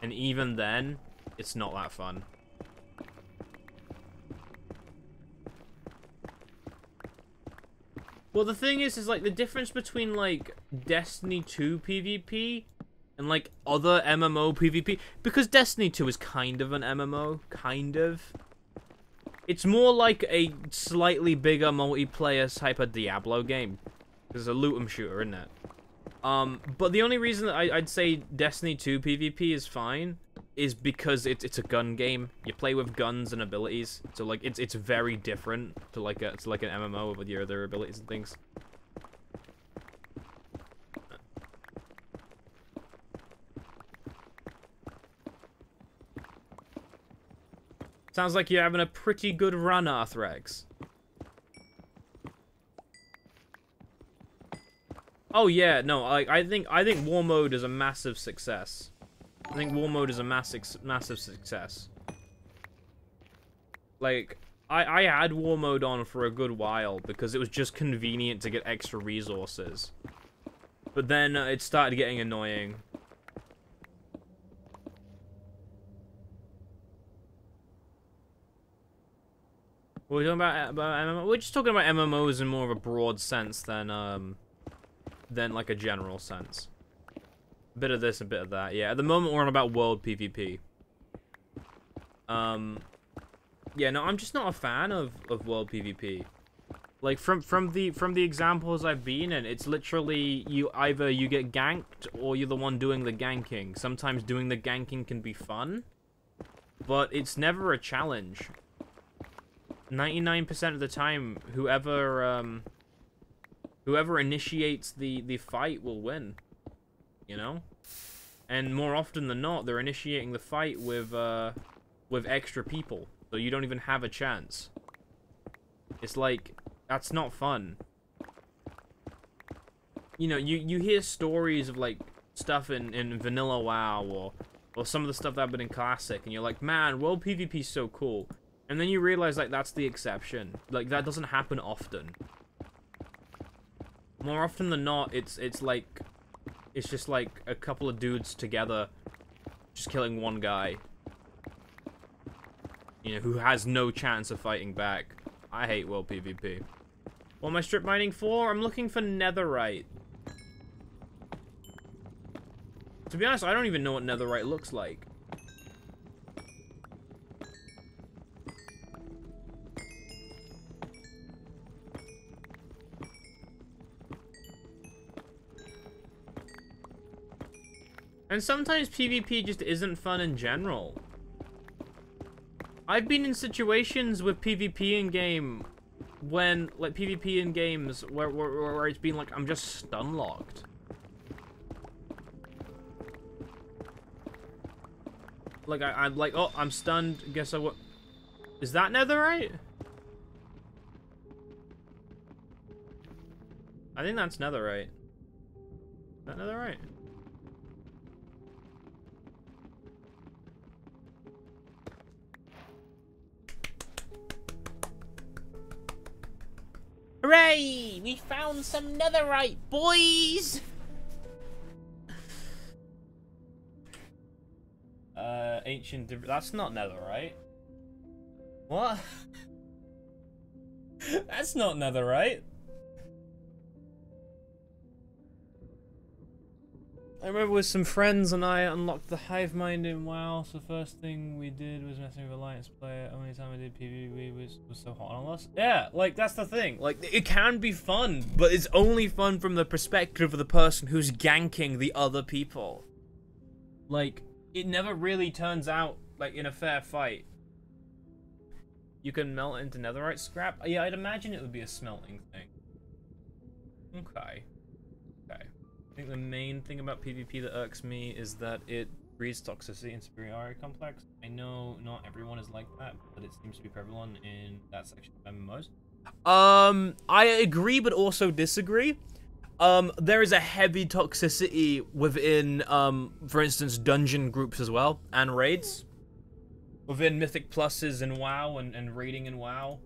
And even then, it's not that fun. Well, the thing is, is like the difference between like Destiny 2 PvP and like other MMO PvP, because Destiny 2 is kind of an MMO, kind of. It's more like a slightly bigger multiplayer type of Diablo game. It's a loot 'em shooter, isn't it? Um, but the only reason I, would say Destiny 2 PvP is fine is because it's it's a gun game. You play with guns and abilities, so like it's it's very different to like a to like an MMO with your other abilities and things. Sounds like you're having a pretty good run, Arthrex. Oh yeah, no, I I think I think war mode is a massive success. I think war mode is a massive massive success. Like I I had war mode on for a good while because it was just convenient to get extra resources. But then uh, it started getting annoying. We're talking about, about MMO. We're just talking about MMOs in more of a broad sense than um than like a general sense. A bit of this, a bit of that. Yeah, at the moment we're on about world PvP. Um, yeah, no, I'm just not a fan of of world PvP. Like from from the from the examples I've been in, it's literally you either you get ganked or you're the one doing the ganking. Sometimes doing the ganking can be fun, but it's never a challenge. 99% of the time, whoever um, whoever initiates the the fight will win. You know, and more often than not, they're initiating the fight with uh, with extra people, so you don't even have a chance. It's like that's not fun. You know, you you hear stories of like stuff in in vanilla WoW or or some of the stuff that happened in classic, and you're like, man, world PvP is so cool. And then you realize, like, that's the exception. Like, that doesn't happen often. More often than not, it's, it's like, it's just like a couple of dudes together just killing one guy. You know, who has no chance of fighting back. I hate world PvP. What am I strip mining for? I'm looking for netherite. To be honest, I don't even know what netherite looks like. And sometimes PvP just isn't fun in general. I've been in situations with PvP in game when, like, PvP in games where, where, where it's been like, I'm just stun locked. Like, I, I'm like, oh, I'm stunned. Guess I what? Is that netherite? I think that's netherite. Is that netherite? Hooray! We found some netherite, boys! Uh, ancient... That's not netherite. What? [laughs] That's not netherite. I remember with some friends and I unlocked the hive mind in WoW, so the first thing we did was messing with Alliance player. Only time I did PvP was, was so hot on us. Yeah, like that's the thing. Like it can be fun, but it's only fun from the perspective of the person who's ganking the other people. Like, it never really turns out like in a fair fight. You can melt into netherite scrap? Yeah, I'd imagine it would be a smelting thing. Okay. Okay. Think the main thing about PvP that irks me is that it breeds toxicity and superiority complex. I know not everyone is like that, but it seems to be prevalent in that section of MMOs. Um, I agree, but also disagree. Um, there is a heavy toxicity within, um, for instance, dungeon groups as well, and raids. Within Mythic Pluses in WoW and, and raiding in WoW.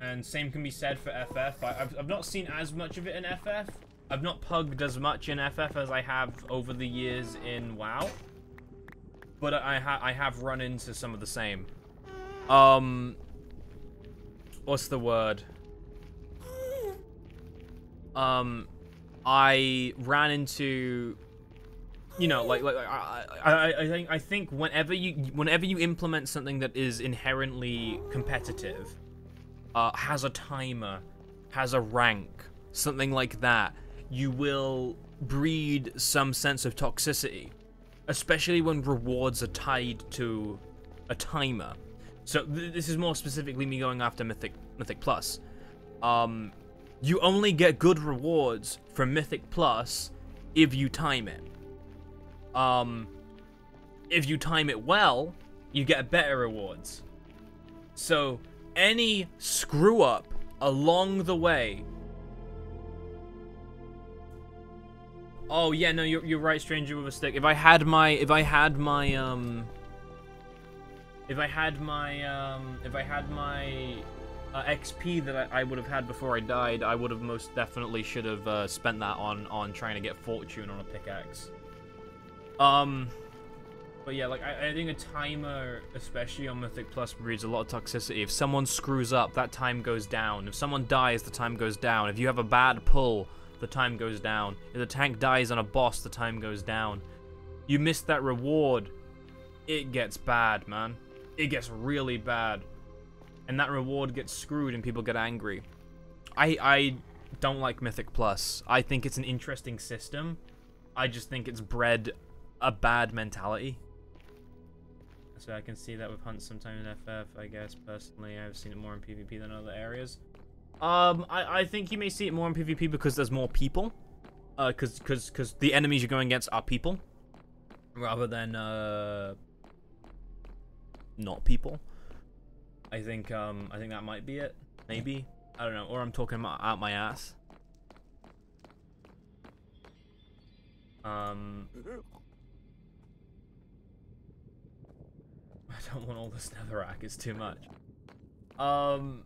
And same can be said for FF. I, have I've not seen as much of it in FF. I've not pugged as much in FF as I have over the years in WoW. But I, ha I have run into some of the same. Um... What's the word? Um... I ran into you know like like I, I I think I think whenever you whenever you implement something that is inherently competitive uh has a timer has a rank something like that you will breed some sense of toxicity especially when rewards are tied to a timer so th this is more specifically me going after mythic mythic plus um you only get good rewards from Mythic Plus if you time it. Um, if you time it well, you get better rewards. So, any screw up along the way. Oh yeah, no, you're you're right, stranger with a stick. If I had my, if I had my, um, if I had my, um, if I had my uh, XP that I, I, would have had before I died, I would have most definitely should have uh, spent that on on trying to get fortune on a pickaxe. Um, but yeah, like I, I think a timer, especially on Mythic Plus, breeds a lot of toxicity. If someone screws up, that time goes down. If someone dies, the time goes down. If you have a bad pull, the time goes down. If the tank dies on a boss, the time goes down. You miss that reward, it gets bad, man. It gets really bad and that reward gets screwed and people get angry. I I don't like Mythic Plus. I think it's an interesting system. I just think it's bred a bad mentality. So I can see that with hunts sometimes in FF, I guess. Personally, I've seen it more in PvP than other areas. Um, I, I think you may see it more in PvP because there's more people. Uh, cause, cause, cause the enemies you're going against are people. Rather than, uh, not people. I think um I think that might be it. Maybe. I don't know. Or I'm talking out my ass. Um [laughs] I don't want all this netherrack, it's too much. Um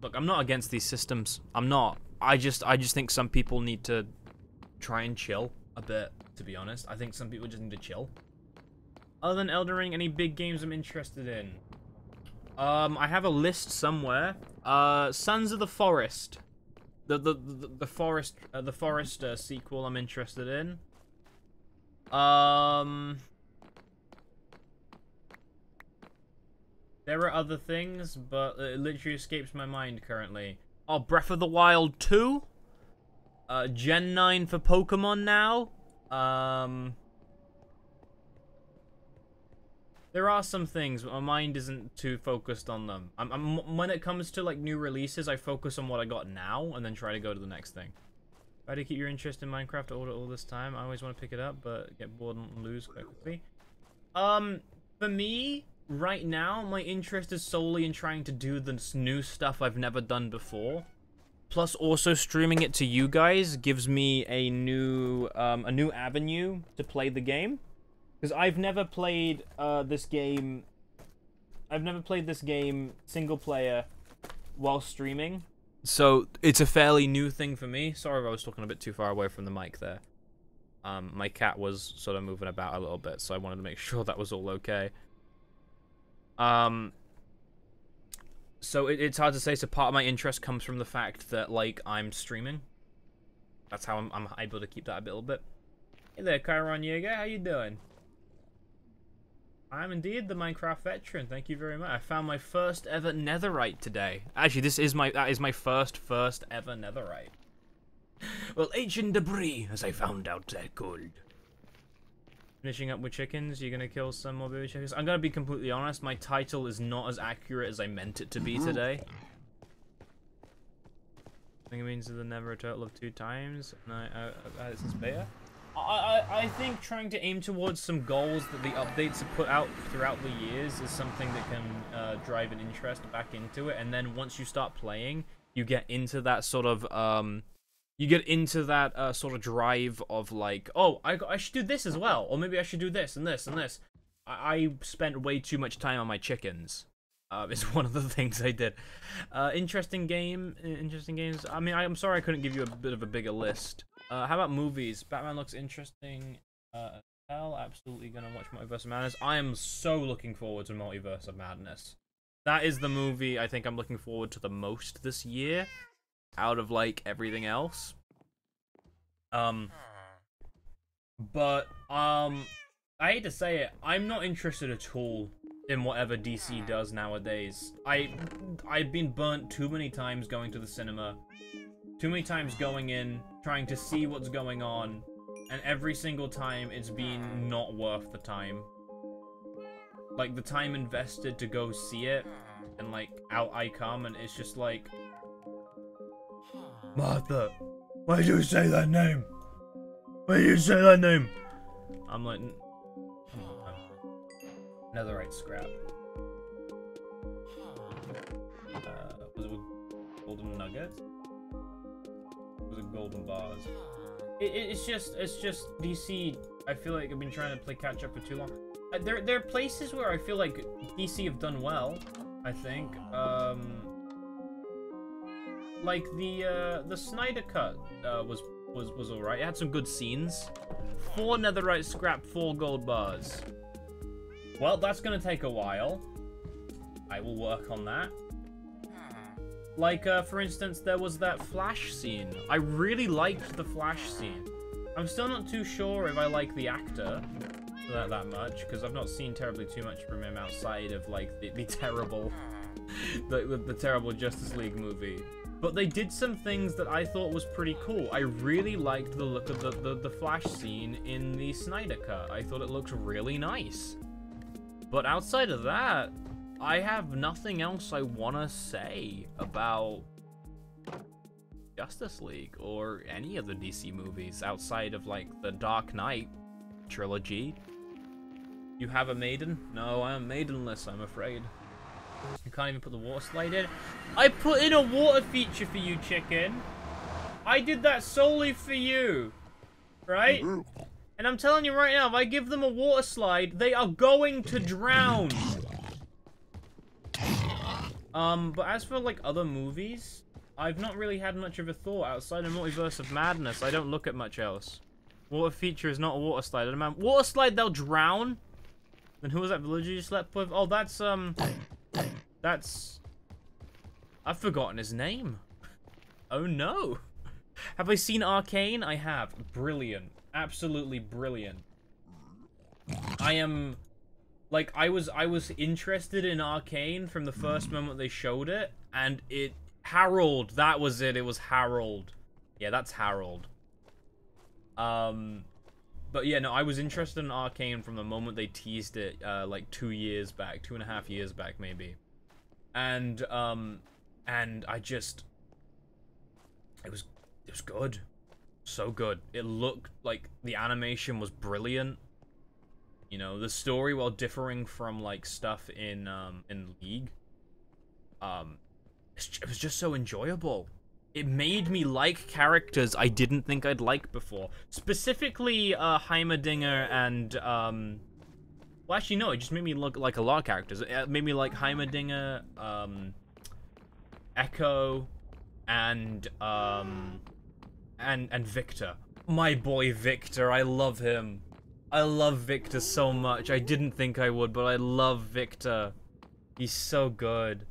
Look, I'm not against these systems. I'm not. I just I just think some people need to try and chill a bit, to be honest. I think some people just need to chill. Other than Elden Ring, any big games I'm interested in? Um, I have a list somewhere. Uh, Sons of the Forest. The the the, the forest uh, the forest uh, sequel I'm interested in. Um, there are other things, but it literally escapes my mind currently. Oh, Breath of the Wild 2. Uh, Gen 9 for Pokemon now. Um, there are some things, but my mind isn't too focused on them. I'm, I'm, when it comes to like new releases, I focus on what I got now and then try to go to the next thing. Try to keep your interest in Minecraft all, all this time. I always want to pick it up, but get bored and lose quickly. Um, for me, right now, my interest is solely in trying to do this new stuff I've never done before. Plus, also streaming it to you guys gives me a new, um, a new avenue to play the game. Because I've never played uh, this game... I've never played this game single player while streaming. so it's a fairly new thing for me. Sorry if I was talking a bit too far away from the mic there. Um, my cat was sort of moving about a little bit, so I wanted to make [laughs] sure that was all okay. Um, so it, it's hard to say. So part of my interest comes from the fact that like I'm streaming. That's how I'm, I'm able to keep that a little bit. Hey there, Chiron Jaeger. How you doing? I'm indeed the Minecraft veteran. Thank you very much. I found my first ever netherite today. Actually, this is my that is my first first ever netherite. [laughs] Well, ancient debris, as I found out that gold. Finishing up with chickens, you're gonna kill some more baby chickens. I'm gonna be completely honest. My title is not as accurate as I meant it to be today. I think it means the never a total of two times. Uh, uh, this is beta. I, I, I think trying to aim towards some goals that the updates have put out throughout the years is something that can uh, drive an interest back into it. And then once you start playing, you get into that sort of um, you get into that uh, sort of drive of like, oh, I, I should do this as well, or maybe I should do this and this and this. I, I spent way too much time on my chickens. Uh, [laughs] is one of the things I did. Uh, interesting game, interesting games. I mean, I'm sorry I couldn't give you a bit of a bigger list. Uh, how about movies? Batman looks interesting. Uh, hell, absolutely gonna watch Multiverse of Madness. I am so looking forward to Multiverse of Madness. That is the movie I think I'm looking forward to the most this year, out of like everything else. Um, but um, I hate to say it, I'm not interested at all in whatever DC does nowadays. I I've been burnt too many times going to the cinema, too many times going in trying to see what's going on, and every single time it's been not worth the time. Like the time invested to go see it, and like out I come, and it's just like, Martha, why do you say that name? Why do you say that name? I'm like, on. Netherite scrap. Uh, was it golden nuggets? Was it golden bars? It, it, it's just, it's just DC. I feel like I've been trying to play catch up for too long. Uh, there, there are places where I feel like DC have done well. I think, um, like the uh, the Snyder cut uh, was was was all right. It had some good scenes. Four netherite scrap, four gold bars. Well, that's gonna take a while. I will work on that. Like, uh, for instance, there was that Flash scene. I really liked the Flash scene. I'm still not too sure if I like the actor that, that much, because I've not seen terribly too much from him outside of, like, the, the [laughs] terrible... [laughs] the, the, the terrible Justice League movie. But they did some things that I thought was pretty cool. I really liked the look of the, the, the Flash scene in the Snyder Cut. I thought it looked really nice. But outside of that, I have nothing else I want to say about Justice League or any of the DC movies outside of like the Dark Knight trilogy. You have a maiden? No, I am maidenless, I'm afraid. You can't even put the water slide in. I put in a water feature for you, chicken. I did that solely for you. Right? And I'm telling you right now, if I give them a water slide, they are going to drown. Um, but as for, like, other movies, I've not really had much of a thought outside of Multiverse of Madness. I don't look at much else. Water feature is not a water slide. Man, water slide, they'll drown. Then who was that villager you slept with? Oh, that's, um... That's... I've forgotten his name. Oh, no. Have I seen Arcane? I have. Brilliant. Absolutely brilliant. I am like I was I was interested in Arcane from the first moment they showed it and it Harold, that was it. It was Harold. Yeah, that's Harold. Um but yeah, no, I was interested in Arcane from the moment they teased it uh like 2 years back, two and a half years back maybe. And um and I just it was it was good so good. It looked like the animation was brilliant. You know, the story, while differing from like stuff in um, in League, um, it was just so enjoyable. It made me like characters I didn't think I'd like before. Specifically, uh, Heimerdinger and um, well, actually no, it just made me look like a lot of characters. It made me like Heimerdinger, um, Ekko, and um, and and Viktor. My boy Viktor, I love him. I love Viktor so much. I didn't think I would, but I love Viktor. He's so good.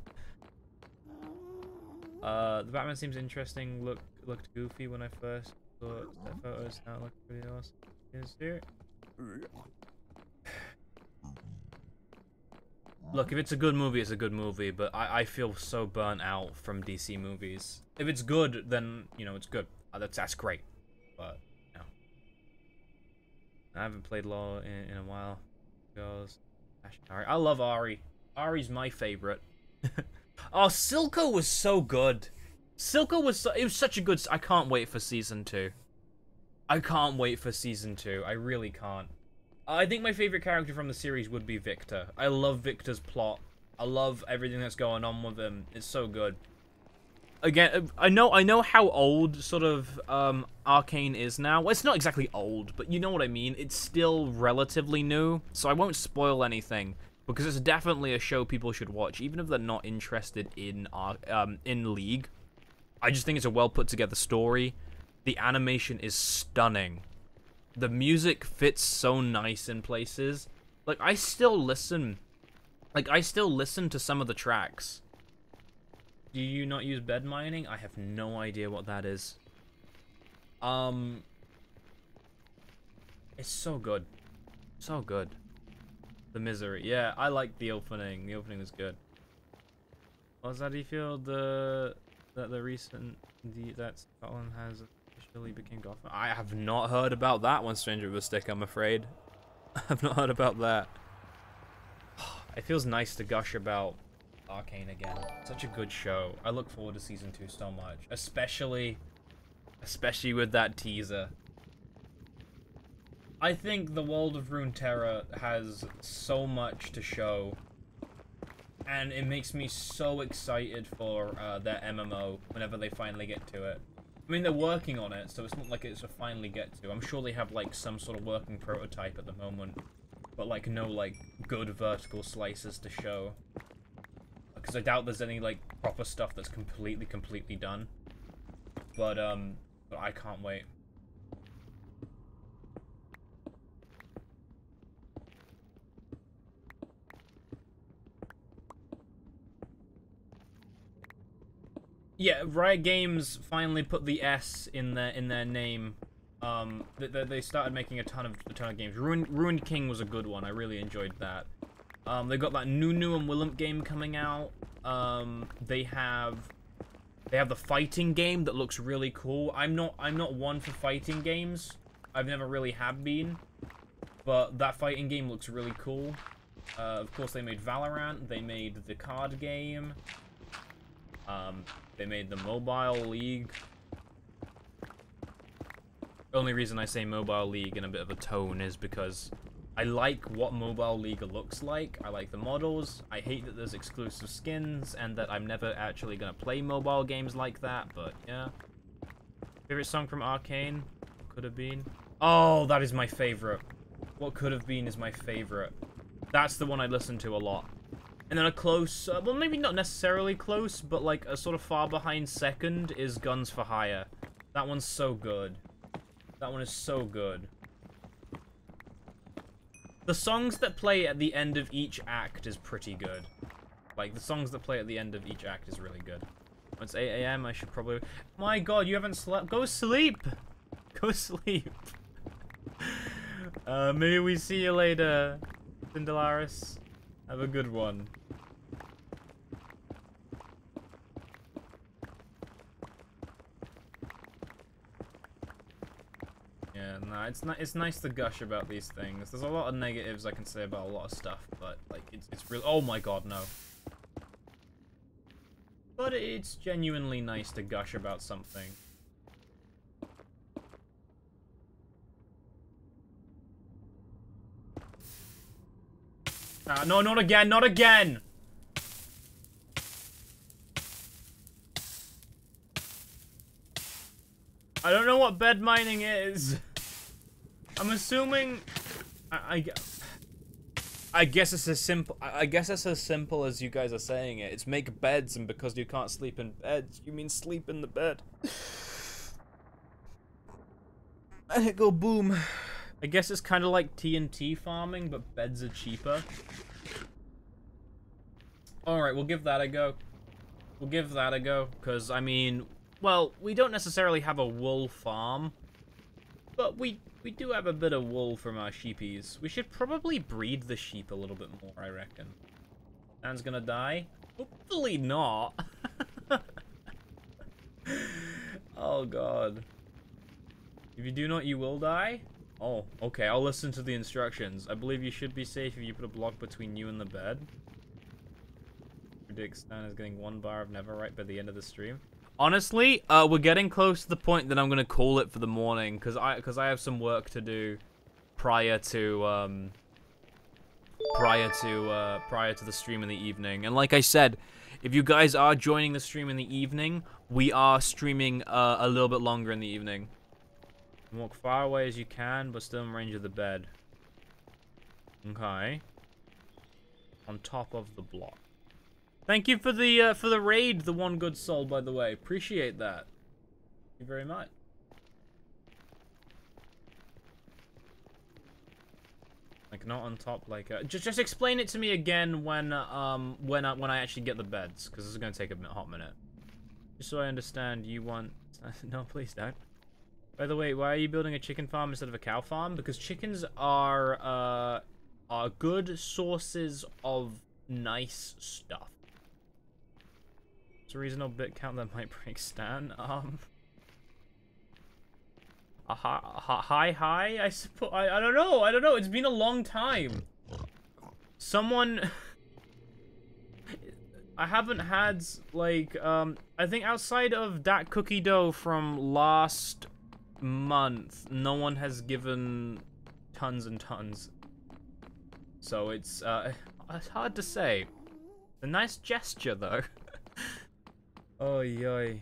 Uh, the Batman seems interesting. Look, looked goofy when I first saw the photos. Now it looks pretty awesome. Is there? Look, if it's a good movie, it's a good movie. But I, I feel so burnt out from DC movies. If it's good, then you know it's good. Uh, that's that's great. But know, I haven't played Law in, in a while. Ahri. I love Ahri. Ahri's my favorite. [laughs] oh, Silco was so good. Silco was so, it was such a good. I can't wait for season two. I can't wait for season two. I really can't. I think my favorite character from the series would be Viktor. I love Viktor's plot. I love everything that's going on with him. It's so good. Again, uh, I know I know how old sort of um, Arcane is now. Well, it's not exactly old, but you know what I mean. It's still relatively new, so I won't spoil anything because it's definitely a show people should watch, even if they're not interested in um, in League. I just think it's a well put together story. The animation is stunning the music fits so nice in places. Like I still listen like I still listen to some of the tracks. Do you not use bed mining? I have no idea what that is. Um It's so good. So good. The misery. Yeah, I like the opening. The opening was good. Was that you feel the that the recent the that Scotland has officially became Gotham. I have not heard about that one, Stranger with a Stick, I'm afraid. [laughs] I've not heard about that. [sighs] It feels nice to gush about Arcane again. Such a good show. I look forward to season two so much. Especially, especially with that teaser. I think the world of Runeterra has so much to show. And it makes me so excited for uh, their MMO whenever they finally get to it. I mean, they're working on it, so it's not like it's a finally get to. I'm sure they have, like, some sort of working prototype at the moment. But, like, no, like, good vertical slices to show. Because I doubt there's any, like, proper stuff that's completely, completely done. But, um, but I can't wait. Yeah, Riot Games finally put the S in their in their name. Um, they, they started making a ton of a ton of games. Ruined, Ruined King was a good one. I really enjoyed that. Um, they got that Nunu and Willump game coming out. Um, they have they have the fighting game that looks really cool. I'm not I'm not one for fighting games. I've never really have been, but that fighting game looks really cool. Uh, of course, they made Valorant. They made the card game. Um, they made the Mobile League. The only reason I say Mobile League in a bit of a tone is because I like what Mobile League looks like. I like the models. I hate that there's exclusive skins and that I'm never actually going to play mobile games like that, but yeah. Favorite song from Arcane? Could have been. Oh, that is my favorite. What could have been is my favorite. That's the one I listen to a lot. And then a close, uh, well, maybe not necessarily close, but like a sort of far behind second is Guns for Hire. That one's so good. That one is so good. The songs that play at the end of each act is pretty good. Like, the songs that play at the end of each act is really good. It's 8 a.m., I should probably... My god, you haven't slept. Go sleep! [laughs] Go sleep. [laughs] uh, maybe we see you later, Cindelaris. Have a good one. Yeah, no, it's not. It's nice to gush about these things. There's a lot of negatives I can say about a lot of stuff, but like, it's it's real. Oh my god, no. But it's genuinely nice to gush about something. Ah, no, not again, not again! I don't know what bed mining is. I'm assuming... I, I... I guess it's as simple. I I guess it's as simple as you guys are saying it. It's make beds, and because you can't sleep in beds, you mean sleep in the bed. And it go boom. I guess it's kind of like TNT farming, but beds are cheaper. Alright, we'll give that a go. We'll give that a go, because, I mean, well, we don't necessarily have a wool farm, but we we do have a bit of wool from our sheepies. We should probably breed the sheep a little bit more, I reckon. Dan's gonna die? Hopefully not. [laughs] oh, God. If you do not, you will die? Oh, okay, I'll listen to the instructions. I believe you should be safe if you put a block between you and the bed. Predicts Stan is getting one bar of netherite by the end of the stream. Honestly, uh, we're getting close to the point that I'm gonna call it for the morning, because I, because I have some work to do prior to, um, prior to, uh, prior to the stream in the evening. And like I said, if you guys are joining the stream in the evening, we are streaming, uh, a little bit longer in the evening. Walk far away as you can, but still in range of the bed. Okay. On top of the block. Thank you for the uh, for the raid, the one good soul, by the way. Appreciate that. Thank you very much. Like not on top, like uh, just just explain it to me again when um when I, when I actually get the beds, because this is gonna take a hot minute. Just so I understand, you want [laughs] no, please don't. By the way, why are you building a chicken farm instead of a cow farm? Because chickens are uh are good sources of nice stuff. It's a reasonable bit count that might break Stan. Um, a hi, hi, hi, hi I suppose. I, I don't know. I don't know. It's been a long time. Someone. [laughs] I haven't had like um. I think outside of that cookie dough from last month, no one has given tons and tons. So it's uh, it's hard to say. A nice gesture though. [laughs] oh yoy.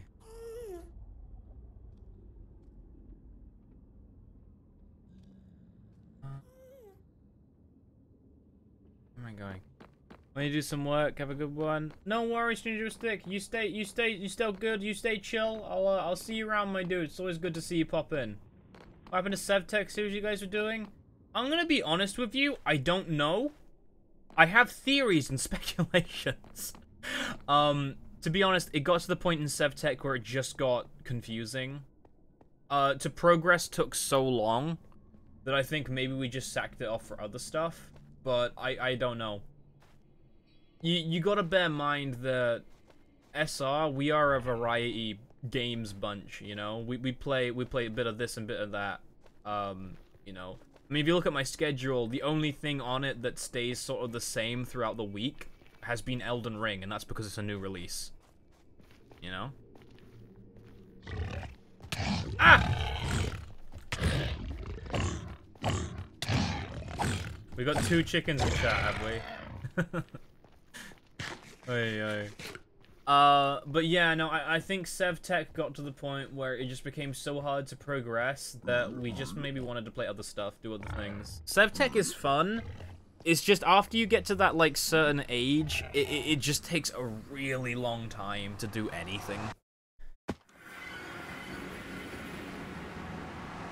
Where am I going? When you do some work, have a good one. No worries, Ginger Stick. You stay, you stay, you still good. You stay chill. I'll, uh, I'll see you around, my dude. It's always good to see you pop in. What happened to SevTech series you guys were doing? I'm gonna be honest with you. I don't know. I have theories and [laughs] speculations. um, to be honest, it got to the point in SevTech where it just got confusing. Uh, to progress took so long that I think maybe we just sacked it off for other stuff. But I, I don't know you you gotta bear in mind that SR we are a variety games bunch. You know, we we play we play a bit of this and a bit of that. Um, you know, I mean, if you look at my schedule, the only thing on it that stays sort of the same throughout the week has been Elden Ring, and that's because it's a new release. You know. Ah! We got two chickens in chat, have we? [laughs] Oy, oy. Uh, but yeah, no, I, I think SevTech got to the point where it just became so hard to progress that we just maybe wanted to play other stuff, do other things. SevTech is fun. It's just after you get to that, like, certain age, it, it, it just takes a really long time to do anything.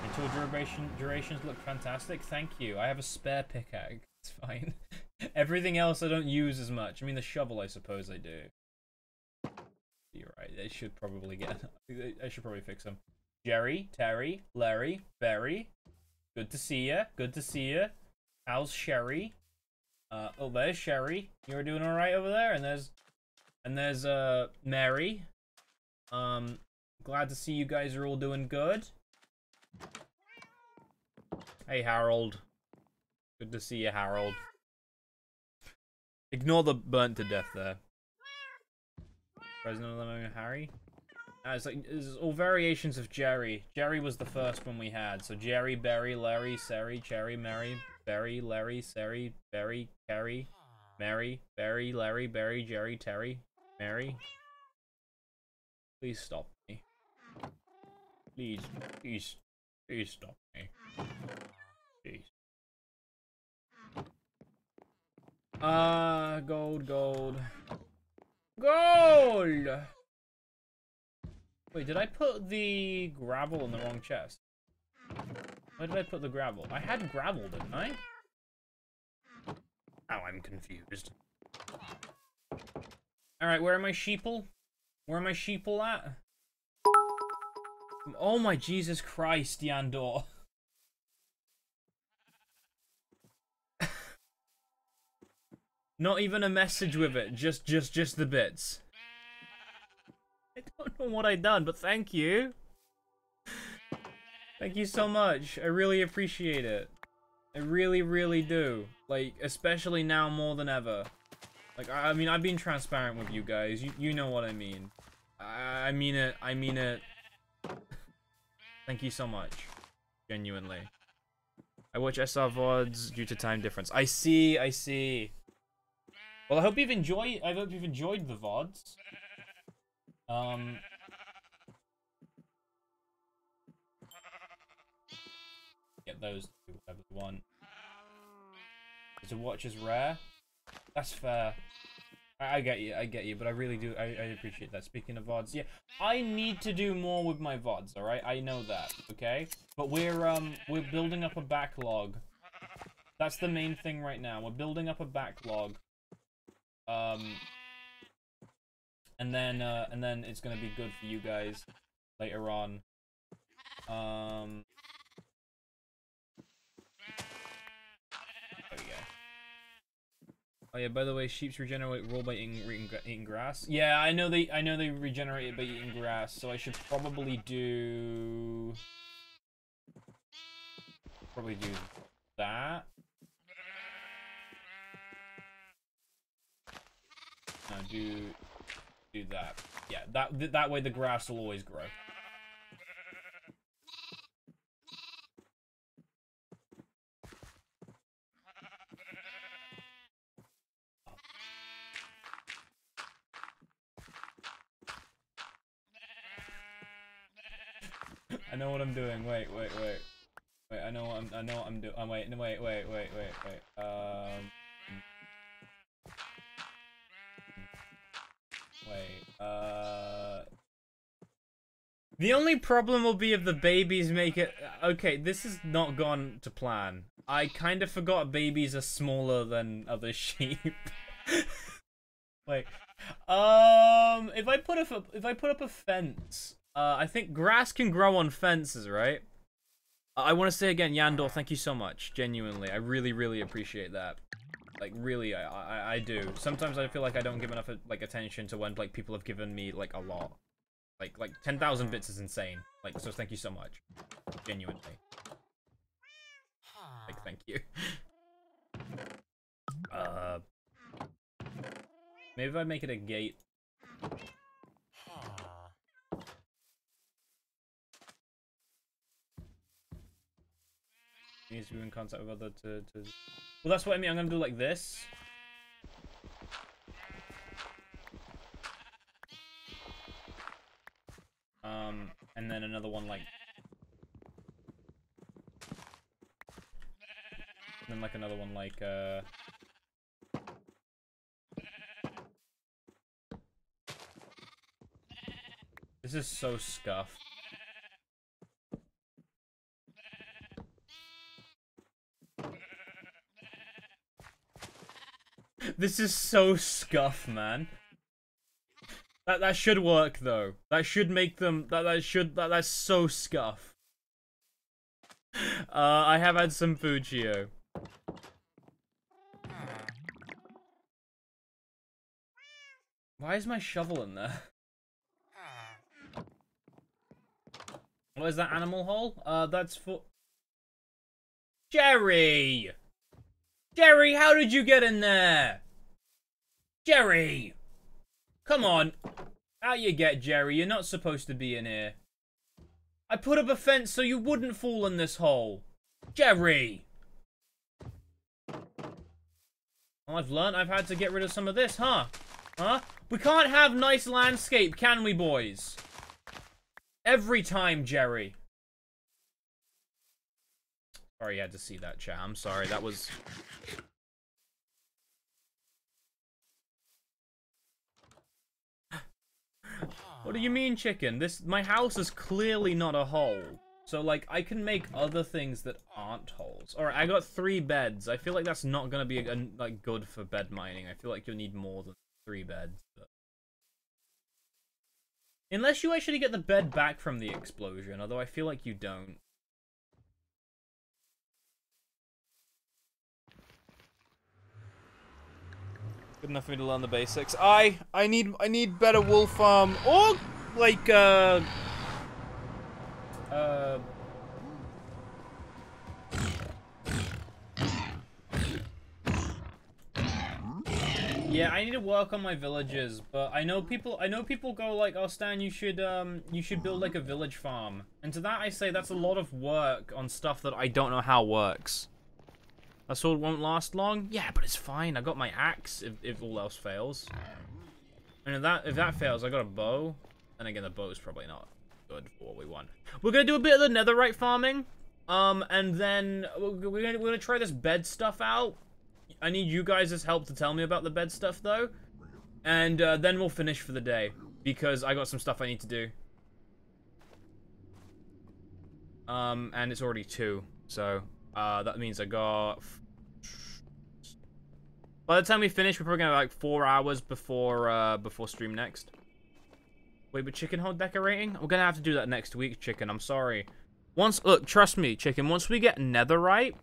Until duration, durations look fantastic, thank you. I have a spare pickaxe, [laughs] it's fine. Everything else I don't use as much. I mean, the shovel, I suppose I do. You're right. I should probably get. [laughs] I should probably fix them. Jerry, Terry, Larry, Barry. Good to see you. Good to see you. How's Sherry? Uh, oh, there's Sherry. You're doing all right over there. And there's, and there's uh Mary. Um, glad to see you guys are all doing good. Hey Harold. Good to see you, Harold. Ignore the burnt to death there. President of Harry? Uh, it's like it's all variations of Jerry. Jerry was the first one we had. So Jerry, Berry, Larry, Sari, Cherry, Mary, Berry, Larry, Sari, Berry, Kerry, Mary, Berry, Larry, Berry, Jerry, Terry, Mary. Please stop me. Please, please, please stop me. Please. Uh, gold, gold. Gold! Wait, did I put the gravel in the wrong chest? Where did I put the gravel? I had gravel, didn't I? Oh, I'm confused. Alright, where are my sheeple? Where are my sheeple at? Oh my Jesus Christ, Yandor. [laughs] Not even a message with it, just just just the bits. I don't know what I done, but thank you. Thank you so much. I really appreciate it. I really, really do. Like, especially now more than ever. Like, I, I mean, I've been transparent with you guys. You, you know what I mean. I, I mean it. I mean it. [laughs] Thank you so much. Genuinely. I watch SR VODs due to time difference. I see, I see. Well, I hope you've enjoyed. I hope you've enjoyed the vods. Um. Get those two, whatever you want. To watch is rare. That's fair. I, I get you, I get you, but I really do, I, I appreciate that. Speaking of VODs, yeah, I need to do more with my VODs, alright? I know that, okay? But we're, um, we're building up a backlog. That's the main thing right now. We're building up a backlog um, and then, uh, and then it's gonna be good for you guys later on. Um. Oh yeah, by the way, sheeps regenerate roll by eating, eating, grass. Yeah, I know they, I know they regenerate by eating grass, so I should probably do, probably do that. Do do that. Yeah, that that way the grass will always grow. I know what I'm doing. Wait, wait, wait. Wait, I know what I'm I know what I'm doing. Oh, wait, no wait, wait, wait, wait, wait. Um Wait, uh... The only problem will be if the babies make it... Okay, this has not gone to plan. I kind of forgot babies are smaller than other [laughs] sheep. Wait. Um, if I put up if I put up a fence, uh, I think grass can grow on fences, right? I want to say again, Yandor, thank you so much. Genuinely, I really, really appreciate that. Like really, I, I I do. Sometimes I feel like I don't give enough like attention to when like people have given me like a lot. Like like ten thousand bits is insane. Like so, thank you so much. Genuinely. Like thank you. [laughs] uh. Maybe if I make it a gate. Needs to be in contact with other to, to well, that's what I mean. I'm to do like this. Um, and then another one like... And then like another one like, uh... This is so scuffed. This is so scuff, man. That that should work though. That should make them that that should that that's so scuff. [laughs] Uh I have had some food. Why is my shovel in there? [laughs] What is that animal hole? Uh that's for Jerry! Jerry, how did you get in there? Jerry! Come on. Out you get, Jerry. You're not supposed to be in here. I put up a fence so you wouldn't fall in this hole. Jerry! Well, I've learned I've had to get rid of some of this, huh? Huh? We can't have nice landscape, can we, boys? Every time, Jerry. Sorry you had to see that, chat. I'm sorry. That was... What do you mean, chicken? This my house is clearly not a hole. So like I can make other things that aren't holes. All right, I got three beds. I feel like that's not gonna be a, like good for bed mining. I feel like you'll need more than three beds. But... Unless you actually get the bed back from the explosion, although I feel like you don't. Good enough for me to learn the basics. I I need I need better wool farm or like uh uh Yeah, I need to work on my villages, but I know people I know people go like, "Oh Stan, you should um you should build like a village farm." And to that I say that's a lot of work on stuff that I don't know how works. That sword won't last long? Yeah, but it's fine. I got my axe if, if all else fails. And if that if that fails, I got a bow. And again, the bow is probably not good for what we want. We're gonna do a bit of the netherite farming. Um, and then we're gonna, we're gonna try this bed stuff out. I need you guys' help to tell me about the bed stuff, though. And uh, then we'll finish for the day. Because I got some stuff I need to do. Um, and it's already 2. So, uh, that means I got... By the time we finish, we're probably gonna have like four hours before uh, before stream next. Wait, but chicken hole decorating? We're gonna have to do that next week, chicken. I'm sorry. Once, look, trust me, chicken. Once we get netherite,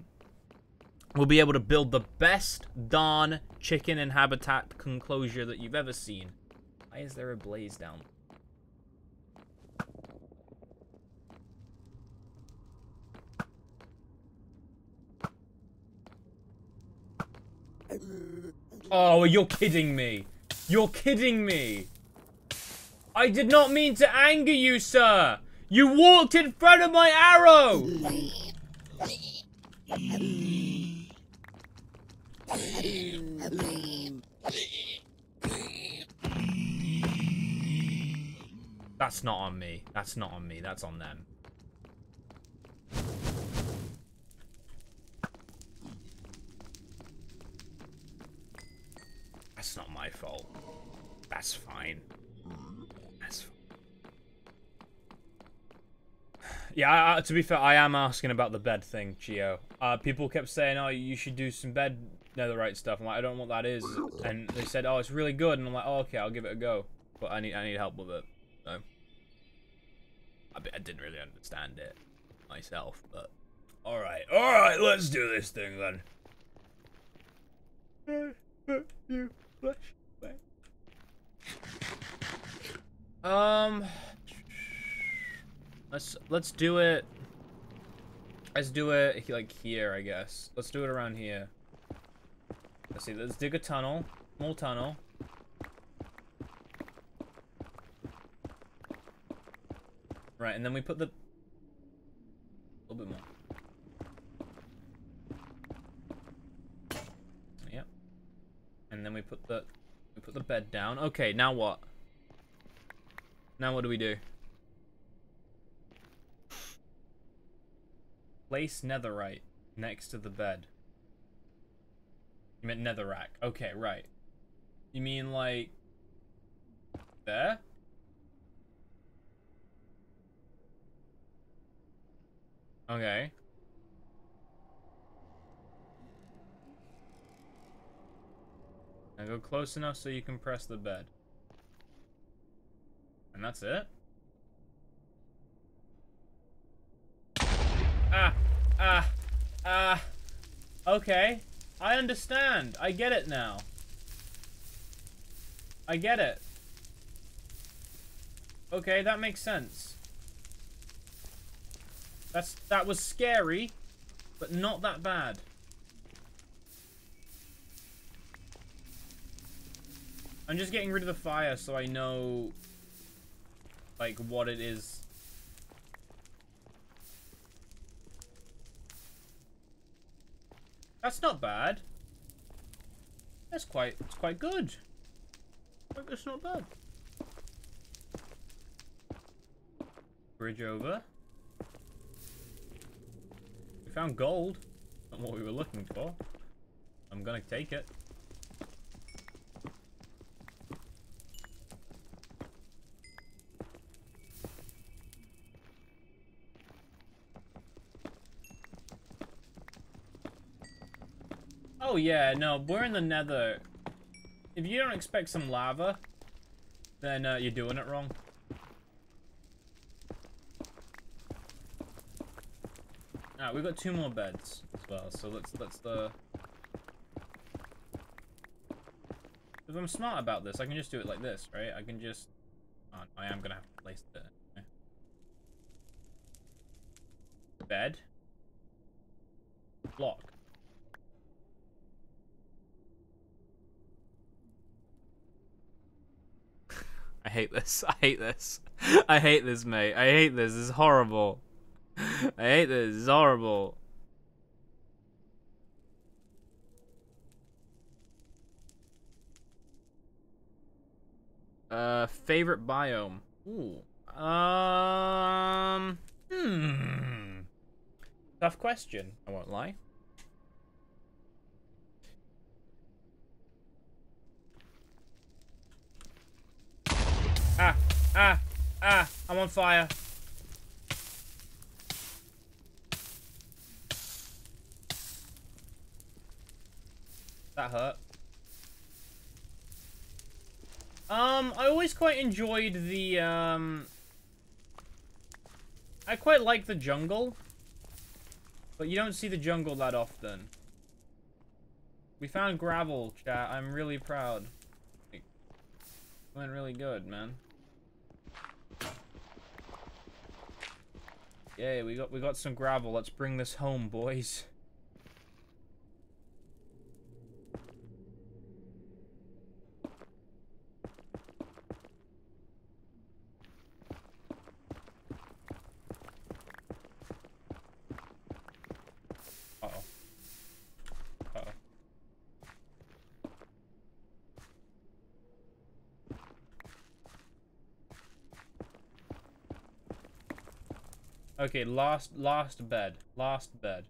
we'll be able to build the best darn chicken and habitat enclosure that you've ever seen. Why is there a blaze down? Oh, you're kidding me. You're kidding me. I did not mean to anger you, sir. You walked in front of my arrow. That's not on me. That's not on me. That's on them. That's not my fault. That's fine. That's Yeah, to be fair, I am asking about the bed thing, Gio. Uh, people kept saying, oh, you should do some bed netherite stuff. I'm like, I don't know what that is. And they said, oh, it's really good. And I'm like, oh, okay, I'll give it a go. But I need I need help with it. So, I, I didn't really understand it myself, but... Alright, alright, let's do this thing then. you um, let's let's do it. Let's do it like here, I guess. Let's do it around here. Let's see. Let's dig a tunnel, small tunnel. Right, and then we put the a little bit more. Yep. And then we put the we put the bed down. Okay, now what? Now what do we do? Place netherite next to the bed. You meant netherrack. Okay, right. You mean like... There? Okay. Now go close enough so you can press the bed. And that's it? Ah! Ah! Ah! Okay. I understand. I get it now. I get it. Okay, that makes sense. That's that was scary, but not that bad. I'm just getting rid of the fire so I know, like, what it is. That's not bad. That's quite, it's quite good. It's not bad. Bridge over. We found gold. Not what we were looking for. I'm gonna take it. Oh yeah, no, we're in the nether. If you don't expect some lava, then uh, you're doing it wrong. Alright, we've got two more beds as well, so let's let's the If I'm smart about this, I can just do it like this, right? I can just oh, I am gonna have to place. Okay. Bed. Block. I hate this. [laughs] I hate this. I hate this, mate. I hate this. This is horrible. I hate this. It's horrible. Uh, favorite biome. Ooh. Um. Hmm. Tough question. I won't lie. Ah, ah, ah, I'm on fire. That hurt. Um, I always quite enjoyed the, um... I quite like the jungle. But you don't see the jungle that often. We found gravel, chat. I'm really proud. Went really good, man. Yay, we got we got some gravel. Let's bring this home, boys. Okay, last last bed. Last bed.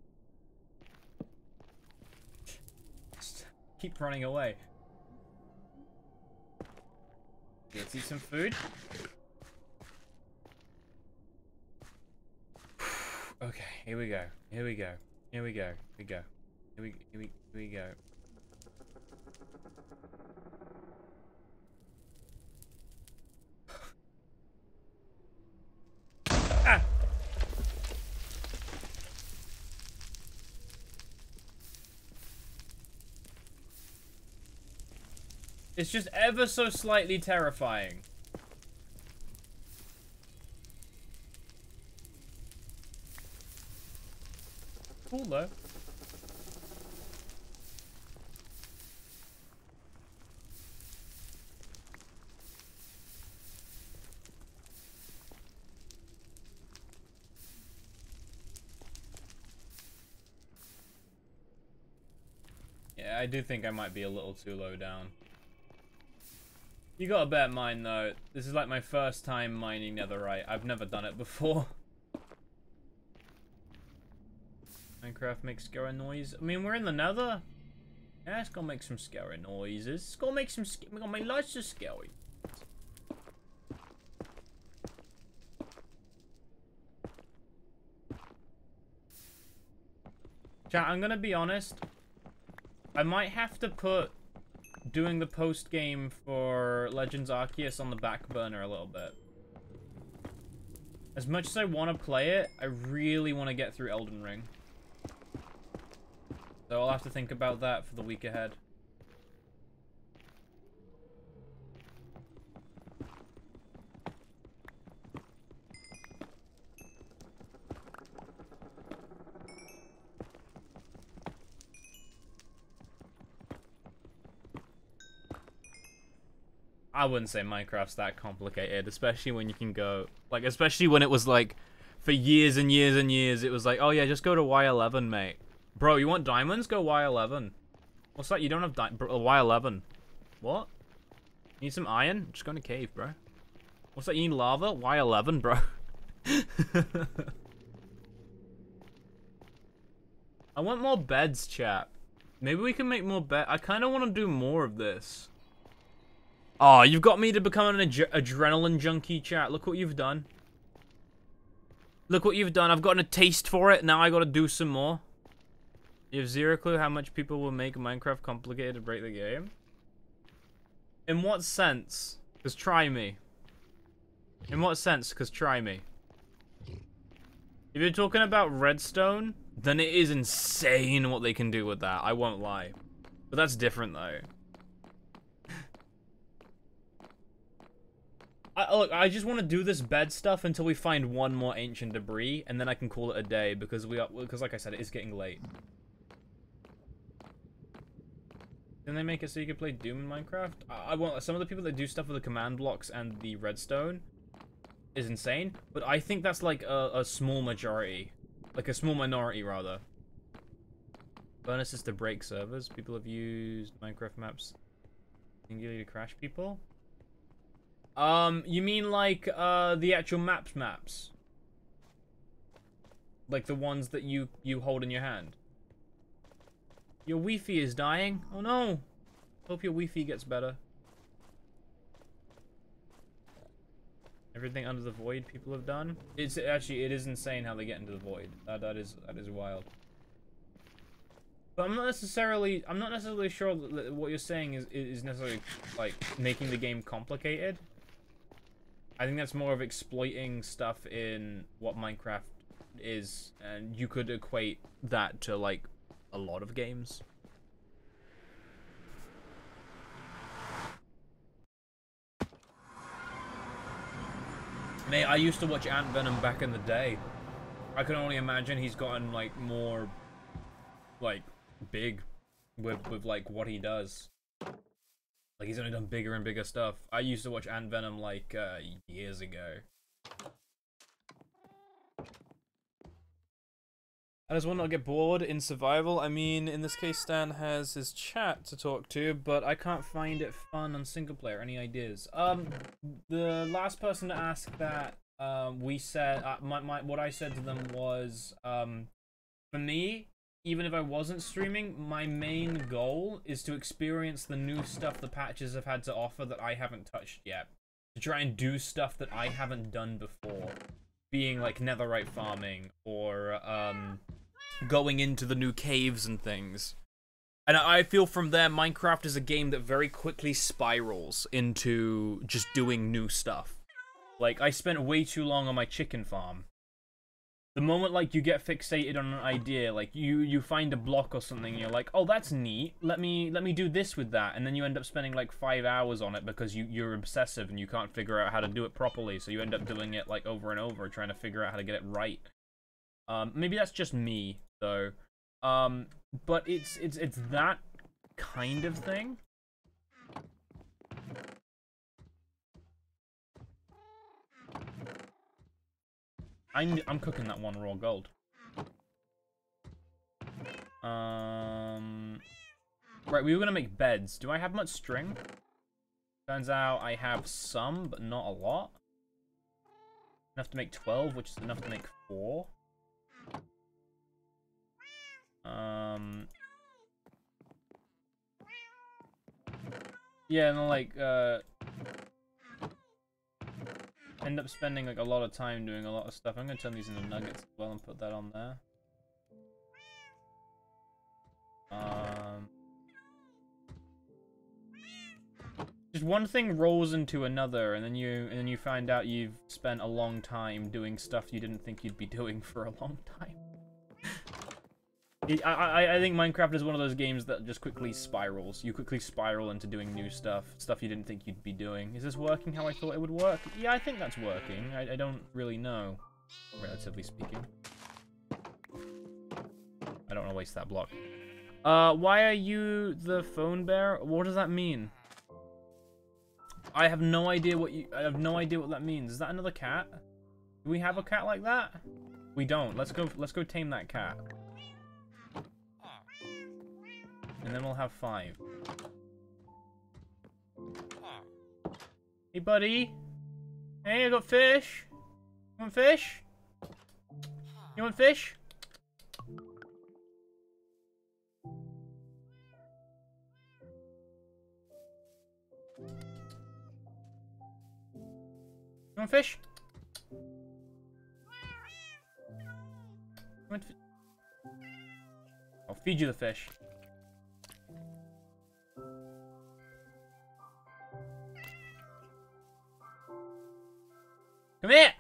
Just keep running away. Let's eat some food. okay, here we go. Here we go. Here we go. Here we go. Here we here we here we go. ah! It's just ever so slightly terrifying. Cool though. I do think I might be a little too low down. You gotta bear in mind though, this is like my first time mining netherite. I've never done it before. [laughs] Minecraft makes scary noise. I mean, we're in the nether. Yeah, it's gonna make some scary noises. It's gonna make some, we're gonna make scary. Chat, I'm gonna be honest. I might have to put doing the post game for Legends Arceus on the back burner a little bit. As much as I want to play it, I really want to get through Elden Ring. So I'll have to think about that for the week ahead. I wouldn't say Minecraft's that complicated, especially when you can go, like, especially when it was like, for years and years and years, it was like, oh yeah, just go to Y11, mate. Bro, you want diamonds? Go Y11. What's that? You don't have di uh, Y11. What? Need some iron? Just go in a cave, bro. What's that? You need lava? Y11, bro. [laughs] I want more beds, chap. Maybe we can make more bed. I kind of want to do more of this. Oh, you've got me to become an ad adrenaline junkie, chat. Look what you've done. Look what you've done. I've gotten a taste for it. Now I gotta do some more. You have zero clue how much people will make Minecraft complicated to break the game? In what sense? Because try me. In what sense? Because try me. If you're talking about redstone, then it is insane what they can do with that. I won't lie. But that's different though. I, look, I just want to do this bed stuff until we find one more ancient debris, and then I can call it a day because we are because like I said, it is getting late. Didn't they make it so you could play Doom in Minecraft? I, I want some of the people that do stuff with the command blocks and the redstone is insane, but I think that's like a, a small majority, like a small minority rather. Is to break servers. People have used Minecraft maps singularly to crash people. Um, you mean like uh the actual maps maps? Like the ones that you you hold in your hand. Your Wi-Fi is dying. Oh no. Hope your Wi-Fi gets better. Everything under the void people have done. It's actually it is insane how they get into the void. That that is that is wild. But I'm not necessarily I'm not necessarily sure that what you're saying is is necessarily like making the game complicated. I think that's more of exploiting stuff in what Minecraft is, and you could equate that to like a lot of games. Mate, I used to watch Ant Venom back in the day. I can only imagine he's gotten like more like big with with like what he does. Like he's only done bigger and bigger stuff. I used to watch Ant Venom like uh, years ago. I just want not get bored in survival. I mean, in this case, Stan has his chat to talk to, but I can't find it fun on single player. Any ideas? Um, the last person to ask that, um, we said, uh, my, my, what I said to them was, um, for me, even if I wasn't streaming, my main goal is to experience the new stuff the patches have had to offer that I haven't touched yet. To try and do stuff that I haven't done before. Being like netherite farming, or, um, going into the new caves and things. And I feel from there, Minecraft is a game that very quickly spirals into just doing new stuff. Like, I spent way too long on my chicken farm. The moment, like, you get fixated on an idea, like, you, you find a block or something, you're like, oh, that's neat, let me, let me do this with that, and then you end up spending, like, five hours on it because you, you're obsessive and you can't figure out how to do it properly, so you end up doing it, like, over and over, trying to figure out how to get it right. Um, maybe that's just me, though. Um, but it's it's it's that kind of thing. I'm I'm cooking that one raw gold. Um, right, we were gonna make beds. Do I have much string? Turns out I have some, but not a lot. Enough to make 12, which is enough to make 4. Um. Yeah, and like, uh, end up spending like a lot of time doing a lot of stuff. I'm gonna turn these into nuggets as well and put that on there. Um, just one thing rolls into another, and then you and then you find out you've spent a long time doing stuff you didn't think you'd be [laughs] doing for a long time. I, I, I think Minecraft is one of those games that just quickly spirals. You quickly spiral into doing new stuff, stuff you didn't think you'd be doing. Is this working how I thought it would work? Yeah, I think that's working. I, I don't really know, relatively speaking. I don't want to waste that block. Uh, why are you the phone bear? What does that mean? I have no idea what you- I have no idea what that means. Is that another cat? Do we have a cat like that? We don't. Let's go- let's go tame that cat. And then we'll have five. Hey, buddy. Hey, I got fish. You want fish? You want fish? You want fish? You want fi oh, feed you the fish. Come here!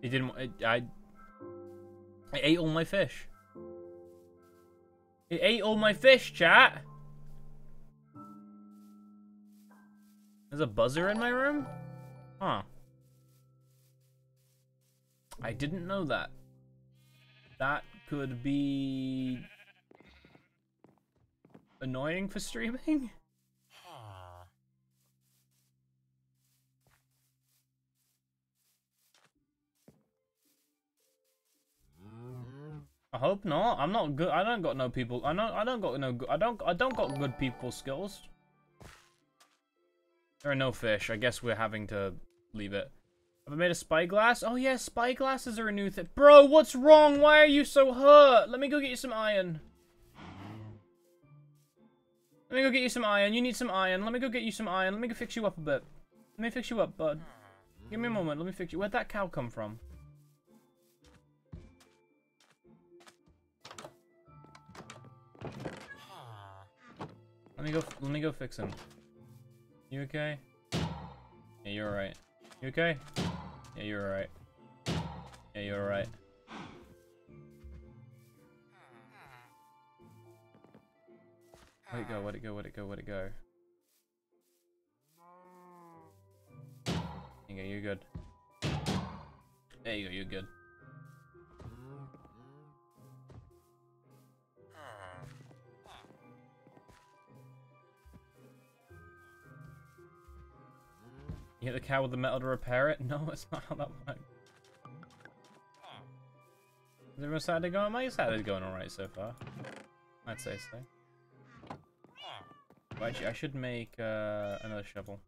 He didn't. I, I. I ate all my fish. It ate all my fish, chat. There's a buzzer in my room? Huh. I didn't know that. That could be... annoying for streaming? [laughs] I hope not. I'm not good. I don't got no people. I don't. I don't got no. I don't. I don't got good people skills. There are no fish. I guess we're having to leave it. Have I made a spyglass? Oh yeah, spyglasses are a new thing. Bro, what's wrong? Why are you so hurt? Let me go get you some iron. Let me go get you some iron. You need some iron. Let me go get you some iron. Let me go fix you up a bit. Let me fix you up, bud. Give me a moment. Let me fix you. Where'd that cow come from? Let me go. Let me go fix him. You okay? Yeah, you're alright. You okay? Yeah, you're alright. Yeah, you're alright. Where'd it go? Where'd it go? Where'd it go? Where'd it go? Go, you're good. There you go, you're good. You hit the cow with the metal to repair it? [laughs] No, it's not how that works. Is everyone Saturday going? My Saturday's going alright so far. I'd say so. Well, actually, I should make uh, another shovel.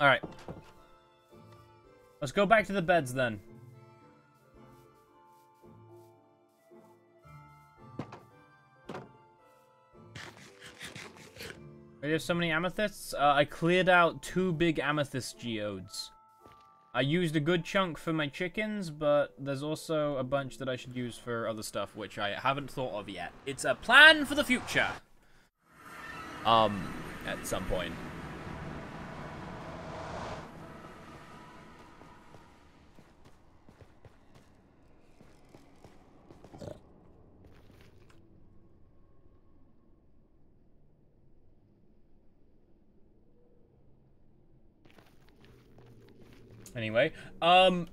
Alright. Let's go back to the beds then. I have so many amethysts. Uh, I cleared out two big amethyst geodes. I used a good chunk for my chickens, but there's also a bunch that I should use for other stuff, which I haven't thought of yet. It's a plan for the future. Um, at some point. Anyway, um...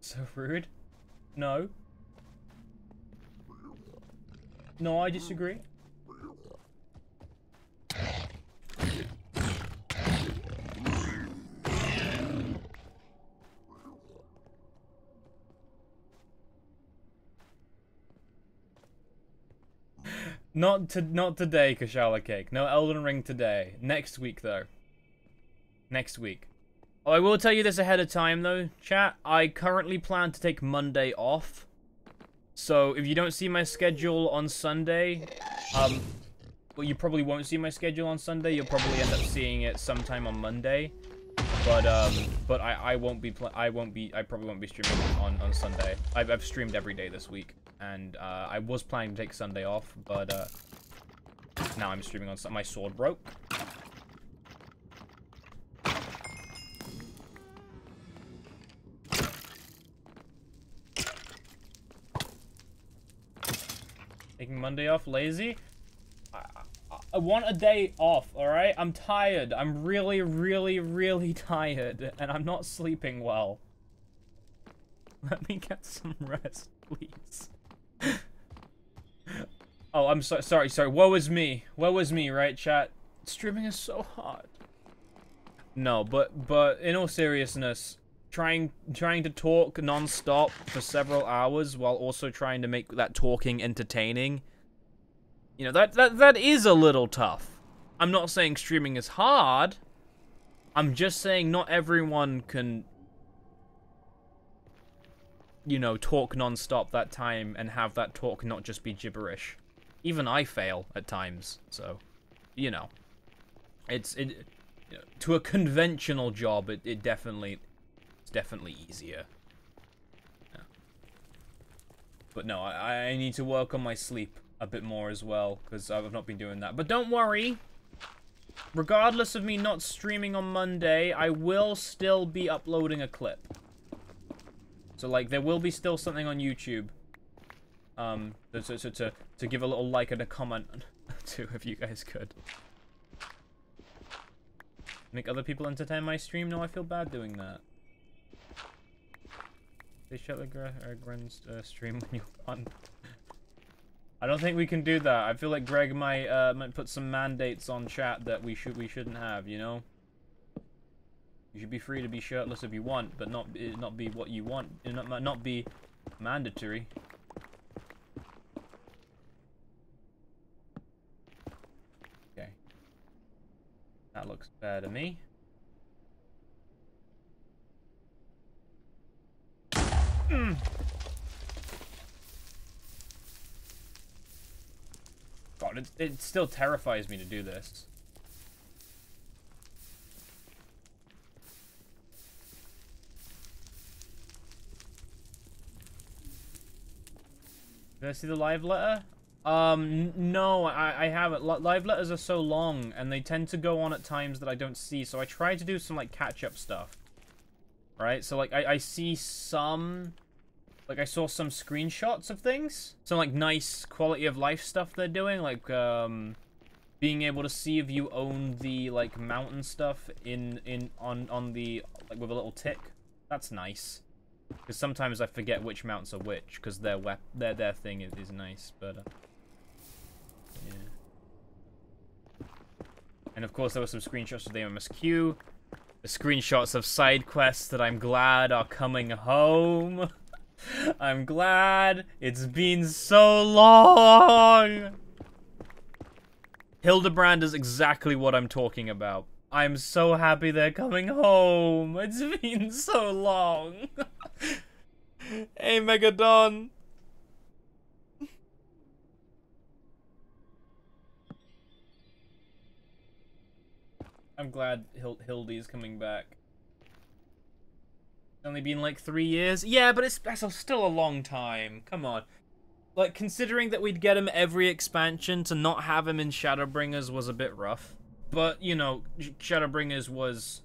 So rude. No. No, I disagree. Not to not today, Kashala Cake. No Elden Ring today. Next week though. Next week. Oh, I will tell you this ahead of time though, chat. I currently plan to take Monday off. So if you don't see my schedule on Sunday, um, well, you probably won't see my schedule on Sunday. You'll probably end up seeing it sometime on Monday. But um, but I I won't be I won't be I probably won't be streaming on on Sunday. I've I've streamed every day this week and uh, I was planning to take Sunday off, but uh, now I'm streaming on My sword broke. Taking Monday off, lazy? I, I, want a day off, alright? I'm tired. I'm really, really, really [laughs] tired, and I'm not sleeping well. [laughs] Let me get some rest, please. Oh, I'm so sorry, sorry. Woe is me. Woe is me, right, chat? Streaming is so hard. No, but but in all seriousness, trying trying to talk non-stop for several hours while also trying to make that talking entertaining. You know, that that that is a little tough. I'm not saying streaming is hard. I'm just saying not everyone can you know, talk non-stop that time and have that talk not just be gibberish. Even I fail at times, so, you know. It's, it, to a conventional job, it, it definitely, it's definitely easier. Yeah. But no, I, I need to work on my sleep a bit more as well, because I've not been doing that. But don't worry, regardless of me not streaming on Monday, I will still be uploading a clip. So, like, there will be still something on YouTube. Um, so, so to, to give a little like and a comment [laughs] to, if you guys could. Make other people entertain my stream? No, I feel bad doing that. They shut the Gren's uh, stream [laughs] when you're gone. I don't think we can do that. I feel like Greg might uh, might put some mandates on chat that we should we shouldn't have. You know. You should be free to be shirtless if you want, but not not be what you want. Not not be mandatory. That looks fair to me. Mm. God, it, it still terrifies me to do this. Did I see the live letter? Um, no, I, I haven't. L live letters are so long, and they tend to go on at times that I don't see, so I try to do some, like, catch-up stuff. Right? So, like, I, I see some like I saw some screenshots of things, some like nice quality of life stuff they're doing, like um, being able to see if you own the like mountain stuff in in on on the like with a little tick. That's nice. Because sometimes I forget which mounts are which, because their wep their their thing is, is nice, but uh, And of course there were some screenshots of the MSQ, the screenshots of side quests that I'm glad are coming home. [laughs] I'm glad it's been so long. Hildebrand is exactly what I'm talking about. I'm so happy they're coming home. [laughs] It's been so long. [laughs] hey, Megadon. I'm glad Hild Hildy's coming back. Only been like three years? Yeah, but it's that's still a long time. Come on. Like, considering that we'd get him every expansion, to not have him in Shadowbringers was a bit rough. But, you know, Shadowbringers was...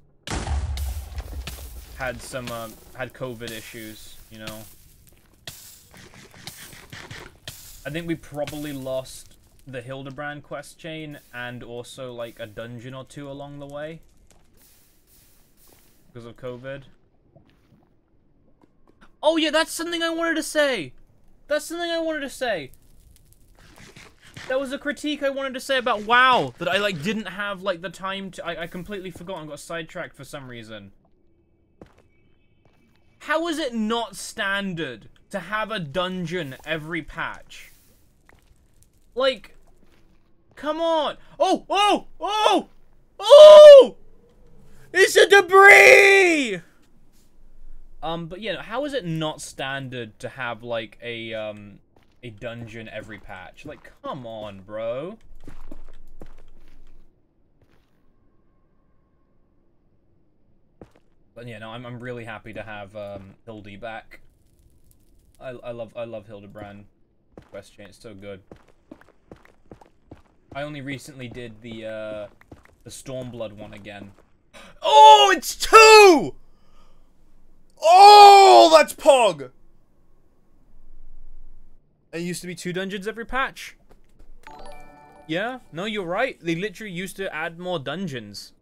Had some, uh, had COVID issues, you know. I think we probably lost the Hildebrand quest chain and also, like, a dungeon or two along the way. Because of COVID. Oh yeah, that's something I wanted to say. That's something I wanted to say. That was a critique I wanted to say about WoW that I like didn't have like the time to. I, I completely forgot and got sidetracked for some reason. How is it not standard to have a dungeon every patch? Like, come on! Oh, oh, oh, oh! It's a debris! Um, but yeah, how is it not standard to have like a um a dungeon every patch? Like, come on, bro. But yeah, no, I'm I'm really happy to have um Hildy back. I I love I love Hildebrand quest chain. It's so good. I only recently did the uh the Stormblood one again. Oh, it's two! Oh, that's Pog! It used to be two dungeons every patch. Yeah, no, you're right. They literally used to add more dungeons.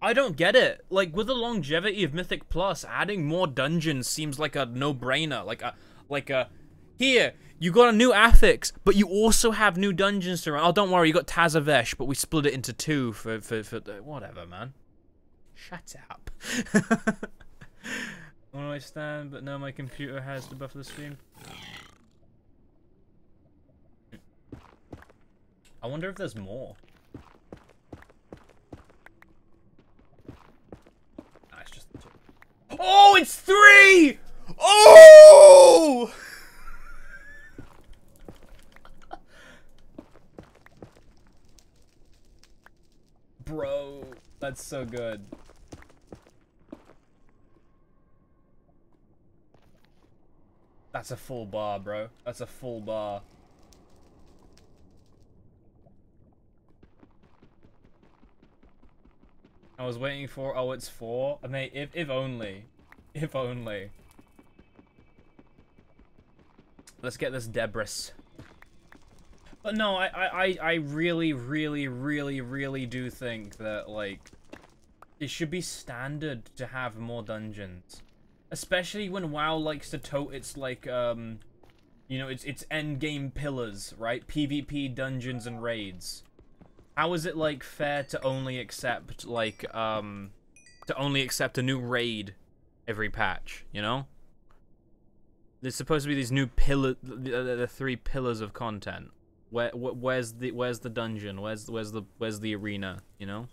I don't get it. Like, with the longevity of Mythic Plus, adding more dungeons seems like a no-brainer. Like a, like a, here, you got a new affix, but you also have new dungeons to run. Oh, don't worry, you got Tazavesh, but we split it into two for, for, for, whatever, man. Shut up. Where do I stand? But now my computer has to buffer the stream. I wonder if there's more. Oh, it's three! Oh! Bro, that's so good. That's a full bar, bro. That's a full bar. I was waiting for, oh, it's four? I mean, if, if only. If only. Let's get this Debris. But no, I, I, I really, really, really, really do think that, like, it should be standard to have more dungeons. Especially when WoW likes to tote its, like, um, you know, its, its endgame pillars, right? PvP, dungeons, and raids. How is it, like, fair to only accept, like, um, to only accept a new raid every patch, you know? There's supposed to be these new pillar, the, the three pillars of content. Where, wh where's the, where's the dungeon? Where's, where's the, where's the arena? You know?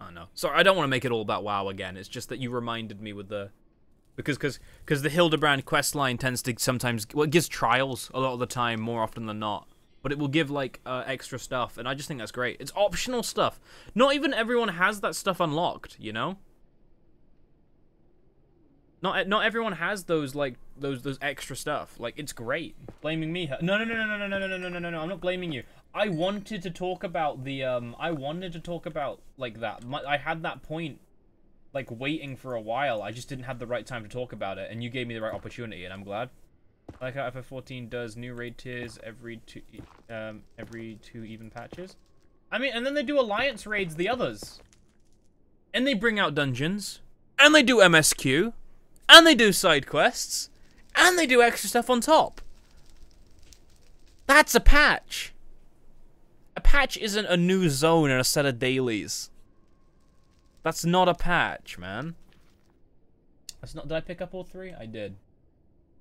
Oh no. Sorry, I don't want to make it all about WoW again. It's just that you reminded me with the, because, because, because the Hildebrand quest line tends to sometimes, well, it gives trials a lot of the time, more often than not. But it will give like uh, extra stuff, and I just think that's great. It's optional stuff. Not even everyone has that stuff unlocked, you know. Not not everyone has those like those those extra stuff. Like it's great. Blaming me? No no no no no no no no no no no. I'm not blaming you. I wanted to talk about the um. I wanted to talk about like that. My, I had that point, like waiting for a while. I just didn't have the right time to talk about it, and you gave me the right opportunity, and I'm glad. Like how FF14 does new raid tiers every two um every two even patches. I mean, and then they do alliance raids the others, and they bring out dungeons, and they do MSQ and they do side quests, and they do extra stuff on top. That's a patch. A patch isn't a new zone and a set of dailies. That's not a patch, man. That's not. Did I pick up all three? I did.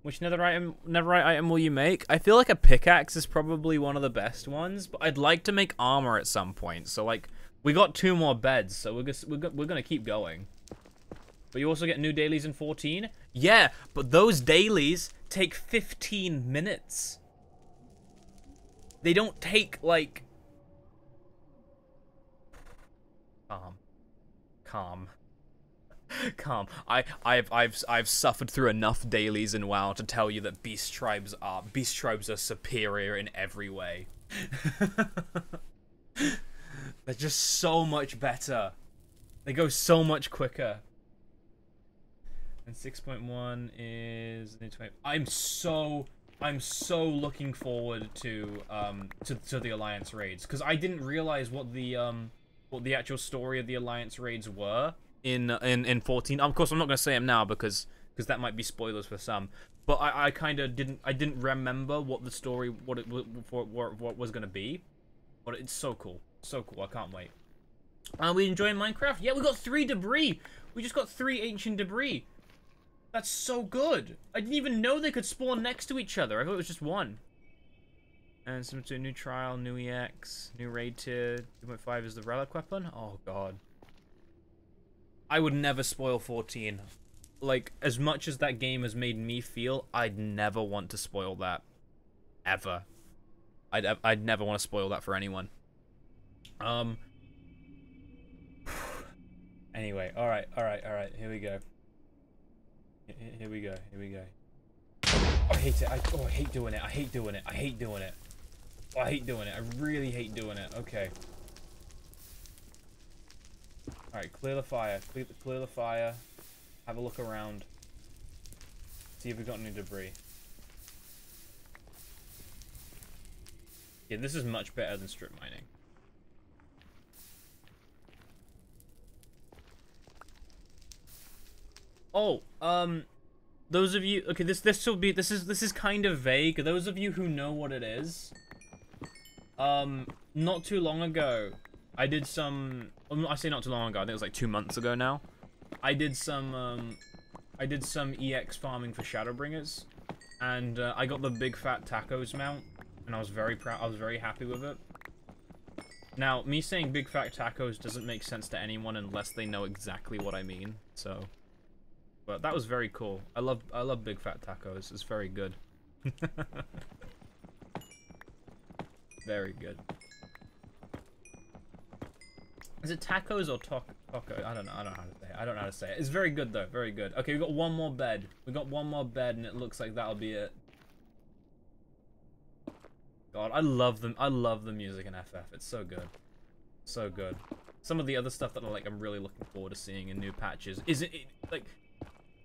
Which nether item, netherite item will you make? I feel like a pickaxe is probably one of the best ones, but I'd like to make armor at some point. So like, we got two more beds, so we're just, we're, we're gonna keep going. But you also get new dailies in 14? Yeah, but those dailies take 15 minutes. They don't take, like... Calm. Calm. [laughs] Calm. I, I've, I've, I've suffered through enough dailies in WoW to tell you that beast tribes are, beast tribes are superior in every way. [laughs] They're just so much better. They go so much quicker. And 6.1 is new 20. I'm so I'm so looking forward to um to, to the alliance raids because I didn't realize what the um what the actual story of the alliance raids were in in in 14. Of course, I'm not gonna say them now because because that might be spoilers for some. But I, I kind of didn't I didn't remember what the story what it what, what, what was gonna be. But it's so cool, so cool. I can't wait. Are we enjoying Minecraft? Yeah, we got three debris. We just got three ancient debris. That's so good. I didn't even know they could spawn next to each other. I thought it was just one. And some to a new trial, new EX, new raid tier. 2.5 is the relic weapon. Oh god. I would never spoil 14. Like, as much as that game has made me feel, I'd never want to spoil that. Ever. I'd, I'd never want to spoil that for anyone. Um. [sighs] anyway, alright, alright, alright, here we go. Here we go. Here we go. I hate it. I, oh, I hate doing it. I hate doing it. I hate doing it. Oh, I hate doing it. I really hate doing it. Okay. Alright, clear the fire. Clear the, clear the fire. Have a look around. See if we've got any debris. Yeah, this is much better than strip mining. Oh, um, those of you, okay, this, this will be, this is, this is kind of vague. Those of you who know what it is, um, not too long ago, I did some, I say not too long ago, I think it was like two months ago now. I did some, um, I did some EX farming for Shadowbringers, and uh, I got the big fat tacos mount, and I was very proud, I was very happy with it. Now, me saying big fat tacos doesn't make sense to anyone unless they know exactly what I mean, so... But that was very cool. I love I love big fat tacos. It's very good. [laughs] very good. Is it tacos or taco? I don't know. I don't know how to say it. I don't know how to say it. It's very good though. Very good. Okay, we got one more bed. We got one more bed, and it looks like that'll be it. God, I love them. I love the music in FF. It's so good, so good. Some of the other stuff that I like, I'm really looking forward to seeing in new patches. Is it, it like,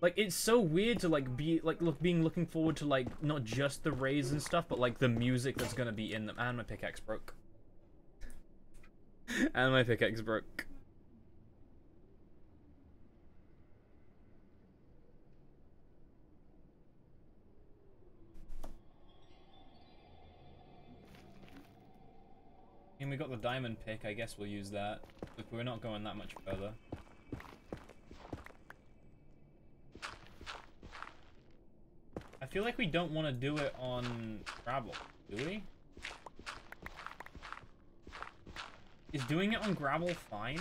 like it's so weird to like be like look being looking forward to like not just the raids and stuff, but like the music that's gonna be in them. And my pickaxe broke. [laughs] and my pickaxe broke. And we got the diamond pick, I guess we'll use that. Look, we're not going that much further. Feel like we don't want to do it on gravel, do we? Is doing it on gravel fine?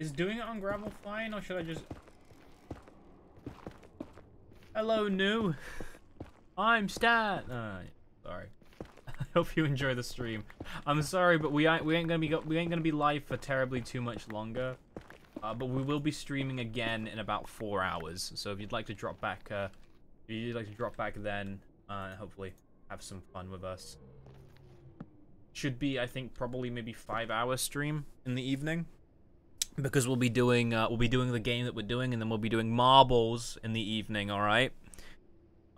Is doing it on gravel fine, or should I just... Hello, new. [laughs] I'm Stat. Uh, sorry. Hope you enjoy the stream. I'm sorry, but we ain't we ain't gonna be we ain't gonna be live for terribly too much longer. Uh, but we will be streaming again in about four hours. So if you'd like to drop back, uh, if you'd like to drop back then, uh, hopefully have some fun with us. Should be, I think, probably maybe five hour stream in the evening because we'll be doing uh, we'll be doing the game that we're doing, and then we'll be doing marbles in the evening. All right,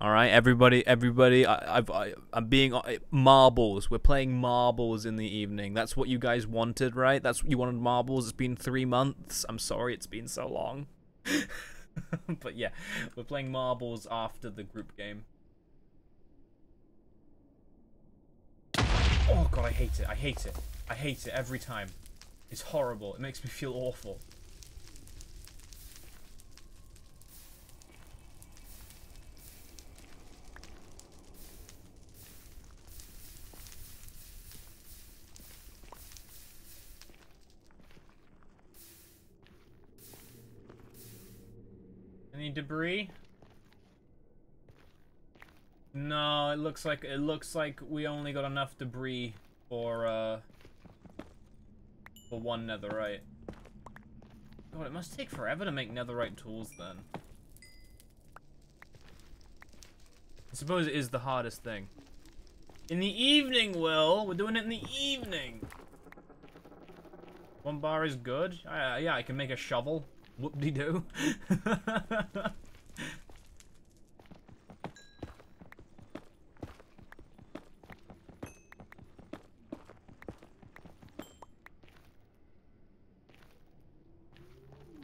all right, everybody, everybody. I, I've I, I'm being uh, marbles. We're playing marbles in the evening. That's what you guys wanted, right? That's what you wanted marbles. It's been three months. I'm sorry, it's been so long. [laughs] but yeah, we're playing marbles after the group game. Oh god, I hate it. I hate it. I hate it every time. It's horrible. It makes me feel awful. Debris? No, it looks like it looks like we only got enough debris for uh for one netherite. God, it must take forever to make netherite tools then. I suppose it is the hardest thing. In the evening, Will! We're doing it in the evening! One bar is good? Uh, yeah, I can make a shovel. Whoop-de-doo.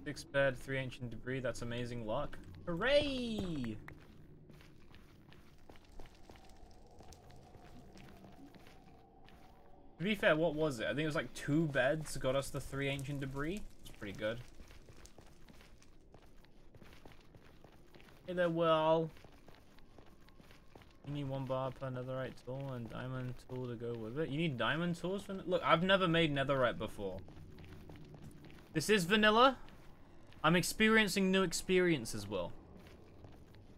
Six bed, three ancient debris. That's amazing luck. Hooray! To be fair, what was it? I think it was like two beds got us the three ancient debris. It's pretty good. Hey there, Will. You need one bar per netherite tool and diamond tool to go with it. You need diamond tools for... Look, I've never made netherite before. This is vanilla. I'm experiencing new experiences, Will.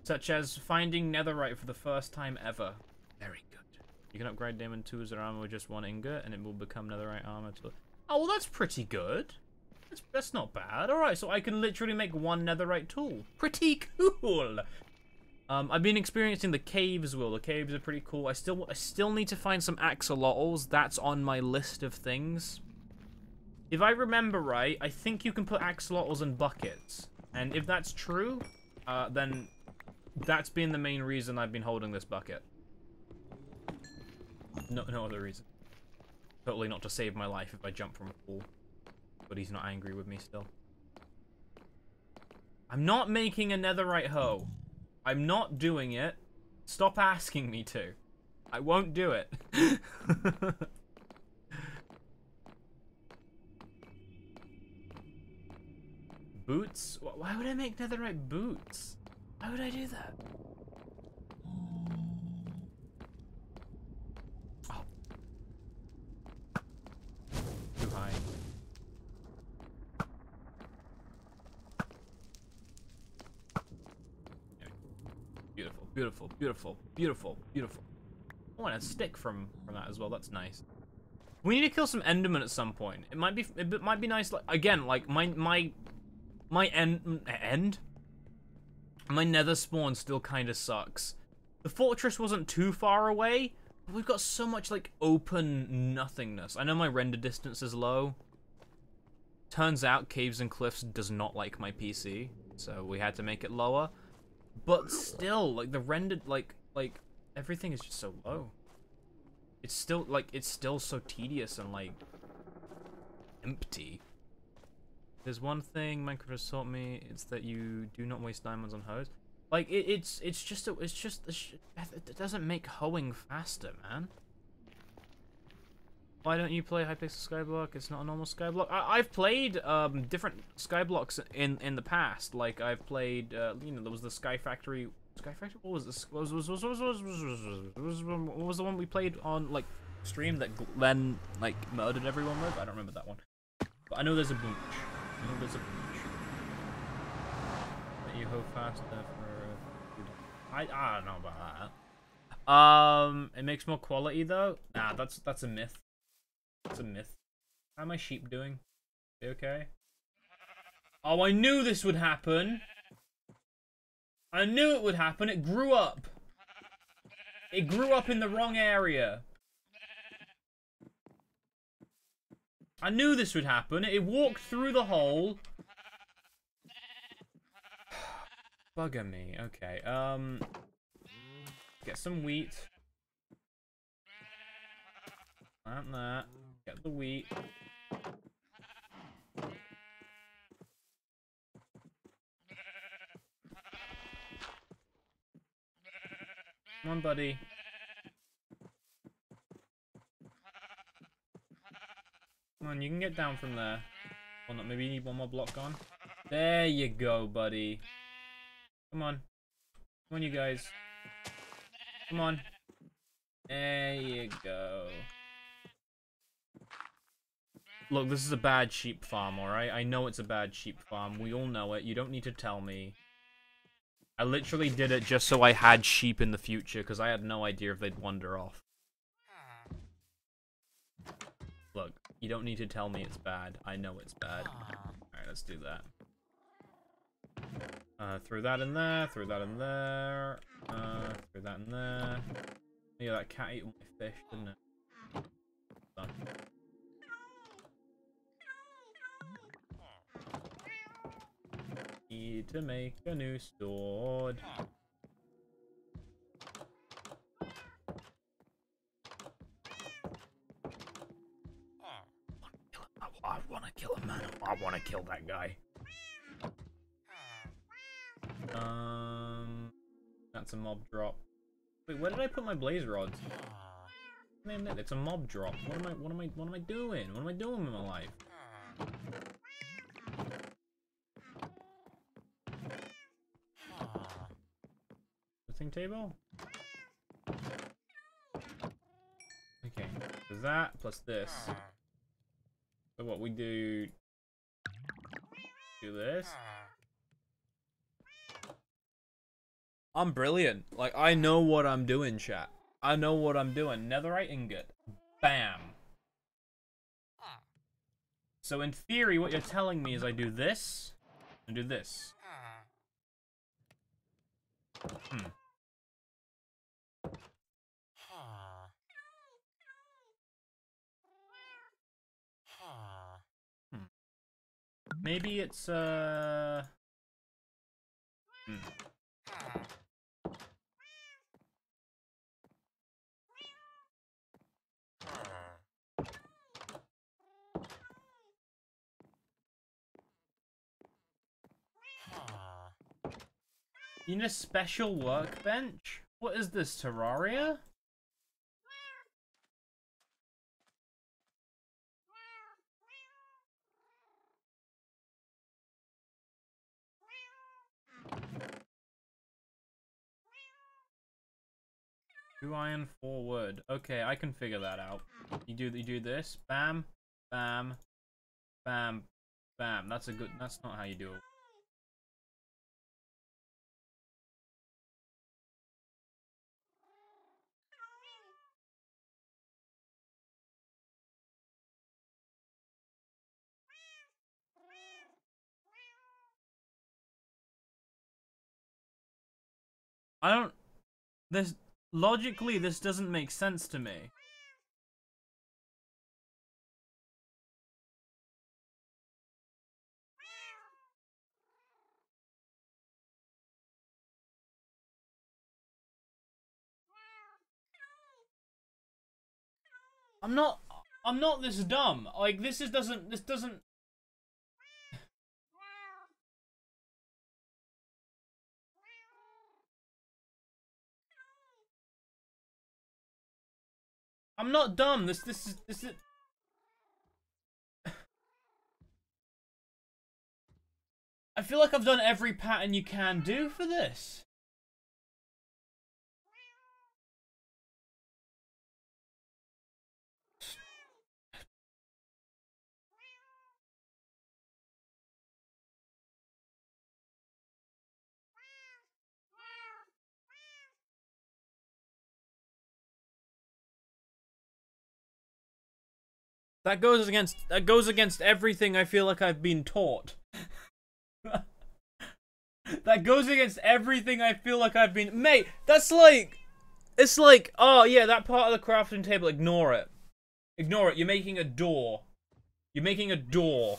Such as finding netherite for the first time ever. Very good. You can upgrade diamond tools or armor with just one ingot, and it will become netherite armor tool. Oh, well, that's pretty good. That's, that's not bad. Alright, so I can literally make one netherite tool. Pretty cool! Um, I've been experiencing the caves, Will. The caves are pretty cool. I still I still need to find some axolotls. That's on my list of things. If I remember right, I think you can put axolotls in buckets. And if that's true, uh, then that's been the main reason I've been holding this bucket. No, no other reason. Totally not to save my life if I jump from a pool. But he's not angry with me still. I'm not making a netherite hoe. I'm not doing it. Stop asking me to. I won't do it. [laughs] boots? Why would I make netherite boots? Why would I do that? Oh. Too high. Beautiful, beautiful, beautiful, beautiful. I want a stick from from that as well. That's nice. We need to kill some Enderman at some point. It might be it might be nice. Like again, like my my my end end. My Nether spawn still kind of sucks. The fortress wasn't too far away, but we've got so much like open nothingness. I know my render distance is low. Turns out Caves and Cliffs does not like my PC, so we had to make it lower. But still, like the rendered like like everything is just so low. It's still like it's still so tedious and like empty. There's one thing Minecraft has taught me. It's that you do not waste diamonds on hoes. Like it, it's it's just a, it's just a it doesn't make hoeing faster, man. Why don't you play Hypixel Skyblock? It's not a normal Skyblock. I I've played um different Skyblocks in in the past. Like I've played uh, you know there was the Sky Factory. Sky Factory. What was this? What was was was was was was was what was the one we played on like stream that Glenn like murdered everyone with? I don't remember that one. But I know there's a bunch. I know there's a bunch. That you hoe faster for. I I don't know about that. Um, it makes more quality though. Nah, that's that's a myth. That's a myth. How my sheep doing? They okay? Oh, I knew this would happen. I knew it would happen. It grew up. It grew up in the wrong area. I knew this would happen. It walked through the hole. [sighs] Bugger me. Okay, um... Get some wheat. Plant that. Get the wheat. Come on, buddy. Come on, you can get down from there. Well, not, maybe you need one more block gone. There you go, buddy. Come on. Come on, you guys. Come on. There you go. Look, this is a bad sheep farm, alright? I know it's a bad sheep farm. We all know it. You don't need to tell me. I literally did it just so I had sheep in the future, because I had no idea if they'd wander off. Look, you don't need to tell me it's bad. I know it's bad. Alright, let's do that. Uh, threw that in there, threw that in there, uh, threw that in there. Yeah, that cat ate my fish, didn't it? Done. Need to make a new sword. I want to kill him, man. I want to kill that guy. Um, that's a mob drop. Wait, where did I put my blaze rods? Man, it's a mob drop. What am I? What am I? What am I doing? What am I doing with my life? Table. Okay, so that plus this. So what we do? Do this. I'm brilliant. Like, I know what I'm doing, chat. I know what I'm doing. Netherite ingot. Bam. So in theory, what you're telling me is I do this, and do this. Hmm. Maybe it's, uh... Hmm. You need a special workbench? What is this, Terraria? Two iron, four wood. Okay, I can figure that out. You do you do this. Bam, bam, bam, bam. That's a good. That's not how you do it. I don't. There's logically, this doesn't make sense to me. I'm not. I'm not this dumb. Like this is doesn't. This doesn't. I'm not dumb. This this is this is. [sighs] I feel like I've done every pattern you can do for this. That goes against that goes against everything I feel like I've been taught. [laughs] that goes against everything I feel like I've been Mate, that's like it's like, oh yeah, that part of the crafting table, ignore it. Ignore it. You're making a door. You're making a door.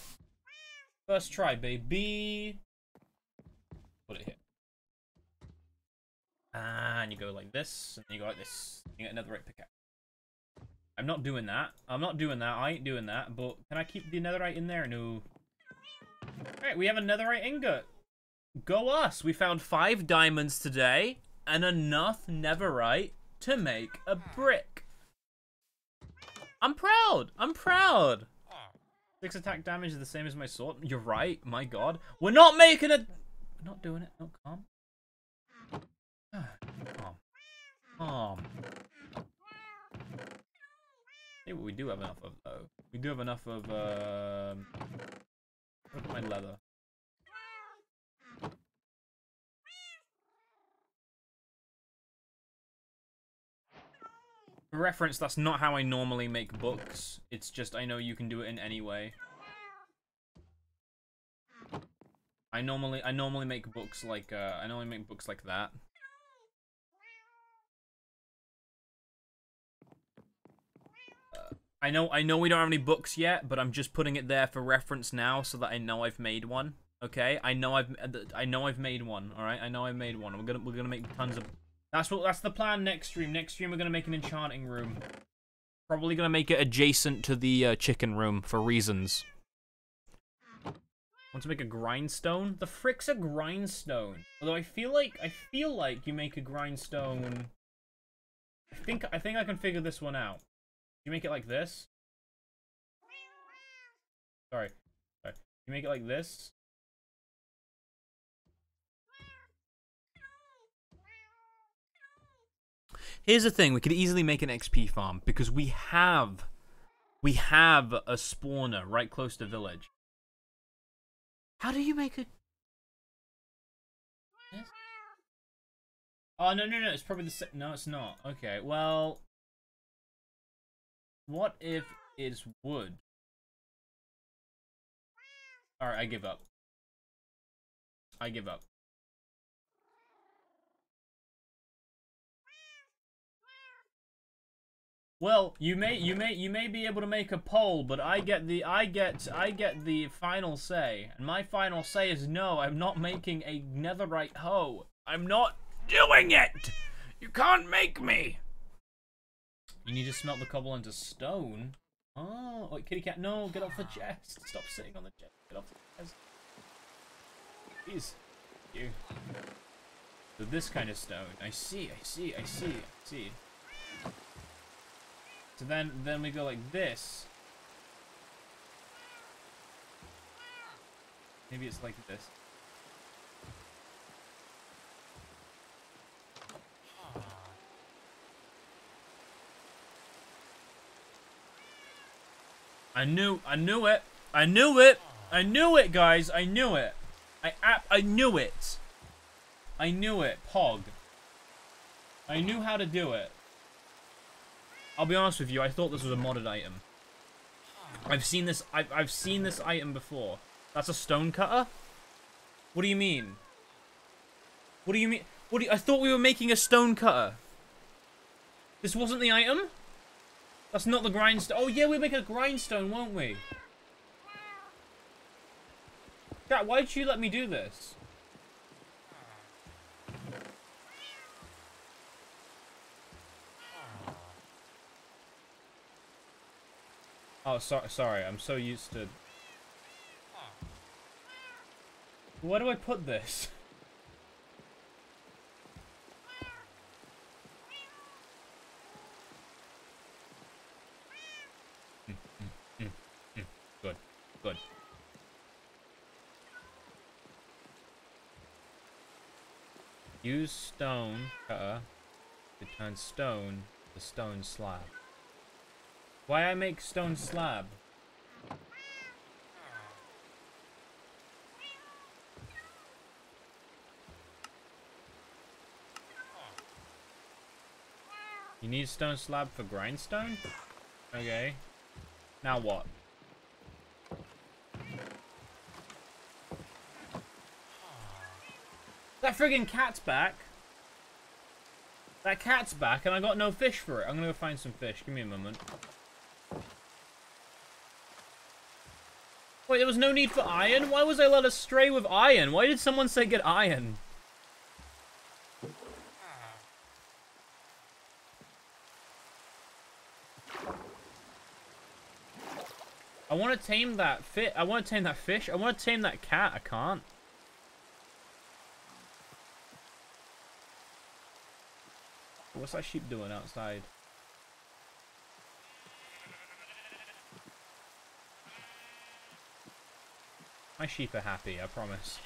First try, baby. Put it here. And you go like this, and you go like this. You get another right pickaxe. I'm not doing that. I'm not doing that. I ain't doing that. But can I keep the netherite in there? No. Alright, we have a netherite ingot. Go us. We found five diamonds today and enough netherite to make a brick. I'm proud. I'm proud. Six attack damage is the same as my sword. You're right. My god. We're not making a... We're not doing it. No, calm. Ah, calm. Calm. See what we do have enough of, though. We do have enough of, um... At my leather. For reference, that's not how I normally make books. It's just I know you can do it in any way. I normally I normally make books like uh I normally make books like that. I know I know we don't have any books yet, but I'm just putting it there for reference now so that I know I've made one. Okay? I know I've I know I've made one, all right? I know I've made one. We're going to we're going to make tons of that's what that's the plan next stream. Next stream we're going to make an enchanting room. Probably going to make it adjacent to the uh, chicken room for reasons. Want to make a grindstone? The frick's a grindstone? Although I feel like I feel like you make a grindstone. I think I think I can figure this one out. You make it like this. Sorry. Sorry. You make it like this. Here's the thing, we could easily make an XP farm because we have we have a spawner right close to village. How do you make a? Oh no no no, it's probably the same no it's not. Okay, well what if it's wood? Alright, I give up. I give up. Well, you may you may you may be able to make a poll, but I get the I get I get the final say. And my final say is no, I'm not making a netherite hoe. I'm not doing it. You can't make me. You need to smelt the cobble into stone. Oh, wait, kitty cat, no, get off the chest. Stop sitting on the chest. Get off the chest. Please. You. So this kind of stone. I see, I see, I see, I see. So then, then we go like this. Maybe it's like this. I knew, I knew it. I knew it. I knew it, guys. I knew it. I app, I knew it. I knew it. Pog. I knew how to do it. I'll be honest with you, I thought this was a modded item. I've seen this I've I've seen this item before. That's a stone cutter? What do you mean? What do you mean? What do you, I thought we were making a stone cutter. This wasn't the item? That's not the grindstone. Oh yeah, we make a grindstone, won't we? Chat, why did you let me do this? Oh, so sorry. I'm so used to... Where do I put this? [laughs] Good. Use stone cutter to turn stone to stone slab. Why I make stone slab? You need stone slab for grindstone? Okay. Now what? That friggin' cat's back. That cat's back and I got no fish for it. I'm gonna go find some fish. Give me a moment. Wait, there was no need for iron? Why was I led astray with iron? Why did someone say get iron? I want to tame that fit. I want to tame that fish. I want to tame that cat. I can't. What's that sheep doing outside? My sheep are happy, I promise.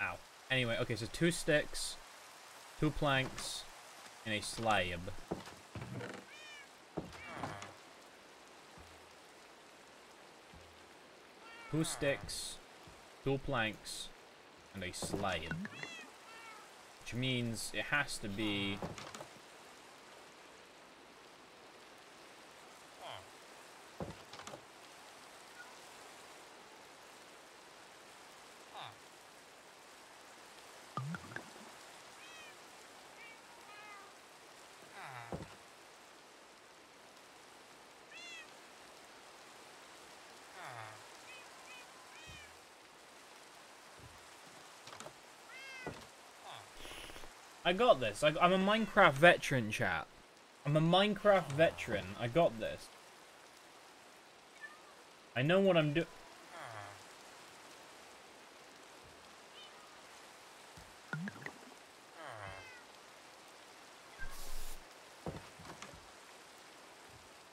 Ow. Anyway, okay, so two sticks, two planks, and a slab. Two sticks, two planks, and a slab. Which means it has to be... I got this. I, I'm a Minecraft veteran, chat. I'm a Minecraft veteran. I got this. I know what I'm doing.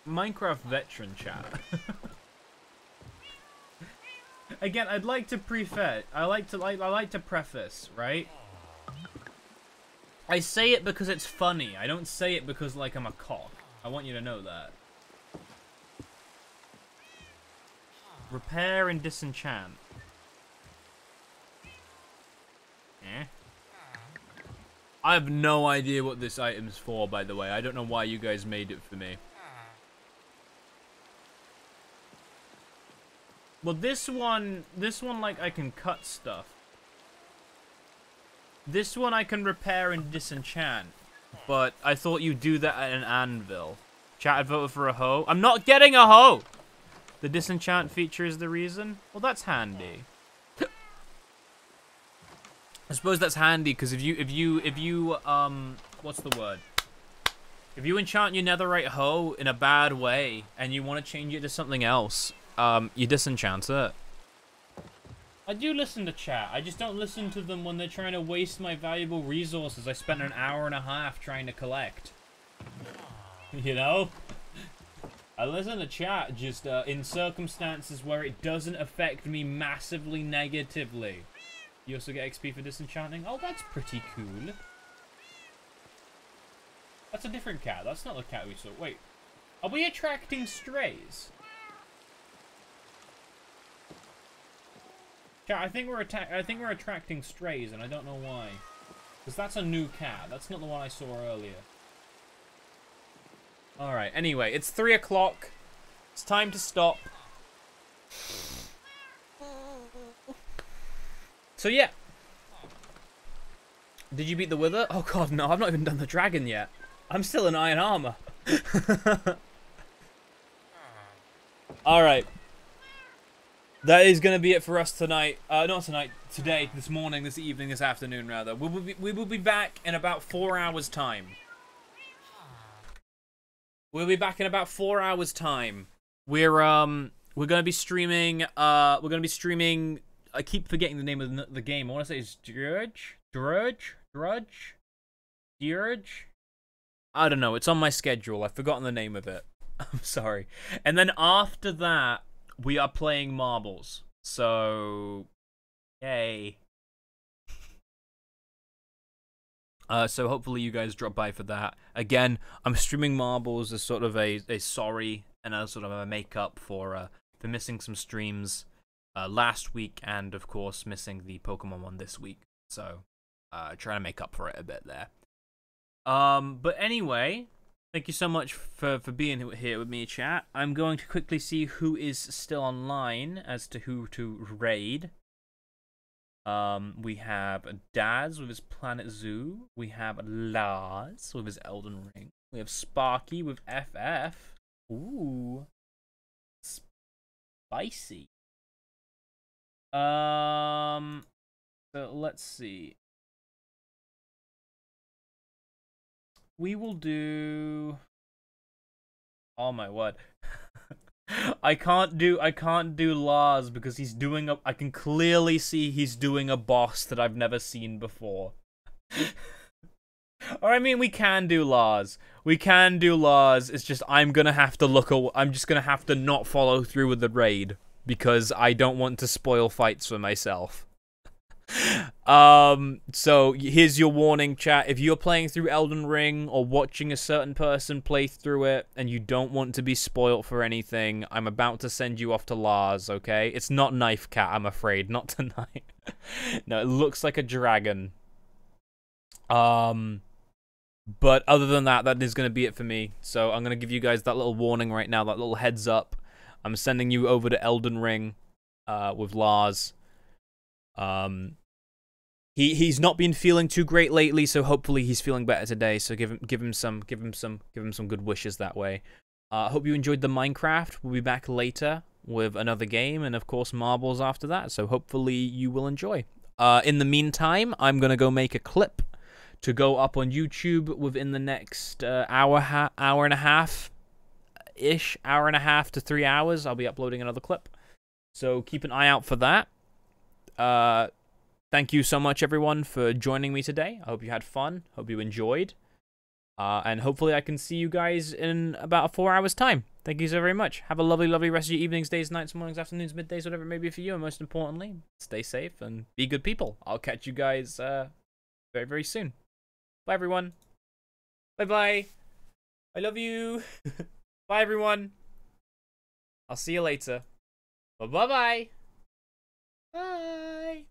Minecraft veteran chat. [laughs] Again, I'd like to preface. I like to like. I like to preface, right? I say it because it's funny. I don't say it because, like, I'm a cock. I want you to know that. Repair and disenchant. Eh? I have no idea what this item's for, by the way. I don't know why you guys made it for me. Well, this one, this one, like, I can cut stuff. This one I can repair and disenchant. But I thought you'd do that at an anvil. Chat, I voted for a hoe. I'm not getting a hoe! The disenchant feature is the reason? Well, that's handy. I suppose that's handy because if you, if you, if you, um, what's the word? If you enchant your netherite hoe in a bad way and you want to change it to something else, um, you disenchant it. I do listen to chat. I just don't listen to them when they're trying to waste my valuable resources I spent an hour and a half trying to collect. [laughs] You know? I listen to chat just uh, in circumstances where it doesn't affect me massively negatively. You also get XP for disenchanting? Oh, that's pretty cool. That's a different cat. That's not the cat we saw. Wait. Are we attracting strays? Cat, I think we're atta I think we're attracting strays, and I don't know why. Because that's a new cat. That's not the one I saw earlier. Alright, anyway, it's 3 o'clock. It's time to stop. So yeah. Did you beat the Wither? Oh god, no, I've not even done the dragon yet. I'm still in iron armor. [laughs] Alright. That is going to be it for us tonight. Uh, not tonight, today, this morning, this evening, this afternoon, rather. We will be, we will be back in about four hours' time. We'll be back in about four hours' time. We're, um, we're going to be streaming, uh, we're going to be streaming, I keep forgetting the name of the, the game. I want to say it's Drudge? Drudge? Drudge? Drudge? I don't know. It's on my schedule. I've forgotten the name of it. [laughs] I'm sorry. And then after that, we are playing marbles. So, yay. [laughs] Uh, so hopefully you guys drop by for that. Again, I'm streaming marbles as sort of a, a sorry and a sort of a makeup for uh, for missing some streams uh, last week and of course missing the Pokemon one this week. So uh, trying to make up for it a bit there. Um, but anyway, thank you so much for for being here with me, chat. I'm going to quickly see who is still online as to who to raid. Um, we have Daz with his Planet Zoo. We have Lars with his Elden Ring. We have Sparky with FF. Ooh, spicy. Um, so let's see. We will do. Oh my word. [laughs] I can't do I can't do Lars because he's doing a I can clearly see he's doing a boss that I've never seen before. [laughs] or I mean we can do Lars. We can do Lars. It's just I'm going to have to look aw- I'm just going to have to not follow through with the raid because I don't want to spoil fights for myself. [laughs] um so here's your warning chat. If you're playing through Elden Ring or watching a certain person play through it and you don't want to be spoilt for anything I'm about to send you off to Lars okay? It's not knife cat I'm afraid [laughs] not tonight. No it looks like a dragon. Um but other than that that is going to be it for me. So I'm going to give you guys that little warning right now that little heads up. I'm sending you over to Elden Ring uh with Lars um, he he's not been feeling too great lately, so hopefully he's feeling better today. So give him give him some give him some give him some good wishes that way. I uh, hope you enjoyed the Minecraft. We'll be back later with another game and of course marbles after that. So hopefully you will enjoy. Uh, in the meantime, I'm gonna go make a clip to go up on YouTube within the next uh, hour hour and a half ish hour and a half to three hours. I'll be uploading another clip. So keep an eye out for that. Uh, thank you so much, everyone, for joining me today. I hope you had fun. Hope you enjoyed. Uh, and hopefully, I can see you guys in about four hours' time. Thank you so very much. Have a lovely, lovely rest of your evenings, days, nights, mornings, afternoons, middays, whatever it may be for you. And most importantly, stay safe and be good people. I'll catch you guys uh, very, very soon. Bye, everyone. Bye bye. I love you. [laughs] bye, everyone. I'll see you later. Bye bye. Bye.